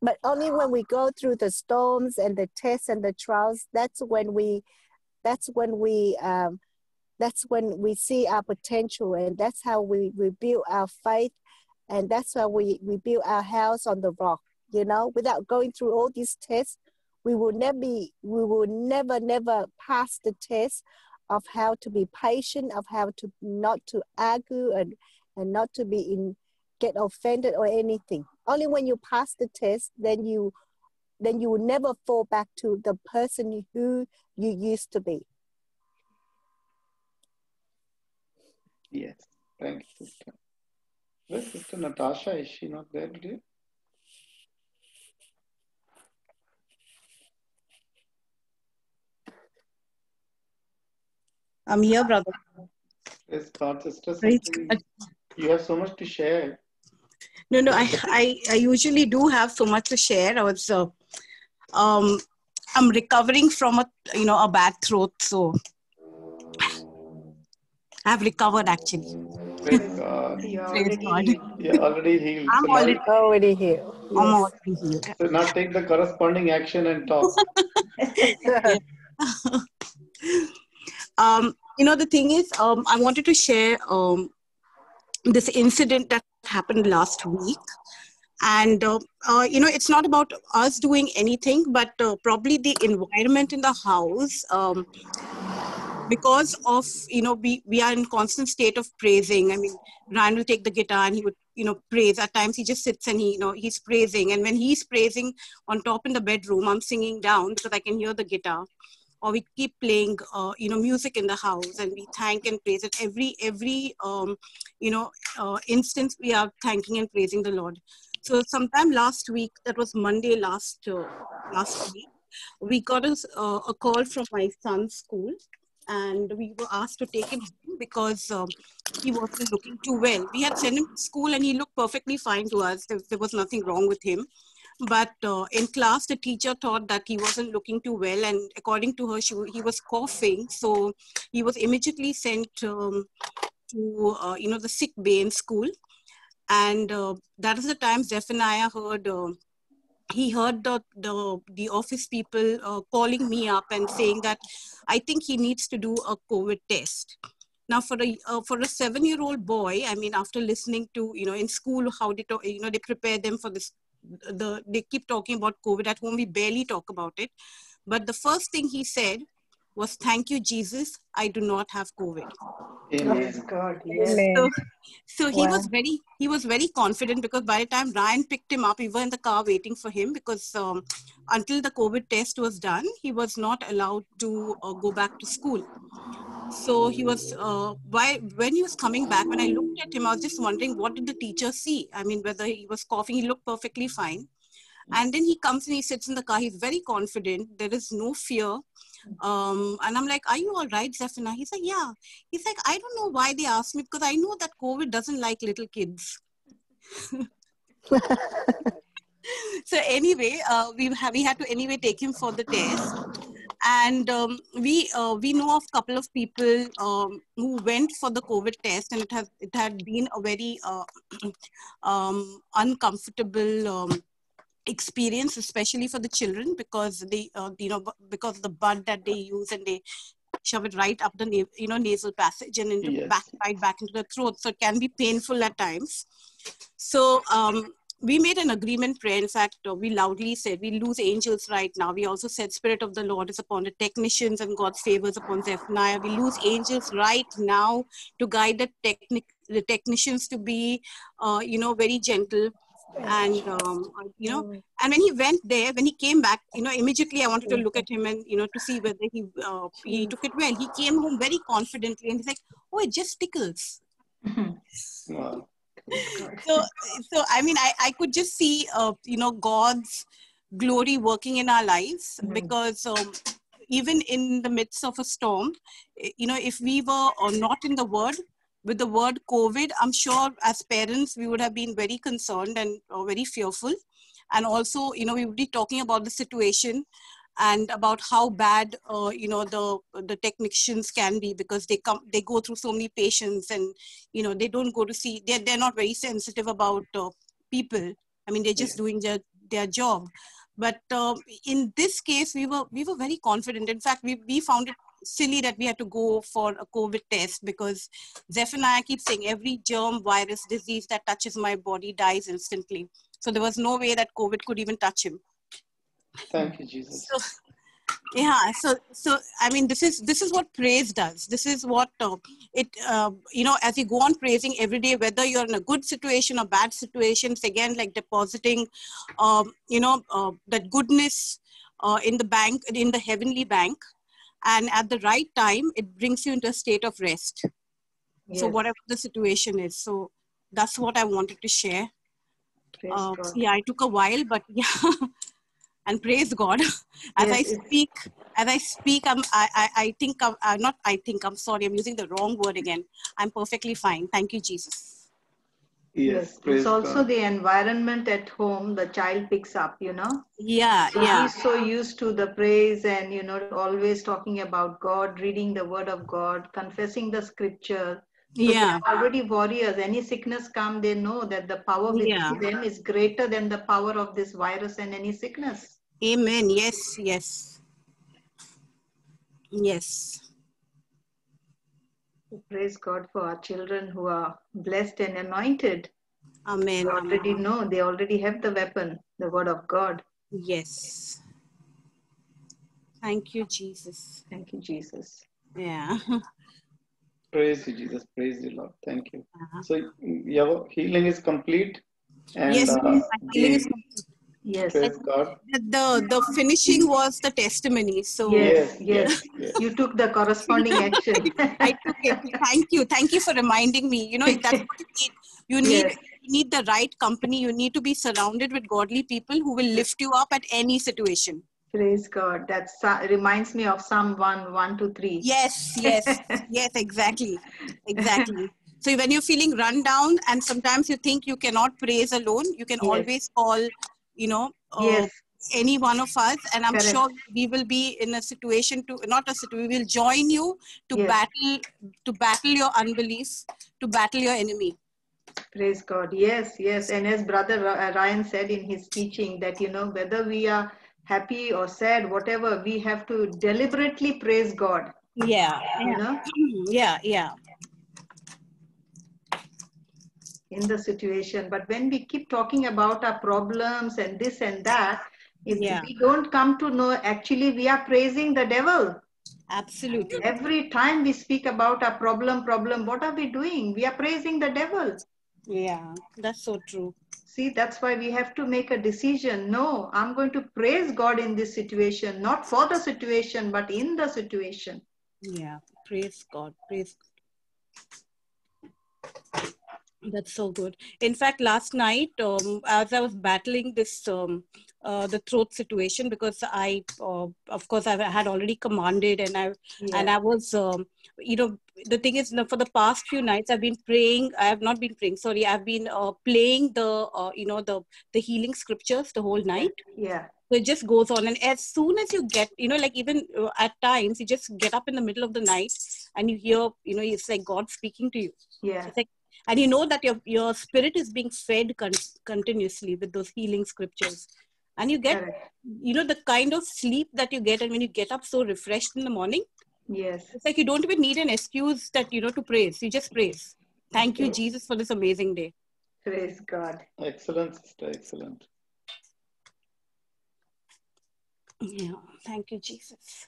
But only when we go through the storms and the tests and the trials, that's when we, that's when we, um, that's when we see our potential, and that's how we, we build our faith, and that's how we, we build our house on the rock. You know, without going through all these tests, we will never be, we will never, never pass the test of how to be patient, of how to not to argue and, and not to be in get offended or anything. Only when you pass the test, then you then you will never fall back to the person who you used to be. Yes, thank you, sister. Where's Sister Natasha? Is she not there today? I'm here, brother. Praise God, sister. Praise something- God. You have so much to share. No, no, I, I, I usually do have so much to share. I was, uh, um, I'm recovering from a, you know, a bad throat, so I've recovered actually. Praise God. Praise God. You're already healed. I'm so, now, already, Already here. I'm already healed. so now take the corresponding action and talk. <laughs> <laughs> um, you know, the thing is, um, I wanted to share um, this incident that happened last week. And, uh, uh, you know, it's not about us doing anything, but uh, probably the environment in the house. Um, because of, you know, we, we are in constant state of praising. I mean, Ryan will take the guitar and he would, you know, praise. At times he just sits and he, you know, he's praising. And when he's praising on top in the bedroom, I'm singing down because I can hear the guitar or we keep playing uh, you know music in the house and we thank and praise it. Every every um, you know uh, instance we are thanking and praising the lord. So sometime last week that was monday last uh, last week we got a, uh, a call from my son's school and we were asked to take him because um, he wasn't looking too well. We had sent him to school and he looked perfectly fine to us. There, there was nothing wrong with him but uh, in class the teacher thought that he wasn't looking too well and according to her she, he was coughing. So he was immediately sent um, to uh, you know the sick bay in school. And uh, that is the time zephaniah heard uh, he heard the, the, the office people uh, calling me up and saying that i think he needs to do a covid test. Now for a uh, for a seven year old boy i mean after listening to you know in school how they talk, you know they prepare them for this the they keep talking about covid at home. We barely talk about it. But the first thing he said was thank you jesus i do not have covid Amen. God. so, so he Wow. was very he was very confident because by the time Ryan picked him up, we were in the car waiting for him because um, until the COVID test was done, he was not allowed to uh, go back to school. So he was uh, why when he was coming back, when I looked at him, I was just wondering what did the teacher see? I mean, whether he was coughing, he looked perfectly fine. And then he comes and he sits in the car. He's very confident. There is no fear. Um, and I'm like, Are you all right, Zephaniah? He's like, Yeah. He's like, I don't know why they asked me because I know that COVID doesn't like little kids. <laughs> so anyway, uh, we have we had to anyway take him for the test, and um, we uh, we know of a couple of people um, who went for the COVID test, and it has it had been a very uh, <clears throat> um, uncomfortable um, experience, especially for the children, because they, uh, you know, because of the bud that they use and they shove it right up the, na- you know, nasal passage and into Yes. back, right back into the throat. So it can be painful at times. So um, we made an agreement prayer. In fact, uh, we loudly said, we lose angels right now. We also said, Spirit of the Lord is upon the technicians and God's favors upon Zephaniah. We lose angels right now to guide the, technic- the technicians to be, uh, you know, very gentle. And, um, you know, and when he went there, when he came back, you know, immediately I wanted to look at him and, you know, to see whether he, uh, he took it well. He came home very confidently and he's like, oh, it just tickles. Wow. so so i mean i i could just see uh, you know god's glory working in our lives because um, even in the midst of a storm eh, you know if we were or not in the word with the word covid i'm sure as parents we would have been very concerned and uh, very fearful. And also you know we would be talking about the situation and about how bad uh, you know the the technicians can be because they come they go through so many patients and you know they don't go to see they're, they're not very sensitive about uh, people. I mean they're just doing their their job. But um, in this case we were we were very confident. In fact we, we found it silly that we had to go for a covid test because zephaniah keeps saying every germ virus disease that touches my body dies instantly. So there was no way that covid could even touch him. Thank you, Jesus. so yeah so so i mean this is this is what praise does. This is what uh, it uh, you know as you go on praising every day whether you're in a good situation or bad situations again like depositing um, you know uh, that goodness uh, in the bank in the heavenly bank and at the right time it brings you into a state of rest. So whatever the situation is. So that's what i wanted to share. Uh, yeah it took a while but <laughs> yeah. And praise god. <laughs> As i Yes, it's- speak as i speak i'm i i, I think i'm uh, not i think i'm sorry i'm using the wrong word again. I'm perfectly fine. Thank you jesus Yes, praise It's also God. the environment at home the child picks up, you know. yeah So yeah he's so used to the praise and, you know, always talking about God, reading the word of God, confessing the scripture. So Yeah. already warriors. Any sickness come, they know that the power within Yeah. them is greater than the power of this virus and any sickness. amen yes yes yes Praise God for our children who are blessed and anointed. amen They already amen. know, they already have the weapon, the word of God. yes thank you jesus Thank you, Jesus. yeah <laughs> Praise you, Jesus. Praise you, Lord. Thank you. Uh-huh. So your healing is complete. And yes uh, healing is complete. Yes. praise God. the, the the finishing was the testimony so Yes, Yes, yes. yes, yes. You took the corresponding <laughs> action. I took it. Thank you. Thank you for reminding me. You know, that's what you need. You need Yes. you need the right company. You need to be surrounded with godly people who will lift you up at any situation. Praise God. That sa- reminds me of Psalm 1, 1 to 3. Yes, yes, <laughs> yes, exactly. Exactly. So when you're feeling run down and sometimes you think you cannot praise alone, you can Yes. always call, you know, uh, Yes. any one of us. And I'm Correct. sure we will be in a situation to not a situation, we will join you to Yes. battle to battle your unbelief, to battle your enemy. Praise God. Yes, yes. And as Brother Ryan said in his teaching, that, you know, whether we are happy or sad, whatever, we have to deliberately praise God. Yeah, You know, yeah, yeah. In the situation. But when we keep talking about our problems and this and that, if Yeah. we don't come to know, actually, we are praising the devil. Absolutely. Every time we speak about a problem, problem, what are we doing? We are praising the devil. Yeah, that's so true. See, that's why we have to make a decision. No, I'm going to praise God in this situation, not for the situation, but in the situation. Yeah, praise God. Praise That's so good. In fact, last night, um, as I was battling this, um, uh, the throat situation, because I, uh, of course, I had already commanded, and I, and I was, um, you know, the thing is, for the past few nights, I've been praying. I have not been praying. Sorry, I've been uh, playing the, uh, you know, the the healing scriptures the whole night. Yeah. So it just goes on, and as soon as you get, you know, like even uh, at times, you just get up in the middle of the night and you hear, you know, it's like God speaking to you. Yeah. It's like, and you know that your your spirit is being fed con- continuously with those healing scriptures, and you get Correct. you know the kind of sleep that you get and when you get up so refreshed in the morning Yes. it's like you don't even need an excuse that you know to praise you just praise thank you jesus for this amazing day Praise God. Excellent, sister. Excellent. yeah thank you jesus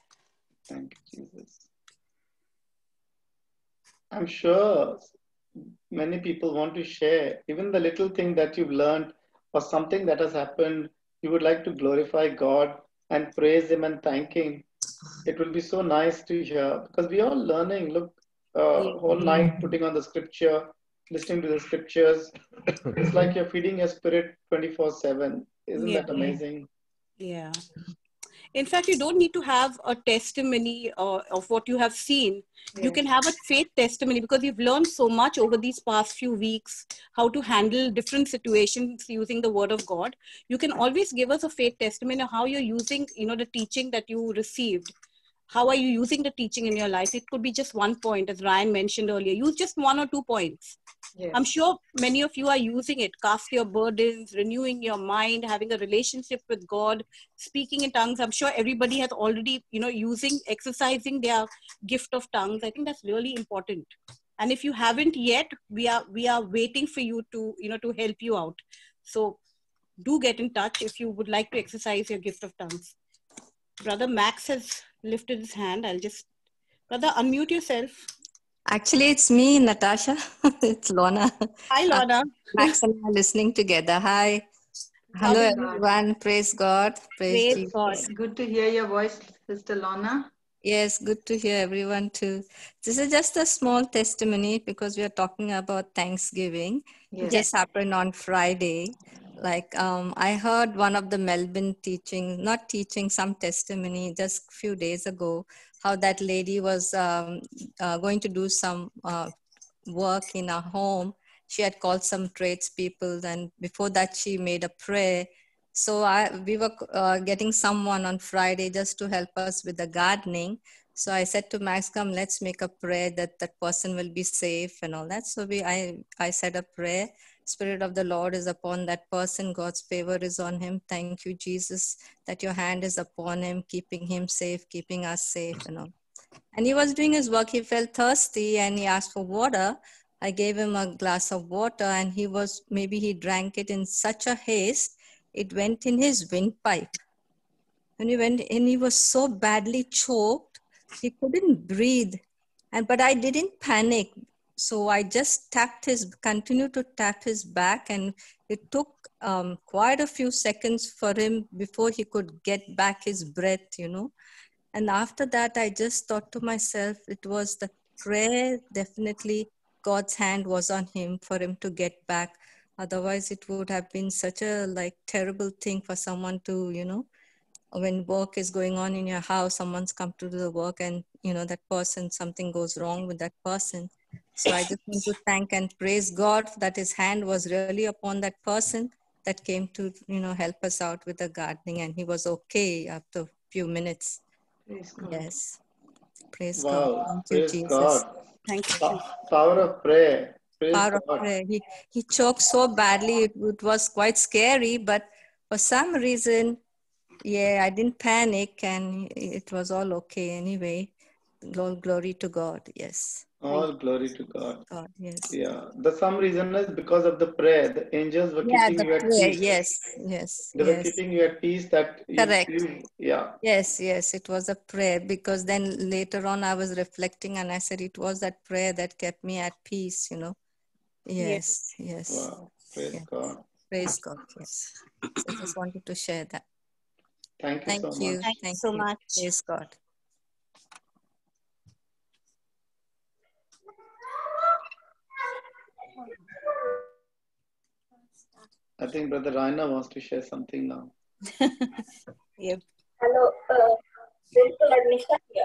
Thank you, Jesus. I'm sure many people want to share even the little thing that you've learned or something that has happened. You would like to glorify God and praise Him and thank Him. It will be so nice to hear because we are learning. Look, uh, whole night putting on the scripture, listening to the scriptures. It's like you're feeding your spirit 24 7. Isn't Yeah. that amazing? Yeah. In fact, you don't need to have a testimony uh, of what you have seen. You can have a faith testimony because you've learned so much over these past few weeks how to handle different situations using the word of God. You can always give us a faith testimony of how you're using, you know, the teaching that you received. How are you using the teaching in your life? It could be just one point, as Ryan mentioned earlier. Use just one or two points. Yes. I'm sure many of you are using it. Cast your burdens, renewing your mind, having a relationship with God, speaking in tongues. I'm sure everybody has already, you know, using, exercising their gift of tongues. I think that's really important. And if you haven't yet, we are we are waiting for you to, you know, to help you out. So do get in touch if you would like to exercise your gift of tongues. Brother Max has lifted his hand. I'll just, brother, unmute yourself. Actually, it's me, Natasha. <laughs> it's Lorna. Hi, uh, Lorna. Max and I are listening together. Hi. Hello, everyone. Praise God. Praise, Praise Jesus. God. Good to hear your voice, Sister Lorna. Yes, good to hear everyone too. This is just a small testimony because we are talking about Thanksgiving. It just happened on Friday. Like um, I heard one of the Melbourne teaching, not teaching, some testimony just a few days ago, how that lady was um, uh, going to do some uh, work in a home. She had called some tradespeople, and before that, she made a prayer. So I, we were uh, getting someone on Friday just to help us with the gardening. So I said to Max, "Come, let's make a prayer that that person will be safe and all that." So we, I, I said a prayer. Spirit of the Lord is upon that person. God's favor is on him. Thank you, Jesus, that your hand is upon him, keeping him safe, keeping us safe, and all. And he was doing his work. He felt thirsty and he asked for water. I gave him a glass of water and he was, maybe he drank it in such a haste, it went in his windpipe. And he went, and he was so badly choked, he couldn't breathe. And but I didn't panic. So I just tapped his, continued to tap his back, and it took um, quite a few seconds for him before he could get back his breath, you know. And after that, I just thought to myself, it was the prayer, definitely God's hand was on him for him to get back. Otherwise, it would have been such a like terrible thing for someone to, you know, when work is going on in your house, someone's come to do the work and, you know, that person, something goes wrong with that person. So I just want to thank and praise God that his hand was really upon that person that came to, you know, help us out with the gardening and he was okay after a few minutes. Praise God. Yes. Praise Wow. God. Thank you, Jesus. God. Thank you. Power of prayer. Praise Power of prayer. He, he choked so badly, it, it was quite scary, but for some reason, yeah, I didn't panic and it was all okay anyway. All glory to God. Yes. All glory to God. God, yes. Yeah. The some reason is because of the prayer. The angels were Yeah, keeping you at prayer. peace. Yes, yes, They were keeping you at peace that Correct. you yeah. Yes, yes, it was a prayer because then later on I was reflecting and I said it was that prayer that kept me at peace, you know. Yes, yes, Wow. Praise yes. God. Praise God, yes. So I just wanted to share that. Thank you Thank so you. much. Thank you so much. Praise God. I think Brother Raina wants to share something now. <laughs> Yeah. Hello, uh, Sister Nisha here.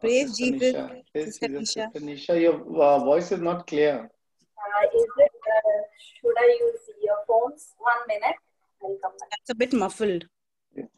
Praise Sister Jesus. Nisha. Praise Sister Jesus. Nisha. Sister Nisha, your uh, voice is not clear. Uh, is it, uh, should I use earphones? One minute, I'll come back. That's a bit muffled. Yes.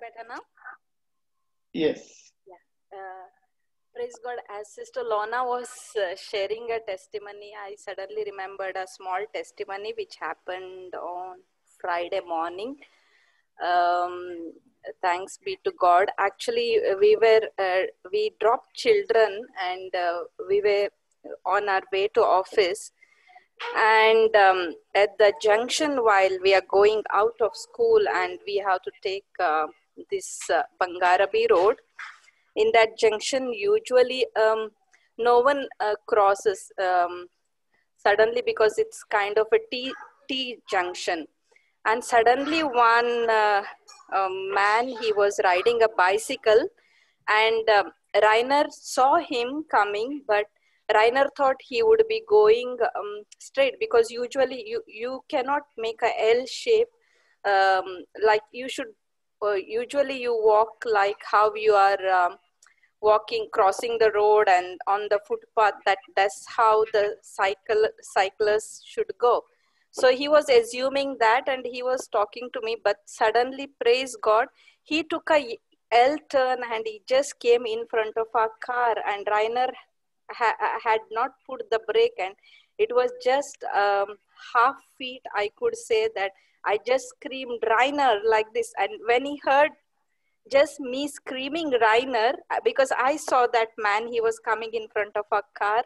better now? Yes. Yeah. Uh, praise God. As Sister Lorna was uh, sharing a testimony, I suddenly remembered a small testimony which happened on Friday morning. Um, thanks be to God. Actually, we were uh, we dropped children and uh, we were on our way to office and um, at the junction while we are going out of school and we have to take uh, this uh, Bangarabi road in that junction usually um, no one uh, crosses um, suddenly because it's kind of a T, T junction and suddenly one uh, um, man he was riding a bicycle and um, Rainer saw him coming but Rainer thought he would be going um, straight because usually you, you cannot make a L shape. Um, like you should, usually you walk like how you are um, walking, crossing the road and on the footpath. That that's how the cycle cyclist should go. So he was assuming that, and he was talking to me. But suddenly, praise God, he took a L turn and he just came in front of our car, and Rainer ha- had not put the brake and it was just um, half feet i could say that i just screamed Rainer like this. And when he heard just me screaming Rainer because i saw that man he was coming in front of a car.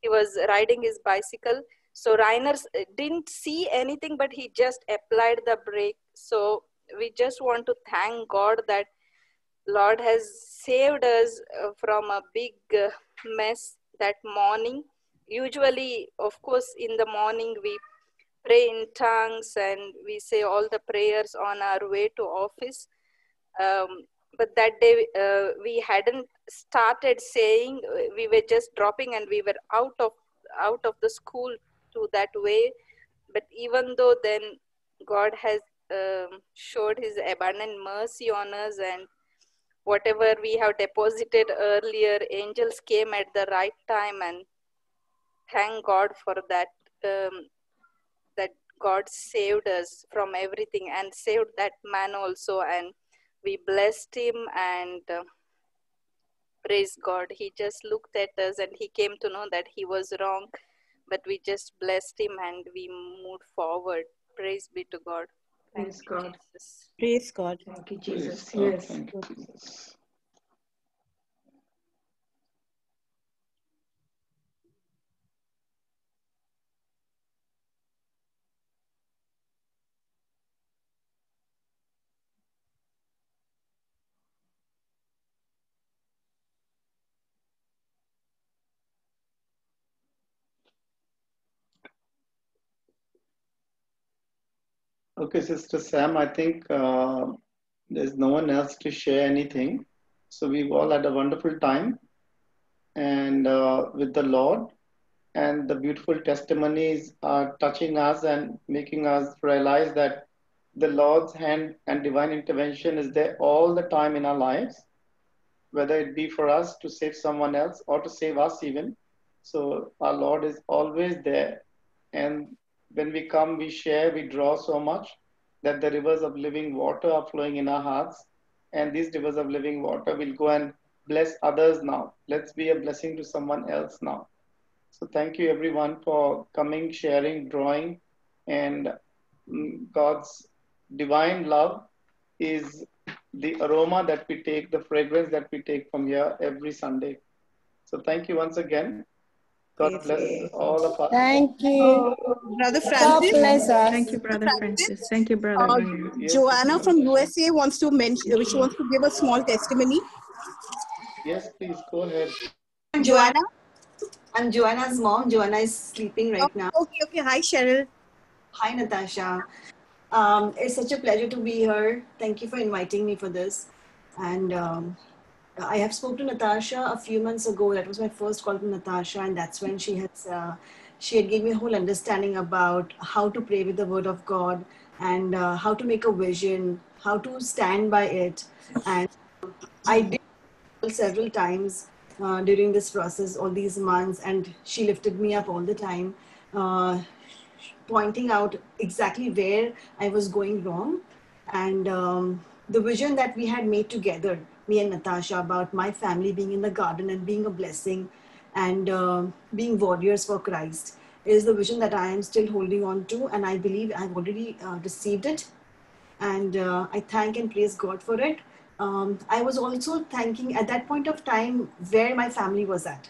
He was riding his bicycle. So Rainer didn't see anything but he just applied the brake. So we just want to thank god that lord has saved us uh, from a big uh, mess that morning. Usually, of course, in the morning we pray in tongues and we say all the prayers on our way to office. Um, but that day uh, we hadn't started saying we were just dropping and we were out of out of the school to that way but even though then god has um, showed his abundant mercy on us and whatever we have deposited earlier, angels came at the right time and thank God for that, um, that God saved us from everything and saved that man also. And we blessed him and uh, praise God. He just looked at us and he came to know that he was wrong, but we just blessed him and we moved forward. Praise be to God. Praise God. Jesus. Praise God. Thank you, Jesus. Praise Yes. Thank Okay, Sister Sam, I think uh, there's no one else to share anything. So we've all had a wonderful time and uh, with the Lord and the beautiful testimonies are touching us and making us realize that the Lord's hand and divine intervention is there all the time in our lives, whether it be for us to save someone else or to save us even. So our Lord is always there. And when we come, we share, we draw so much that the rivers of living water are flowing in our hearts. And these rivers of living water will go and bless others now. Let's be a blessing to someone else now. So thank you everyone for coming, sharing, drawing, and mm, God's divine love is the aroma that we take, the fragrance that we take from here every Sunday. So thank you once again. God bless all of us. Thank you. Brother God Francis. bless us. Thank you, Brother Francis. Thank you, Brother. Uh, Yes, Joanna from USA wants to mention, she wants to give a small testimony. Yes, please go ahead. I'm Joanna? I'm Joanna's mom. Joanna is sleeping right now. Okay, okay. Hi, Cheryl. Hi, Natasha. Um, it's such a pleasure to be here. Thank you for inviting me for this. And um, I have spoken to Natasha a few months ago. That was my first call to Natasha, and that's when she had uh, she had given me a whole understanding about how to pray with the Word of God and uh, how to make a vision, how to stand by it. And I did several times uh, during this process, all these months, and she lifted me up all the time, uh, pointing out exactly where I was going wrong. And um, the vision that we had made together, me and Natasha, about my family being in the garden and being a blessing and uh, being warriors for Christ is the vision that I am still holding on to. And I believe I've already uh, received it. And uh, I thank and praise God for it. Um, I was also thanking at that point of time where my family was at.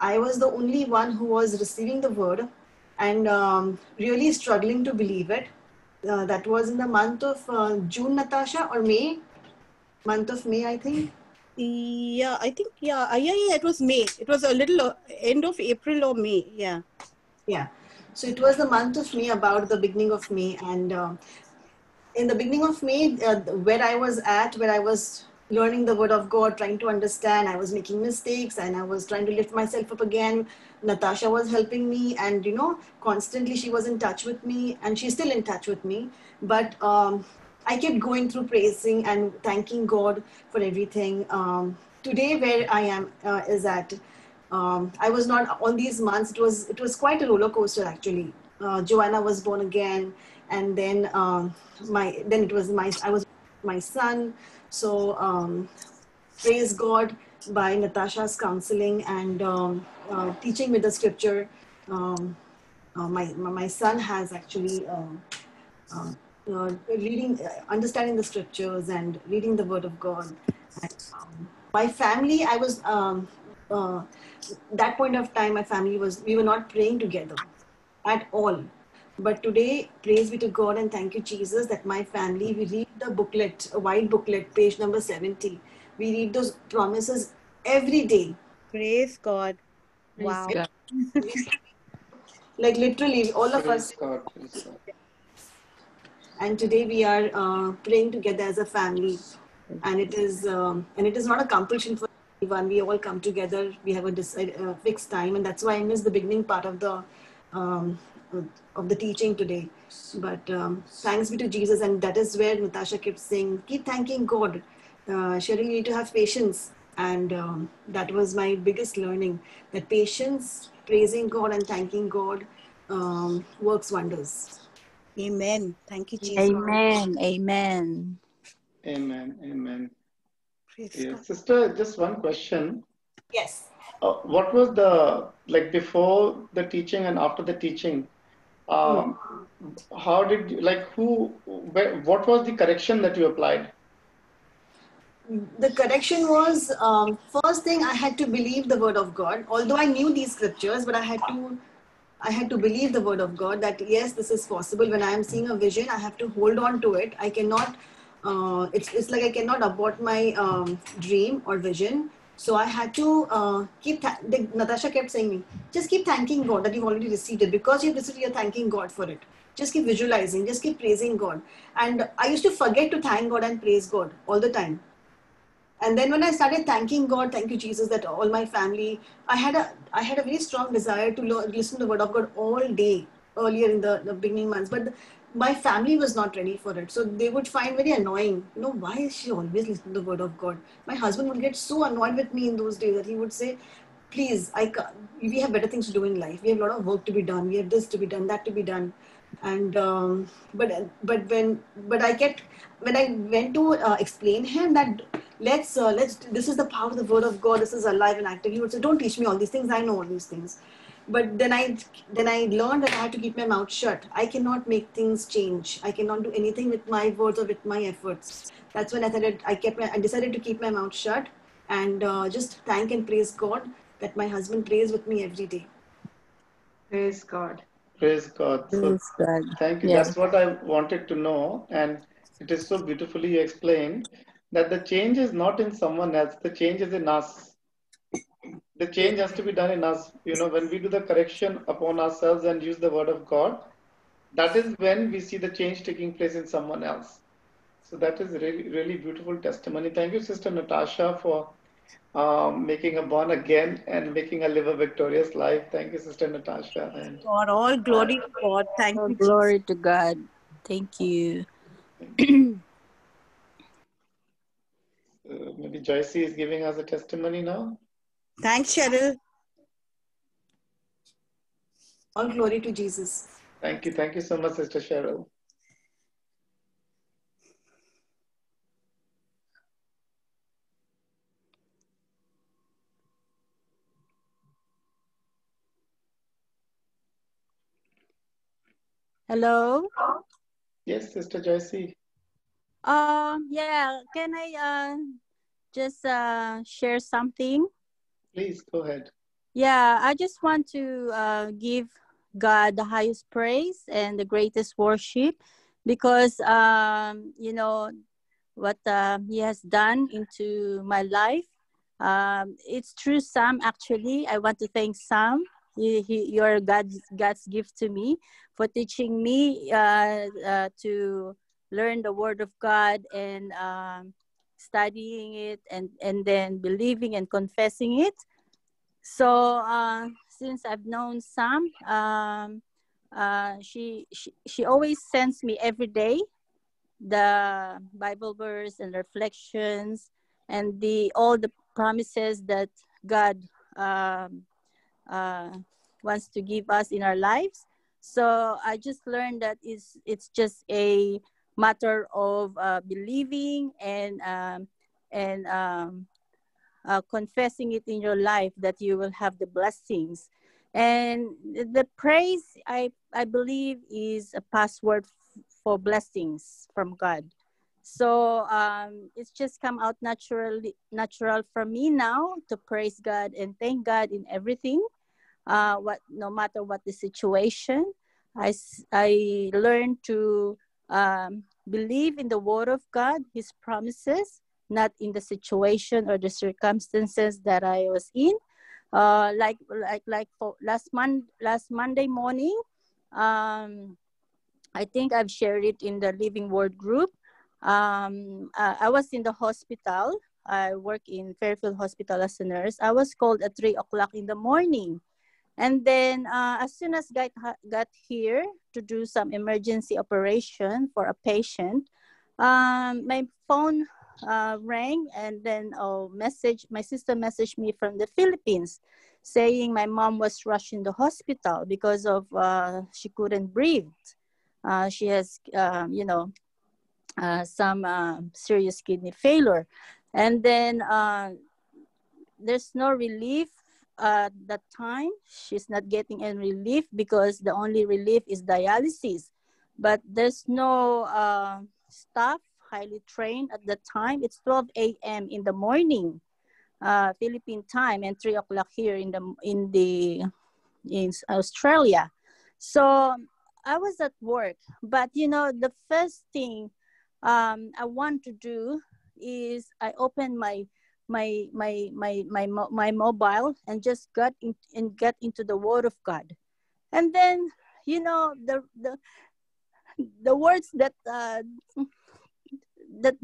I was the only one who was receiving the word and um, really struggling to believe it. Uh, that was in the month of uh, June, Natasha, or May? Month of May, I think. Yeah, I think, yeah, uh, yeah, yeah, it was May. It was a little uh, end of April or May, yeah. Yeah. So it was the month of May, about the beginning of May. And uh, in the beginning of May, uh, where I was at, where I was learning the word of God, trying to understand, I was making mistakes and I was trying to lift myself up again. Natasha was helping me, and you know, constantly she was in touch with me, and she's still in touch with me. But um, I kept going through praising and thanking God for everything. Um, today, where I am uh, is that um, I was not all these months. It was it was quite a roller coaster actually. Uh, Joanna was born again, and then um, my then it was my I was my son. So um, praise God by Natasha's counseling and um, uh, teaching with the scripture. Um, uh, my my son has actually. Uh, reading, uh, understanding the scriptures and reading the word of God. And, um, my family, I was, um, uh, that point of time, my family was, we were not praying together at all. But today, praise be to God and thank you, Jesus, that my family, we read the booklet, a white booklet, page number 70. We read those promises every day. Praise God. Praise Wow. God. like literally, all of Praise us God, praise God. And today we are uh, praying together as a family. And it is um, and it is not a compulsion for anyone. We all come together. We have a decide, uh, fixed time. And that's why i missed the beginning part of the um, of the teaching today. But um, thanks be to jesus. And that is where natasha kept saying keep thanking god. Uh, Cheryl, you need to have patience. And um, that was my biggest learning that patience praising god and thanking god um, works wonders Amen. Thank you, Jesus. Amen. Amen. Amen. Amen. Praise Yes. God. Sister, just one question. yes Uh, what was the, like before the teaching and after the teaching? Um, how did you, like, who, where, what was the correction that you applied? the correction was um, first thing i had to believe the word of god although i knew these scriptures but i had to i had to believe the word of god that yes this is possible. When i am seeing a vision i have to hold on to it. I cannot uh, it's, it's like i cannot abort my um, dream or vision. So i had to uh, keep th- natasha kept saying me just keep thanking god that you've already received it because you've received you're thanking god for it. Just keep visualizing just keep praising god. And i used to forget to thank god and praise god all the time and then when i started thanking god thank you jesus that all my family i had a i had a very strong desire to listen to the word of god all day earlier in the, the beginning months. But the, my family was not ready for it. So they would find very annoying. You know why is she always listening to the word of god? My husband would get so annoyed with me in those days that he would say please i ca- we have better things to do in life. We have a lot of work to be done. We have this to be done that to be done. And um, but but when but i kept when i went to uh, explain him that let's uh, let's this is the power of the word of god this is alive and active he would say don't teach me all these things i know all these things but then i then i learned that i had to keep my mouth shut i cannot make things change i cannot do anything with my words or with my efforts that's when i decided i kept my, i decided to keep my mouth shut and uh, just thank and praise god that my husband prays with me every day Praise God. Praise God. So Praise God. thank you. Yeah. That's what I wanted to know. And it is so beautifully explained that the change is not in someone else, the change is in us. The change has to be done in us. You know, when we do the correction upon ourselves and use the word of God, that is when we see the change taking place in someone else. So that is really, really beautiful testimony. Thank you, Sister Natasha, for um, making a born again and making a live a victorious life. Thank you, Sister Natasha. And God, all glory to God. Thank Oh, you, glory to God. Thank you maybe Joyce is giving us a testimony now. Thanks, Cheryl. All glory to Jesus. Thank you. Thank you so much, Sister Cheryl. Hello. Yes, Sister Joycey. Um, yeah, can I uh, just uh, share something? Please go ahead. Yeah, I just want to uh, give God the highest praise and the greatest worship because, um, you know, what uh, He has done into my life. Um, it's through Sam, actually. I want to thank Sam. He, he, you're God's, God's gift to me for teaching me uh, uh, to learn the Word of God and um, studying it and, and then believing and confessing it. So uh, since I've known Sam, um, uh, she, she she always sends me every day the Bible verse and reflections and the all the promises that God um, uh, wants to give us in our lives. So I just learned that it's it's just a matter of uh, believing and um, and um, uh, confessing it in your life that you will have the blessings. And the praise, I, I believe, is a password for blessings from God. So um, it's just come out naturally, natural for me now to praise God and thank God in everything. Uh, what no matter what the situation, I I learned to um, believe in the word of God, His promises, not in the situation or the circumstances that I was in. Uh, like like like for last month last Monday morning, um, I think I've shared it in the Living Word group. Um, uh, I was in the hospital. I work in Fairfield Hospital as a nurse. I was called at three o'clock in the morning. And then uh, as soon as got, got here to do some emergency operation for a patient, um, my phone uh, rang and then a message, my sister messaged me from the Philippines saying my mom was rushed in the hospital because of uh, she couldn't breathe. Uh, she has, um, you know, uh, some uh, serious kidney failure. And then uh, there's no relief at that time. She's not getting any relief because the only relief is dialysis. But there's no uh, staff highly trained at the time. It's 12 a.m. in the morning, uh, Philippine time, and 3 o'clock here in the in the in Australia. So I was at work, but you know the first thing um, I want to do is I open my my my my my my mobile and just got in and get into the word of God, and then you know the the the words that uh, that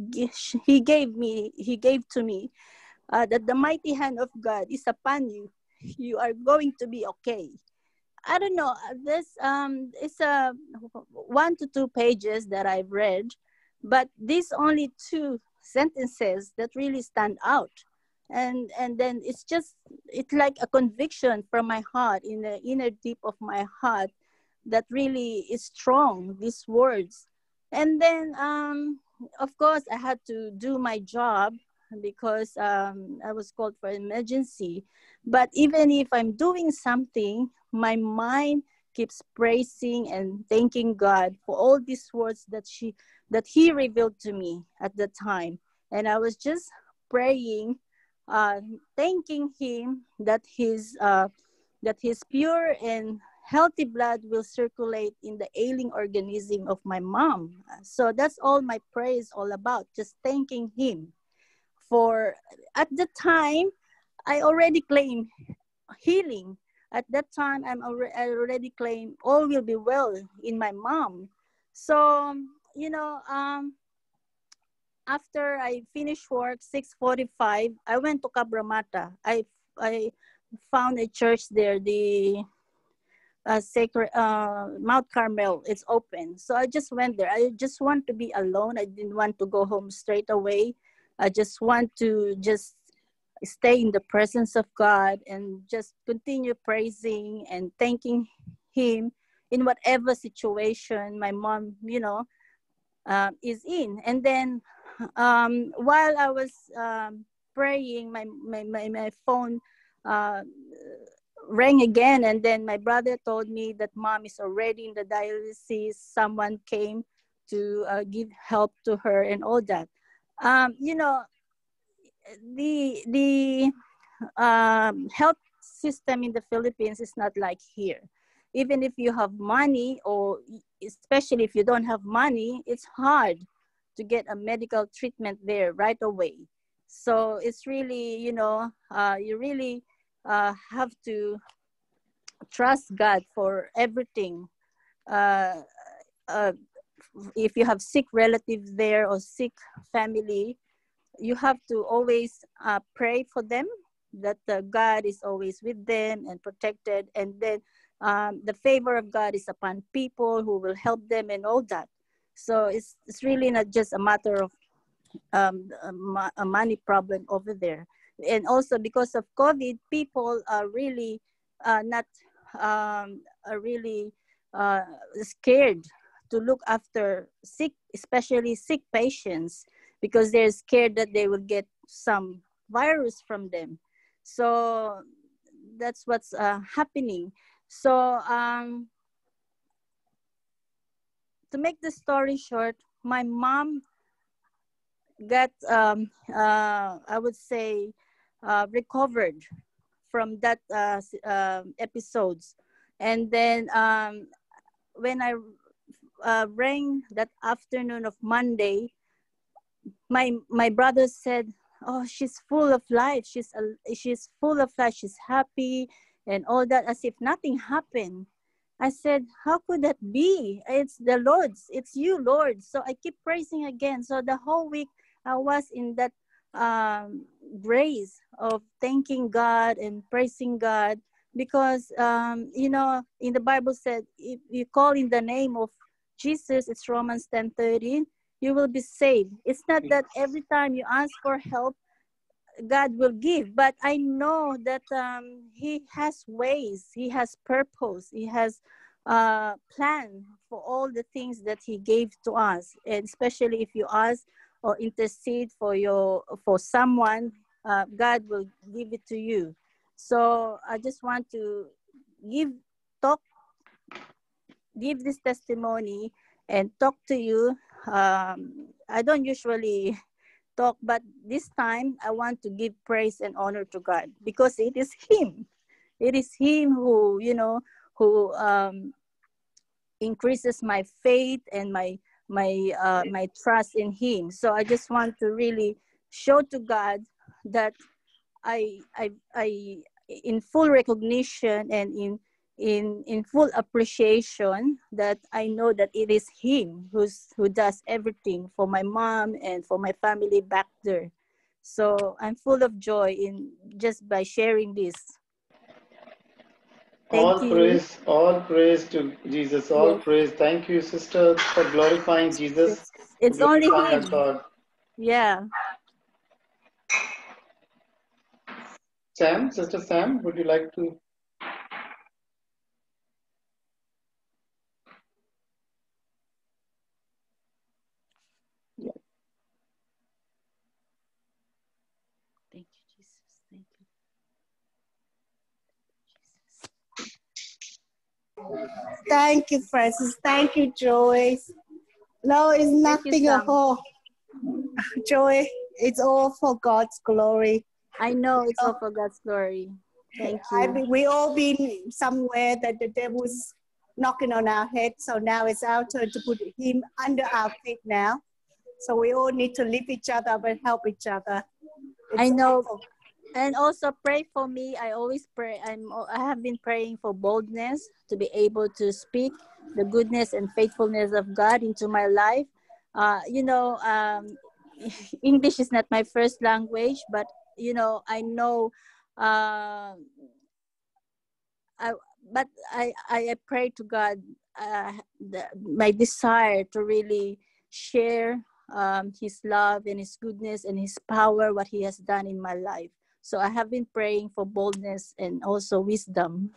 he gave me he gave to me uh, that the mighty hand of God is upon you. You are going to be okay. I don't know. This um it's a one to two pages that I've read, but these only two sentences that really stand out. And and then it's just it's like a conviction from my heart in the inner deep of my heart that really is strong. These words, and then um of course I had to do my job because um, I was called for emergency. But even if I'm doing something, my mind keeps praising and thanking God for all these words that she that He revealed to me at the time. And I was just praying, uh, thanking Him that His uh, that His pure and healthy blood will circulate in the ailing organism of my mom. So that's all my prayer is all about, just thanking Him for at the time I already claim healing. At that time, I'm already, I already all will be well in my mom. So you know, um, after I finished work, six forty-five, I went to Cabramatta. I I found a church there, the uh, sacred uh, Mount Carmel. It's open, so I just went there. I just want to be alone. I didn't want to go home straight away. I just want to just stay in the presence of God and just continue praising and thanking Him in whatever situation my mom, you know, uh, is in. And then um, while I was um, praying, my, my, my, my phone uh, rang again, and then my brother told me that mom is already in the dialysis. Someone came to uh, give help to her and all that. Um, you know, the the um, health system in the Philippines is not like here. Even if you have money, or especially if you don't have money, it's hard to get a medical treatment there right away. So it's really, you know, uh, you really uh, have to trust God for everything. Uh, uh, if you have sick relatives there or sick family, you have to always uh, pray for them that uh, God is always with them and protected. And then um, the favor of God is upon people who will help them and all that. So it's, it's really not just a matter of um, a, money problem over there. And also because of COVID, people are really uh, not um, are really uh, scared to look after sick, especially sick patients, because they're scared that they will get some virus from them. So that's what's uh, happening. So um, to make the story short, my mom got, um, uh, I would say, uh, recovered from that uh, uh, episodes. And then um, when I uh, rang that afternoon of Monday, my my brother said, "Oh, she's full of life. She's uh, she's full of life. She's happy and all that, as if nothing happened." I said, How could that be? It's the Lord's, it's you, Lord. So I keep praising again. So the whole week I was in that um, grace of thanking God and praising God because, um, you know, in the Bible said, if you call in the name of Jesus, it's Romans 10 30, you will be saved. It's not that every time you ask for help, God will give. But I know that um, He has ways, He has purpose, He has uh, plan for all the things that He gave to us. And especially if you ask or intercede for your for someone, uh, God will give it to you. So I just want to give talk, give this testimony and talk to you. Um, I don't usually <laughs> talk, but this time I want to give praise and honor to God because it is Him. It is Him who, you know, who um, increases my faith and my my uh, my trust in Him. So I just want to really show to God that I I I in full recognition and in in in full appreciation that I know that it is him who's who does everything for my mom and for my family back there. So I'm full of joy in just by sharing this. Thank all you. praise, all praise to Jesus. All yes. praise. Thank you, sister, for glorifying Jesus. It's, it's only him. God. Yeah. Sam, sister Sam, would you like to Thank you, Francis. Thank you, Joyce. No, it's nothing you, at all. <laughs> Joy, it's all for God's glory. I know it's all oh. for God's glory. Thank you. I mean, we all been somewhere that the devil's knocking on our head. So now it's our turn to put him under our feet now. So we all need to lift each other up and help each other. It's I know and also pray for me. I always pray. I'm i have been praying for boldness to be able to speak the goodness and faithfulness of god into my life. Uh, you know um, <laughs> english is not my first language but you know i know uh, I, but I, I pray to God uh, the, my desire to really share um, His love and His goodness and His power, what He has done in my life. So I have been praying for boldness and also wisdom.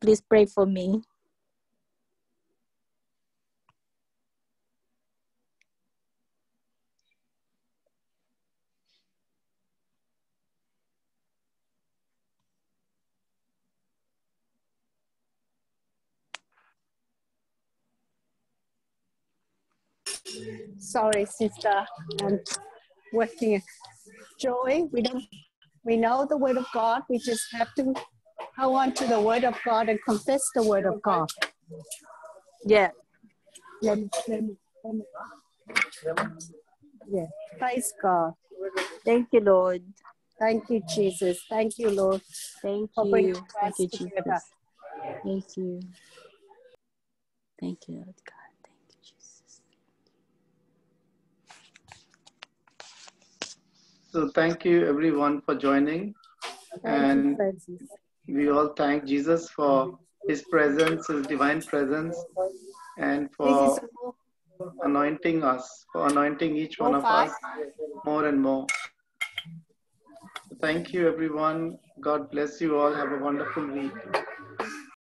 Please pray for me. Sorry, sister. Working. Joy, we don't. We know the word of God. We just have to hold on to the word of God and confess the word of God. Yeah. Let me, let me, let me. Yeah. Praise God. Thank you, Lord. Thank you, Jesus. Thank you, Lord. Thank you. Thank you, together. Jesus. Thank you. Thank you, Lord God. Thank you, Jesus. So thank you everyone for joining. And we all thank Jesus for his presence, his divine presence, and for anointing us, for anointing each one of us more and more. Thank you, everyone. God bless you all. Have a wonderful week.